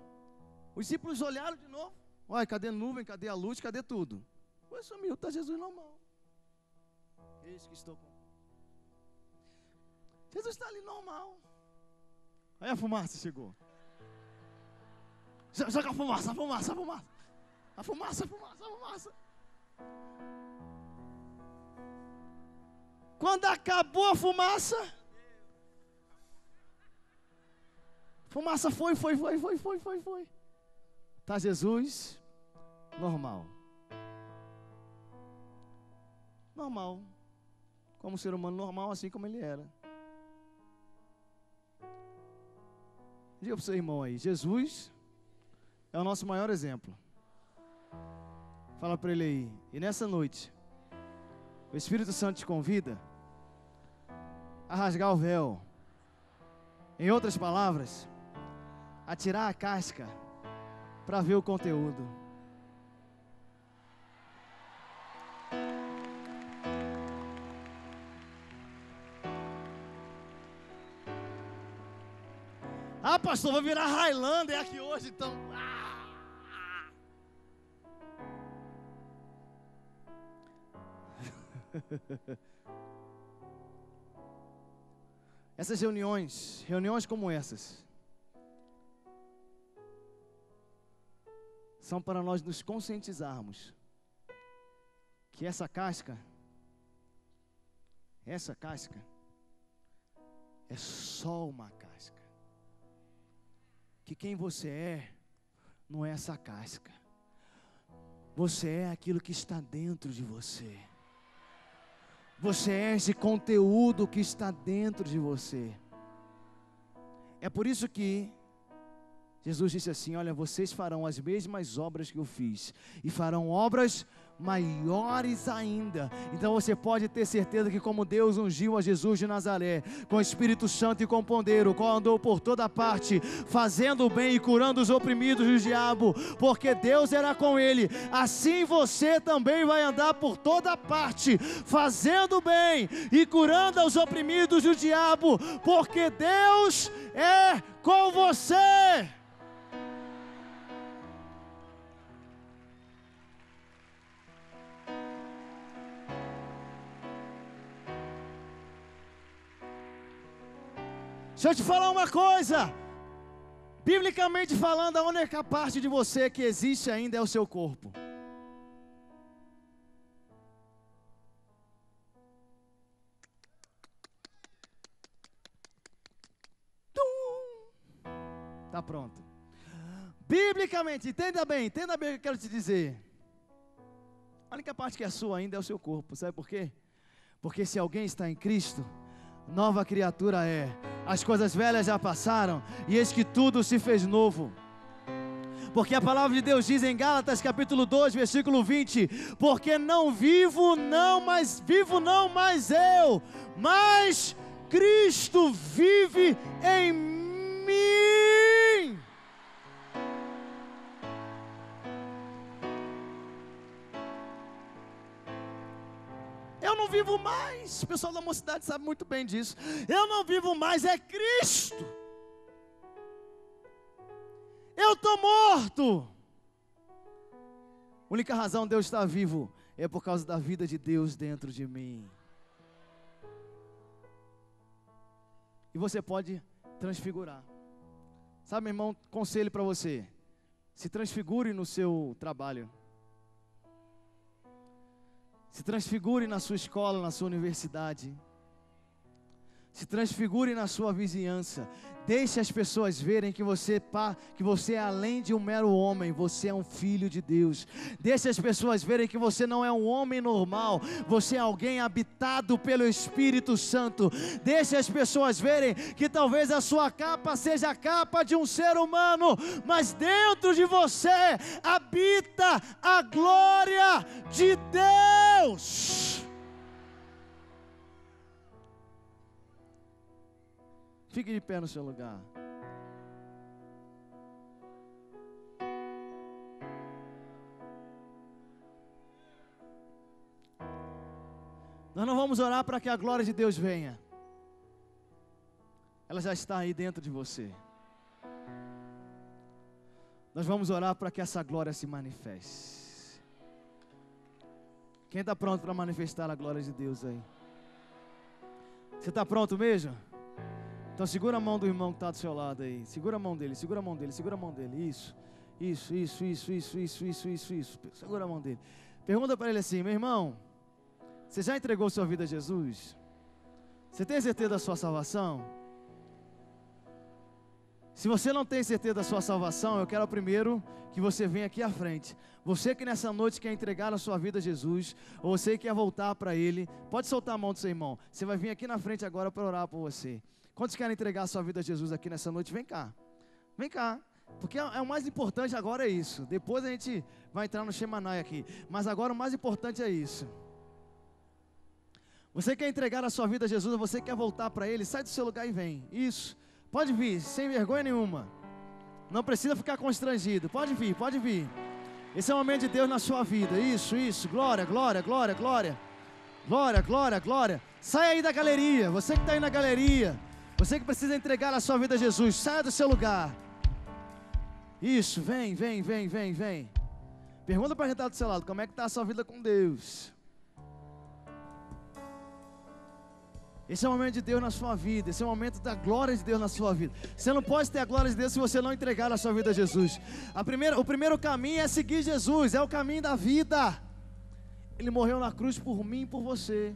os discípulos olharam de novo. Olha, cadê a nuvem, cadê a luz, cadê tudo? Ué, sumiu, está Jesus normal. Eis que estou com. Jesus está ali normal. Aí a fumaça chegou. Jo- Joga a fumaça, a fumaça, a fumaça. A fumaça, a fumaça, a fumaça. Quando acabou a fumaça, fumaça foi, foi, foi, foi, foi, foi, foi. Tá Jesus normal. Normal. Como ser humano normal, assim como ele era. Diga para o seu irmão aí, Jesus é o nosso maior exemplo. Fala para ele aí. E nessa noite, o Espírito Santo te convida a rasgar o véu. Em outras palavras, a tirar a casca para ver o conteúdo. Pastor, vou virar Highlander aqui hoje, então. Essas reuniões, reuniões como essas, são para nós nos conscientizarmos que essa casca, essa casca, é só uma casca. Que quem você é, não é essa casca. Você é aquilo que está dentro de você. Você é esse conteúdo que está dentro de você. É por isso que Jesus disse assim: Olha, vocês farão as mesmas obras que eu fiz, e farão obras maiores ainda. Então você pode ter certeza que, como Deus ungiu a Jesus de Nazaré, com o Espírito Santo e com poder, o qual andou por toda parte, fazendo o bem e curando os oprimidos do diabo, porque Deus era com ele, assim você também vai andar por toda parte, fazendo o bem e curando os oprimidos do diabo, porque Deus é com você. Deixa eu te falar uma coisa. Biblicamente falando, a única parte de você que existe ainda é o seu corpo. Tá pronto. Biblicamente, entenda bem, entenda bem o que eu quero te dizer. A única parte que é sua ainda é o seu corpo. Sabe por quê? Porque se alguém está em Cristo, nova criatura é. As coisas velhas já passaram e eis que tudo se fez novo. Porque a palavra de Deus diz em Gálatas capítulo 2, versículo 20: Porque não vivo não mais vivo não mais eu, mas Cristo vive em mim. Eu não vivo mais. O pessoal da mocidade sabe muito bem disso. Eu não vivo mais, é Cristo. Eu estou morto. A única razão de eu estar vivo é por causa da vida de Deus dentro de mim. E você pode transfigurar. Sabe, meu irmão, conselho para você: se transfigure no seu trabalho. Se transfigure na sua escola, na sua universidade. Se transfigure na sua vizinhança. Deixe as pessoas verem que você, que você é além de um mero homem, você é um filho de Deus. Deixe as pessoas verem que você não é um homem normal, você é alguém habitado pelo Espírito Santo. Deixe as pessoas verem que talvez a sua capa seja a capa de um ser humano, mas dentro de você habita a glória de Deus. Fique de pé no seu lugar. Nós não vamos orar para que a glória de Deus venha. Ela já está aí dentro de você. nós vamos orar para que essa glória se manifeste. Quem está pronto para manifestar a glória de Deus aí? Você está pronto mesmo? Então segura a mão do irmão que está do seu lado aí. Segura a mão dele, segura a mão dele, segura a mão dele. Isso, isso, isso, isso, isso, isso, isso, isso, isso. Segura a mão dele. Pergunta para ele assim, meu irmão, você já entregou sua vida a Jesus? Você tem certeza da sua salvação? Se você não tem certeza da sua salvação, eu quero primeiro que você venha aqui à frente. Você que nessa noite quer entregar a sua vida a Jesus, ou você que quer voltar para Ele, pode soltar a mão do seu irmão. Você vai vir aqui na frente agora para orar por você. Quantos querem entregar a sua vida a Jesus aqui nessa noite? Vem cá. Vem cá. Porque é, é o mais importante agora é isso. Depois a gente vai entrar no Shemanai aqui. Mas agora o mais importante é isso. Você quer entregar a sua vida a Jesus, você quer voltar para Ele, sai do seu lugar e vem. Isso. Pode vir, sem vergonha nenhuma. Não precisa ficar constrangido. Pode vir, pode vir. Esse é o momento de Deus na sua vida. Isso, isso. Glória, glória, glória, glória. Glória, glória, glória. Sai aí da galeria. Você que está aí na galeria. Você que precisa entregar a sua vida a Jesus. Saia do seu lugar. Isso, vem, vem, vem, vem, vem. Pergunta para quem está do seu lado: como é que está a sua vida com Deus? Esse é o momento de Deus na sua vida. Esse é o momento da glória de Deus na sua vida. Você não pode ter a glória de Deus se você não entregar a sua vida a Jesus. A primeira, o primeiro caminho é seguir Jesus, é o caminho da vida. Ele morreu na cruz por mim e por você.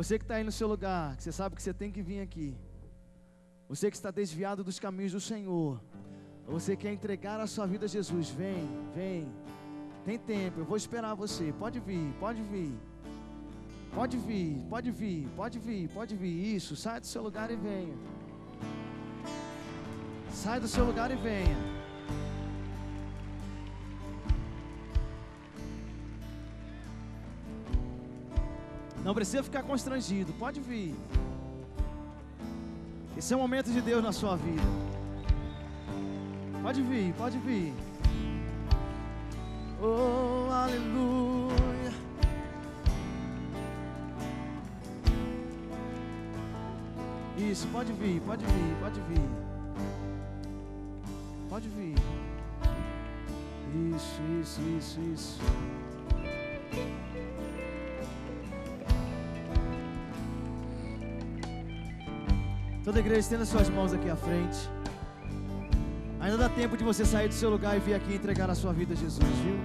Você que está aí no seu lugar, que você sabe que você tem que vir aqui. Você que está desviado dos caminhos do Senhor. Você quer entregar a sua vida a Jesus. Vem, vem. Tem tempo, eu vou esperar você. Pode vir, pode vir. Pode vir, pode vir, pode vir, pode vir. Isso, sai do seu lugar e venha. Sai do seu lugar e venha. Não precisa ficar constrangido, pode vir. Esse é o momento de Deus na sua vida. Pode vir, pode vir. Oh, aleluia. Isso, pode vir, pode vir, pode vir. Pode vir. Isso, isso, isso, isso. Toda a igreja estenda suas mãos aqui à frente. Ainda dá tempo de você sair do seu lugar e vir aqui entregar a sua vida a Jesus, viu?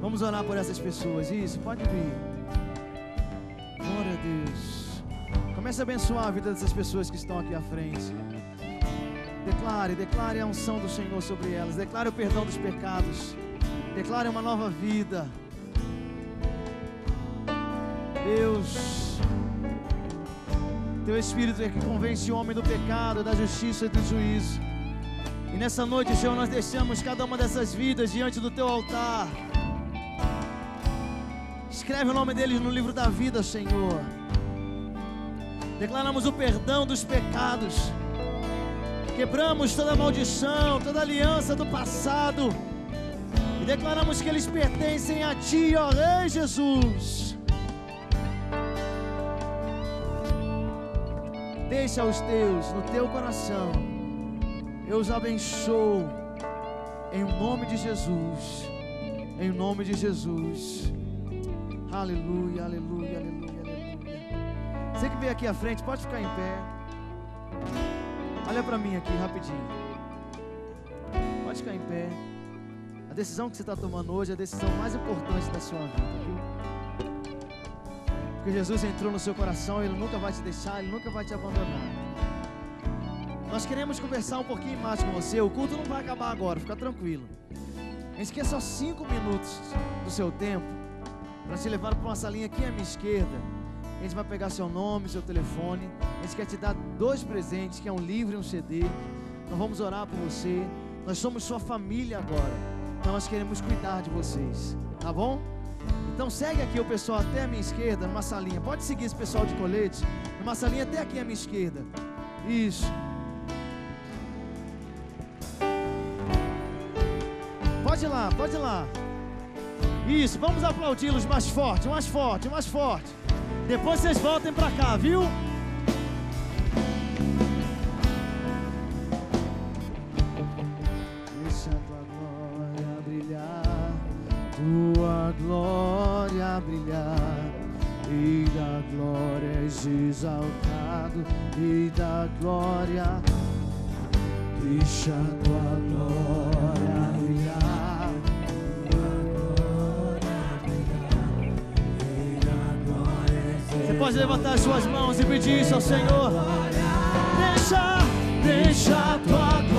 Vamos orar por essas pessoas. Isso, pode vir. Glória a Deus. Comece a abençoar a vida dessas pessoas que estão aqui à frente. Declare, declare a unção do Senhor sobre elas. Declare o perdão dos pecados. Declare uma nova vida. Deus, Teu Espírito é que convence o homem do pecado, da justiça e do juízo. E nessa noite, Senhor, nós deixamos cada uma dessas vidas diante do Teu altar. Escreve o nome deles no livro da vida, Senhor. Declaramos o perdão dos pecados. Quebramos toda maldição, toda aliança do passado. E declaramos que eles pertencem a Ti, ó Rei Jesus. Deixa os teus no teu coração. Eu os abençoo. Em nome de Jesus. Em nome de Jesus. Aleluia, aleluia, aleluia, aleluia. Você que veio aqui à frente, pode ficar em pé. Olha para mim aqui rapidinho. Pode ficar em pé. A decisão que você está tomando hoje é a decisão mais importante da sua vida, viu? Jesus entrou no seu coração, Ele nunca vai te deixar, Ele nunca vai te abandonar. Nós queremos conversar um pouquinho mais com você. O culto não vai acabar agora, fica tranquilo. A gente quer só cinco minutos do seu tempo para te levar para uma salinha aqui à minha esquerda. A gente vai pegar seu nome, seu telefone. A gente quer te dar dois presentes, que é um livro e um CD. Nós vamos orar por você. Nós somos sua família agora. Então nós queremos cuidar de vocês, tá bom? Então segue aqui o pessoal até a minha esquerda, numa salinha. Pode seguir esse pessoal de colete, numa salinha até aqui à minha esquerda. Isso. Pode ir lá, pode ir lá. Isso, vamos aplaudi-los mais forte, mais forte, mais forte. Depois vocês voltem para cá, viu? Deixa a tua glória brilhar, tua glória. Rei da glória és exaltado, Rei da glória, deixa a tua glória brilhar. Você pode levantar as suas mãos e pedir isso ao Senhor. Deixa, deixa a tua glória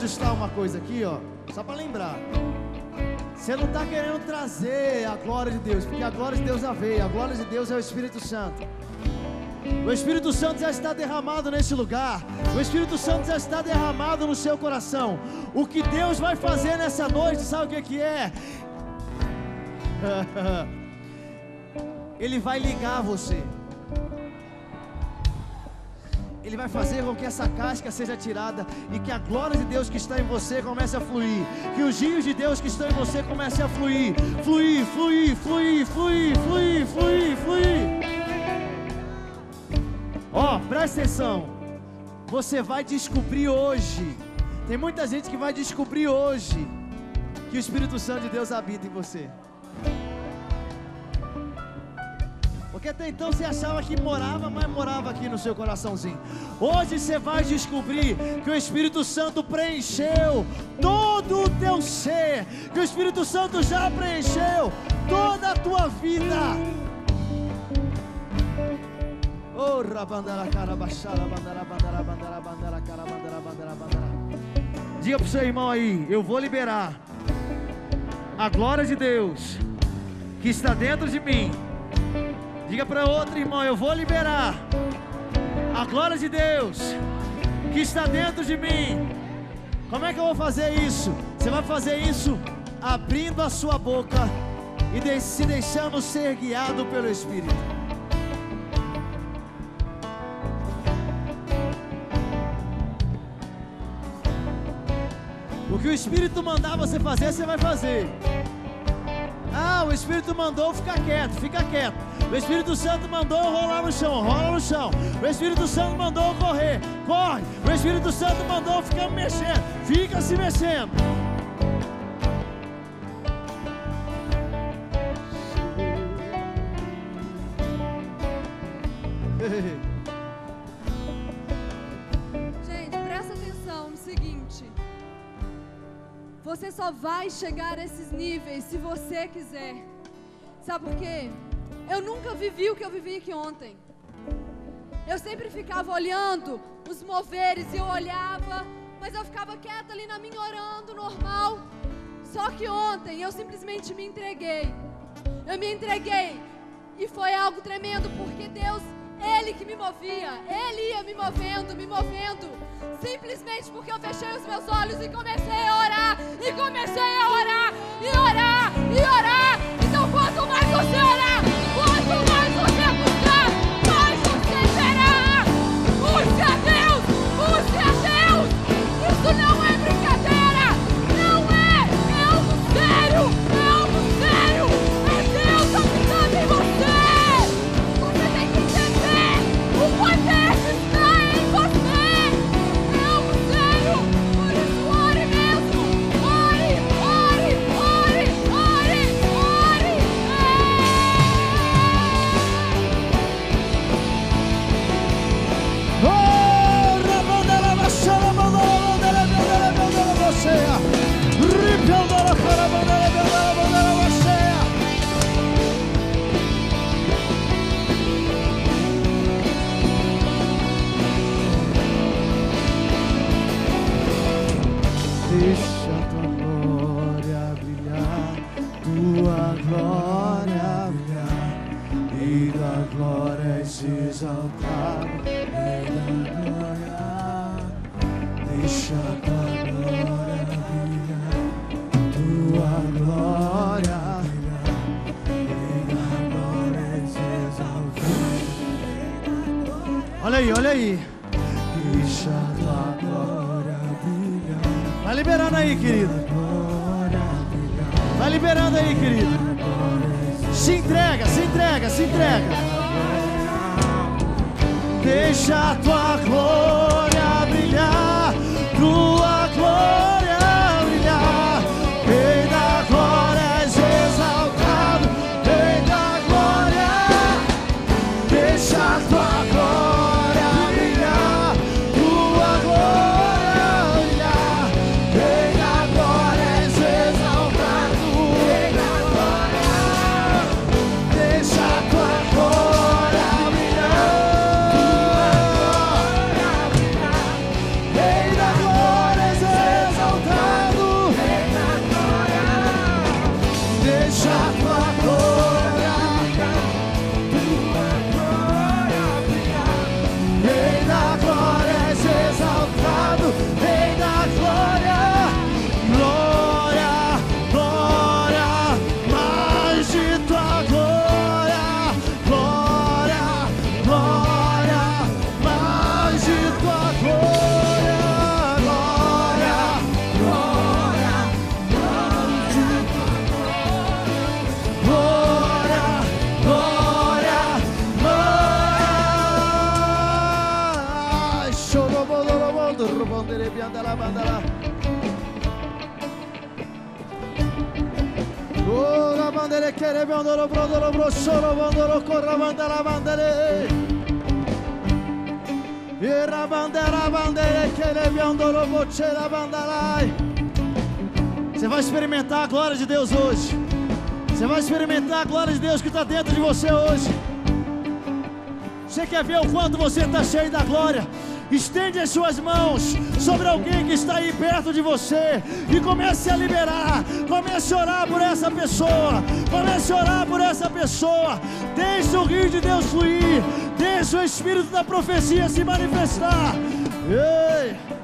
ajustar uma coisa aqui, ó, só pra lembrar. Você não está querendo trazer a glória de Deus, porque a glória de Deus já veio, a glória de Deus é o Espírito Santo. O Espírito Santo já está derramado nesse lugar, o Espírito Santo já está derramado no seu coração. O que Deus vai fazer nessa noite, sabe o que, que é? Ele vai ligar você. Ele vai fazer com que essa casca seja tirada e que a glória de Deus que está em você comece a fluir. Que os rios de Deus que estão em você comecem a fluir. Fluir, fluir, fluir, fluir, fluir, fluir, fluir. Ó, presta atenção. Você vai descobrir hoje. Tem muita gente que vai descobrir hoje que o Espírito Santo de Deus habita em você. Porque até então você achava que morava, mas morava aqui no seu coraçãozinho. Hoje você vai descobrir que o Espírito Santo preencheu todo o teu ser. Que o Espírito Santo já preencheu toda a tua vida. Oh, rabandara cara cara, seu irmão aí, eu vou liberar a glória de Deus que está dentro de mim. Diga para outro irmão, eu vou liberar a glória de Deus que está dentro de mim. Como é que eu vou fazer isso? Você vai fazer isso abrindo a sua boca e se deixando ser guiado pelo Espírito. O que o Espírito mandar você fazer, você vai fazer. O Espírito mandou ficar quieto, fica quieto. O Espírito Santo mandou rolar no chão, rola no chão. O Espírito Santo mandou correr, corre. O Espírito Santo mandou ficar mexendo, fica se mexendo. Você só vai chegar a esses níveis se você quiser. Sabe por quê? Eu nunca vivi o que eu vivi aqui ontem. Eu sempre ficava olhando os moveres e eu olhava, mas eu ficava quieta ali na minha orando, normal. Só que ontem eu simplesmente me entreguei. Eu me entreguei. E foi algo tremendo, porque Deus, Ele que me movia, Ele ia me movendo, me movendo. Simplesmente porque eu fechei os meus olhos e comecei a orar, e comecei a orar, e orar, e orar. Então, quanto mais você orar, exaltado, da glória. Deixa a glória brilhar, tua glória brilhar. Exaltado. Olha aí, olha aí. Deixa a glória brilhar. Vai liberando aí, querido. Vai liberando aí, querido. Se entrega, se entrega, se entrega. Deixa a tua glória bandalai. Você vai experimentar a glória de Deus hoje. Você vai experimentar a glória de Deus que está dentro de você hoje. Você quer ver o quanto você está cheio da glória? Estende as suas mãos sobre alguém que está aí perto de você e comece a liberar. Comece a orar por essa pessoa. Comece a orar por essa pessoa. Deixe o rio de Deus fluir. Deixe o espírito da profecia se manifestar. Ei!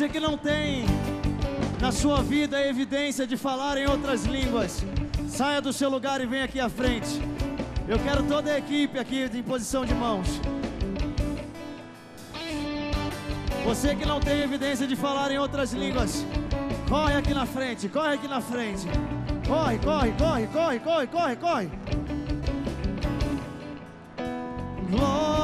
Você que não tem na sua vida evidência de falar em outras línguas, saia do seu lugar e venha aqui à frente. Eu quero toda a equipe aqui em posição de mãos. Você que não tem evidência de falar em outras línguas, corre aqui na frente, corre aqui na frente. Corre, corre, corre, corre, corre, corre, corre. Glória,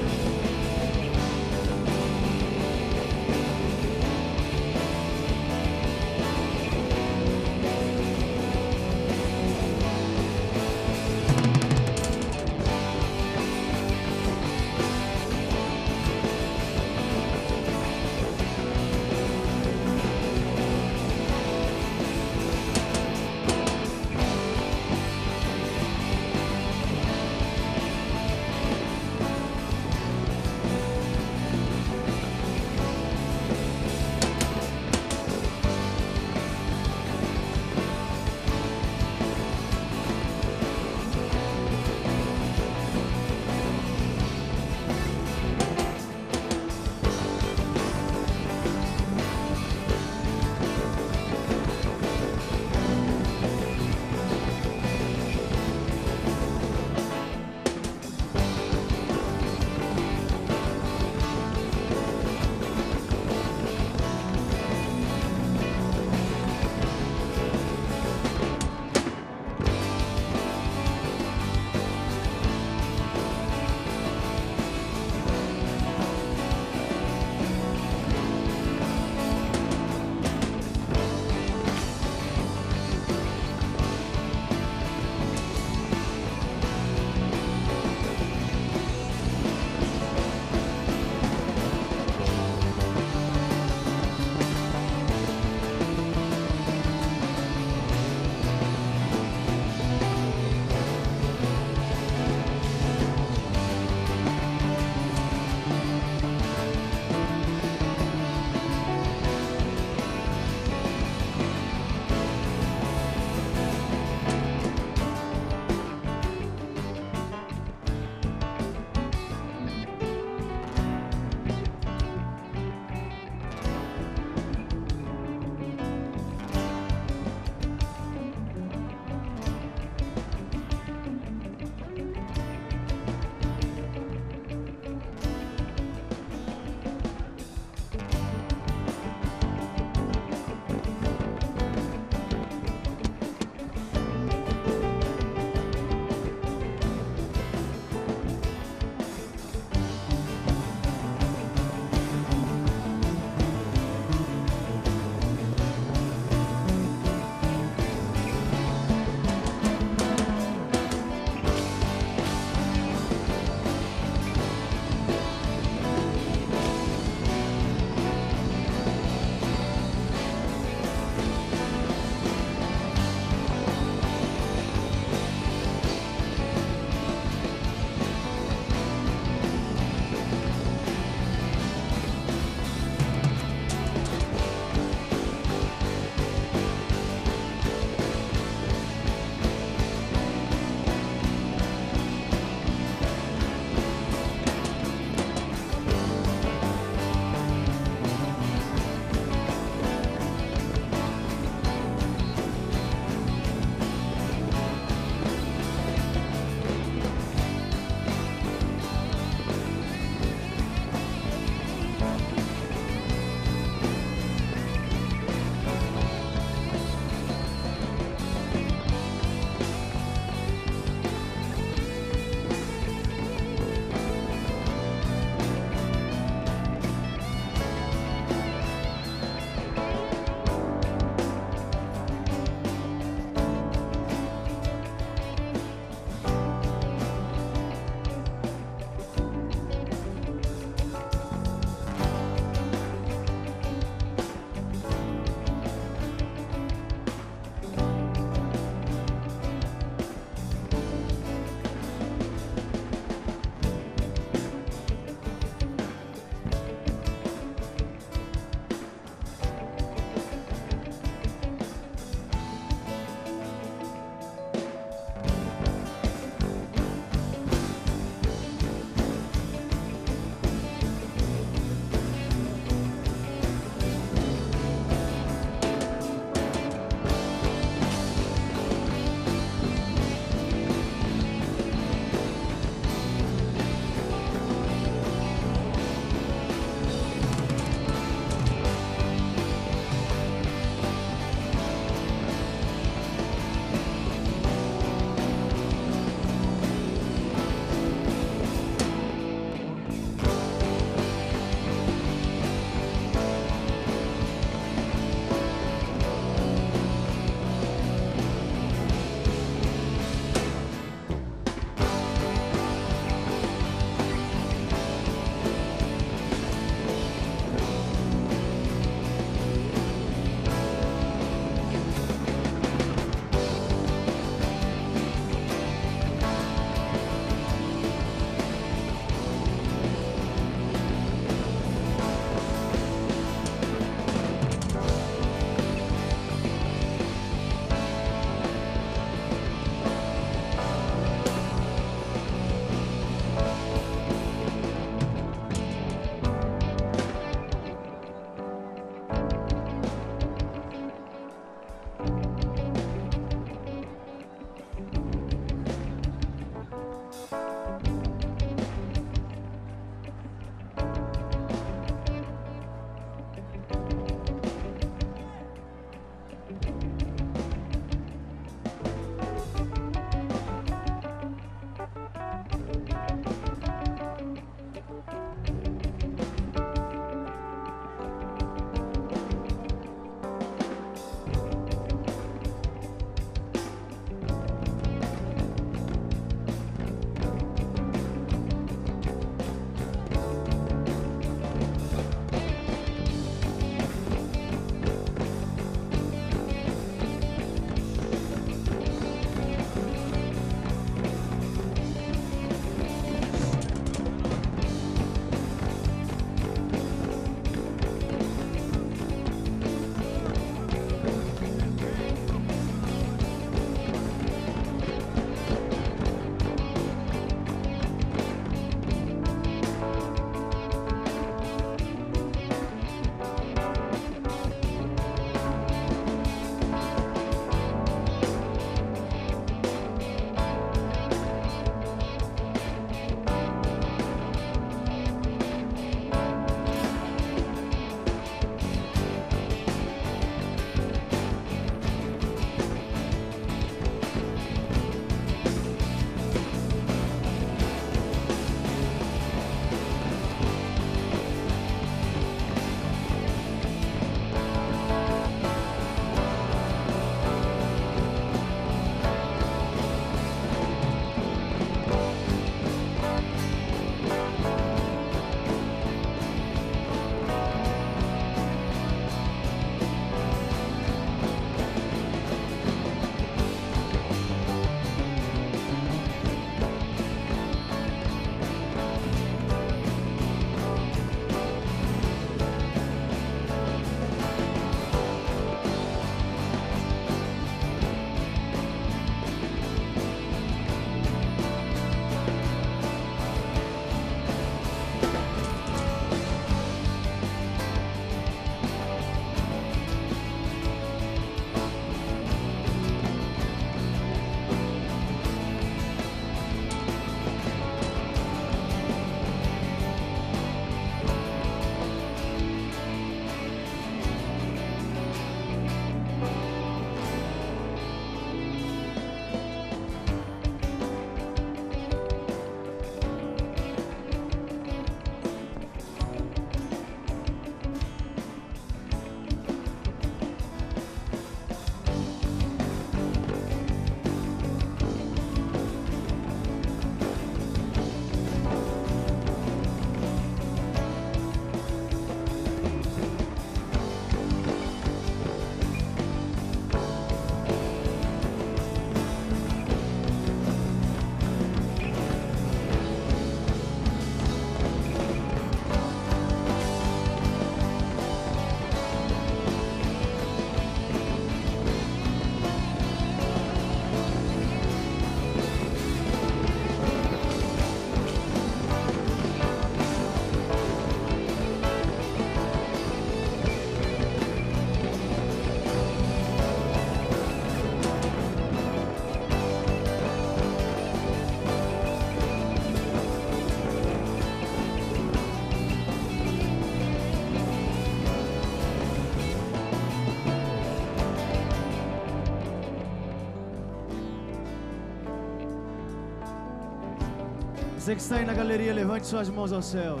Você que está aí na galeria, levante suas mãos aos céus.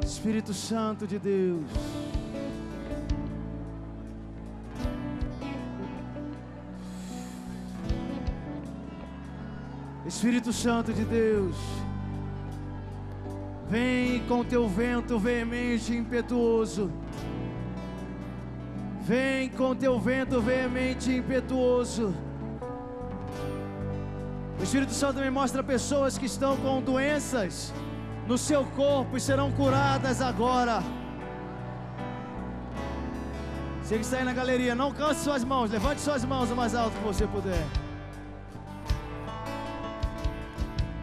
Espírito Santo de Deus. Espírito Santo de Deus. Vem com teu vento veemente e impetuoso. Vem com teu vento veemente e impetuoso. O Espírito Santo me mostra pessoas que estão com doenças no seu corpo e serão curadas agora. Você que está aí na galeria, não canse suas mãos, levante suas mãos o mais alto que você puder.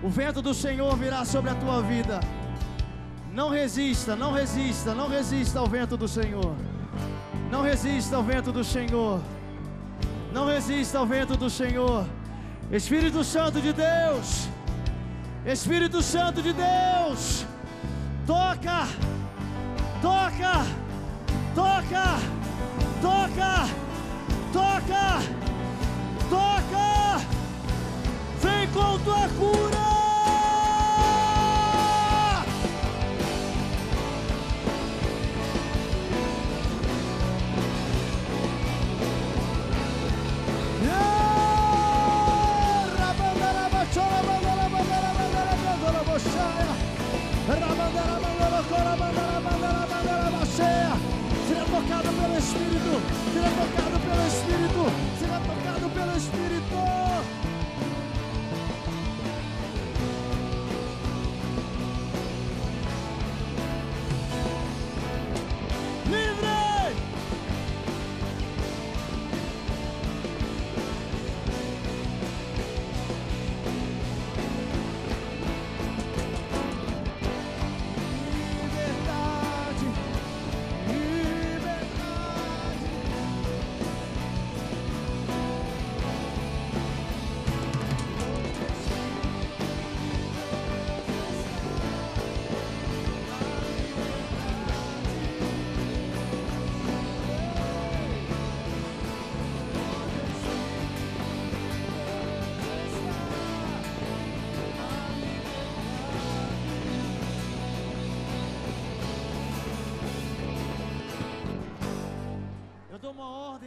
O vento do Senhor virá sobre a tua vida. Não resista, não resista, não resista ao vento do Senhor. Não resista ao vento do Senhor. Não resista ao vento do Senhor. Espírito Santo de Deus. Espírito Santo de Deus. Toca. Toca. Toca. Toca. Toca. Toca. Vem com tua cura. Espírito, tocado pelo Espírito, será tocado pelo Espírito.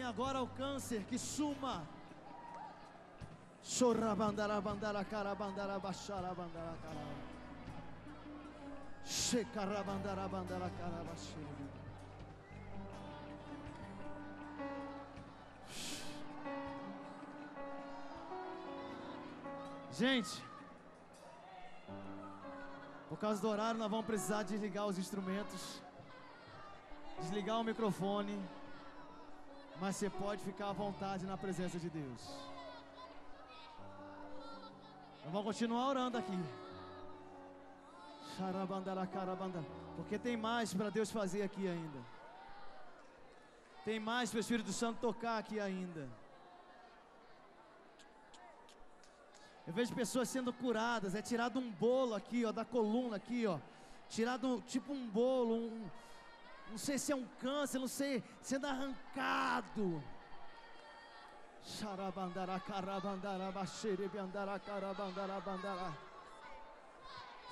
Ordem agora ao câncer que suma. Chorabandara bandara carabandara baixara bandara cara. Shekarabandara bandara carabashira. Gente, por causa do horário, nós vamos precisar desligar os instrumentos, desligar o microfone, mas você pode ficar à vontade na presença de Deus. Nós vamos continuar orando aqui. Porque tem mais para Deus fazer aqui ainda. Tem mais para o Espírito Santo tocar aqui ainda. Eu vejo pessoas sendo curadas, é tirado um bolo aqui, ó, da coluna aqui, ó. Tirado tipo um bolo, um, não sei se é um câncer, não sei, sendo arrancado. Xarabandara, carabandara, baxerebiandara, carabandara, bandara.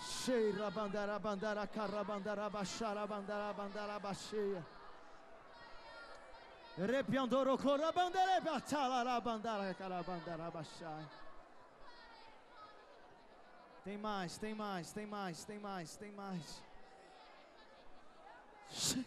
Cheira bandara, bandara, carabandara, baixara, bandara, bandara, baixeia. Repiandoro, corabandere, batalara, bandara, carabandara, baixai. Tem mais, tem mais, tem mais, tem mais, tem mais. Sing.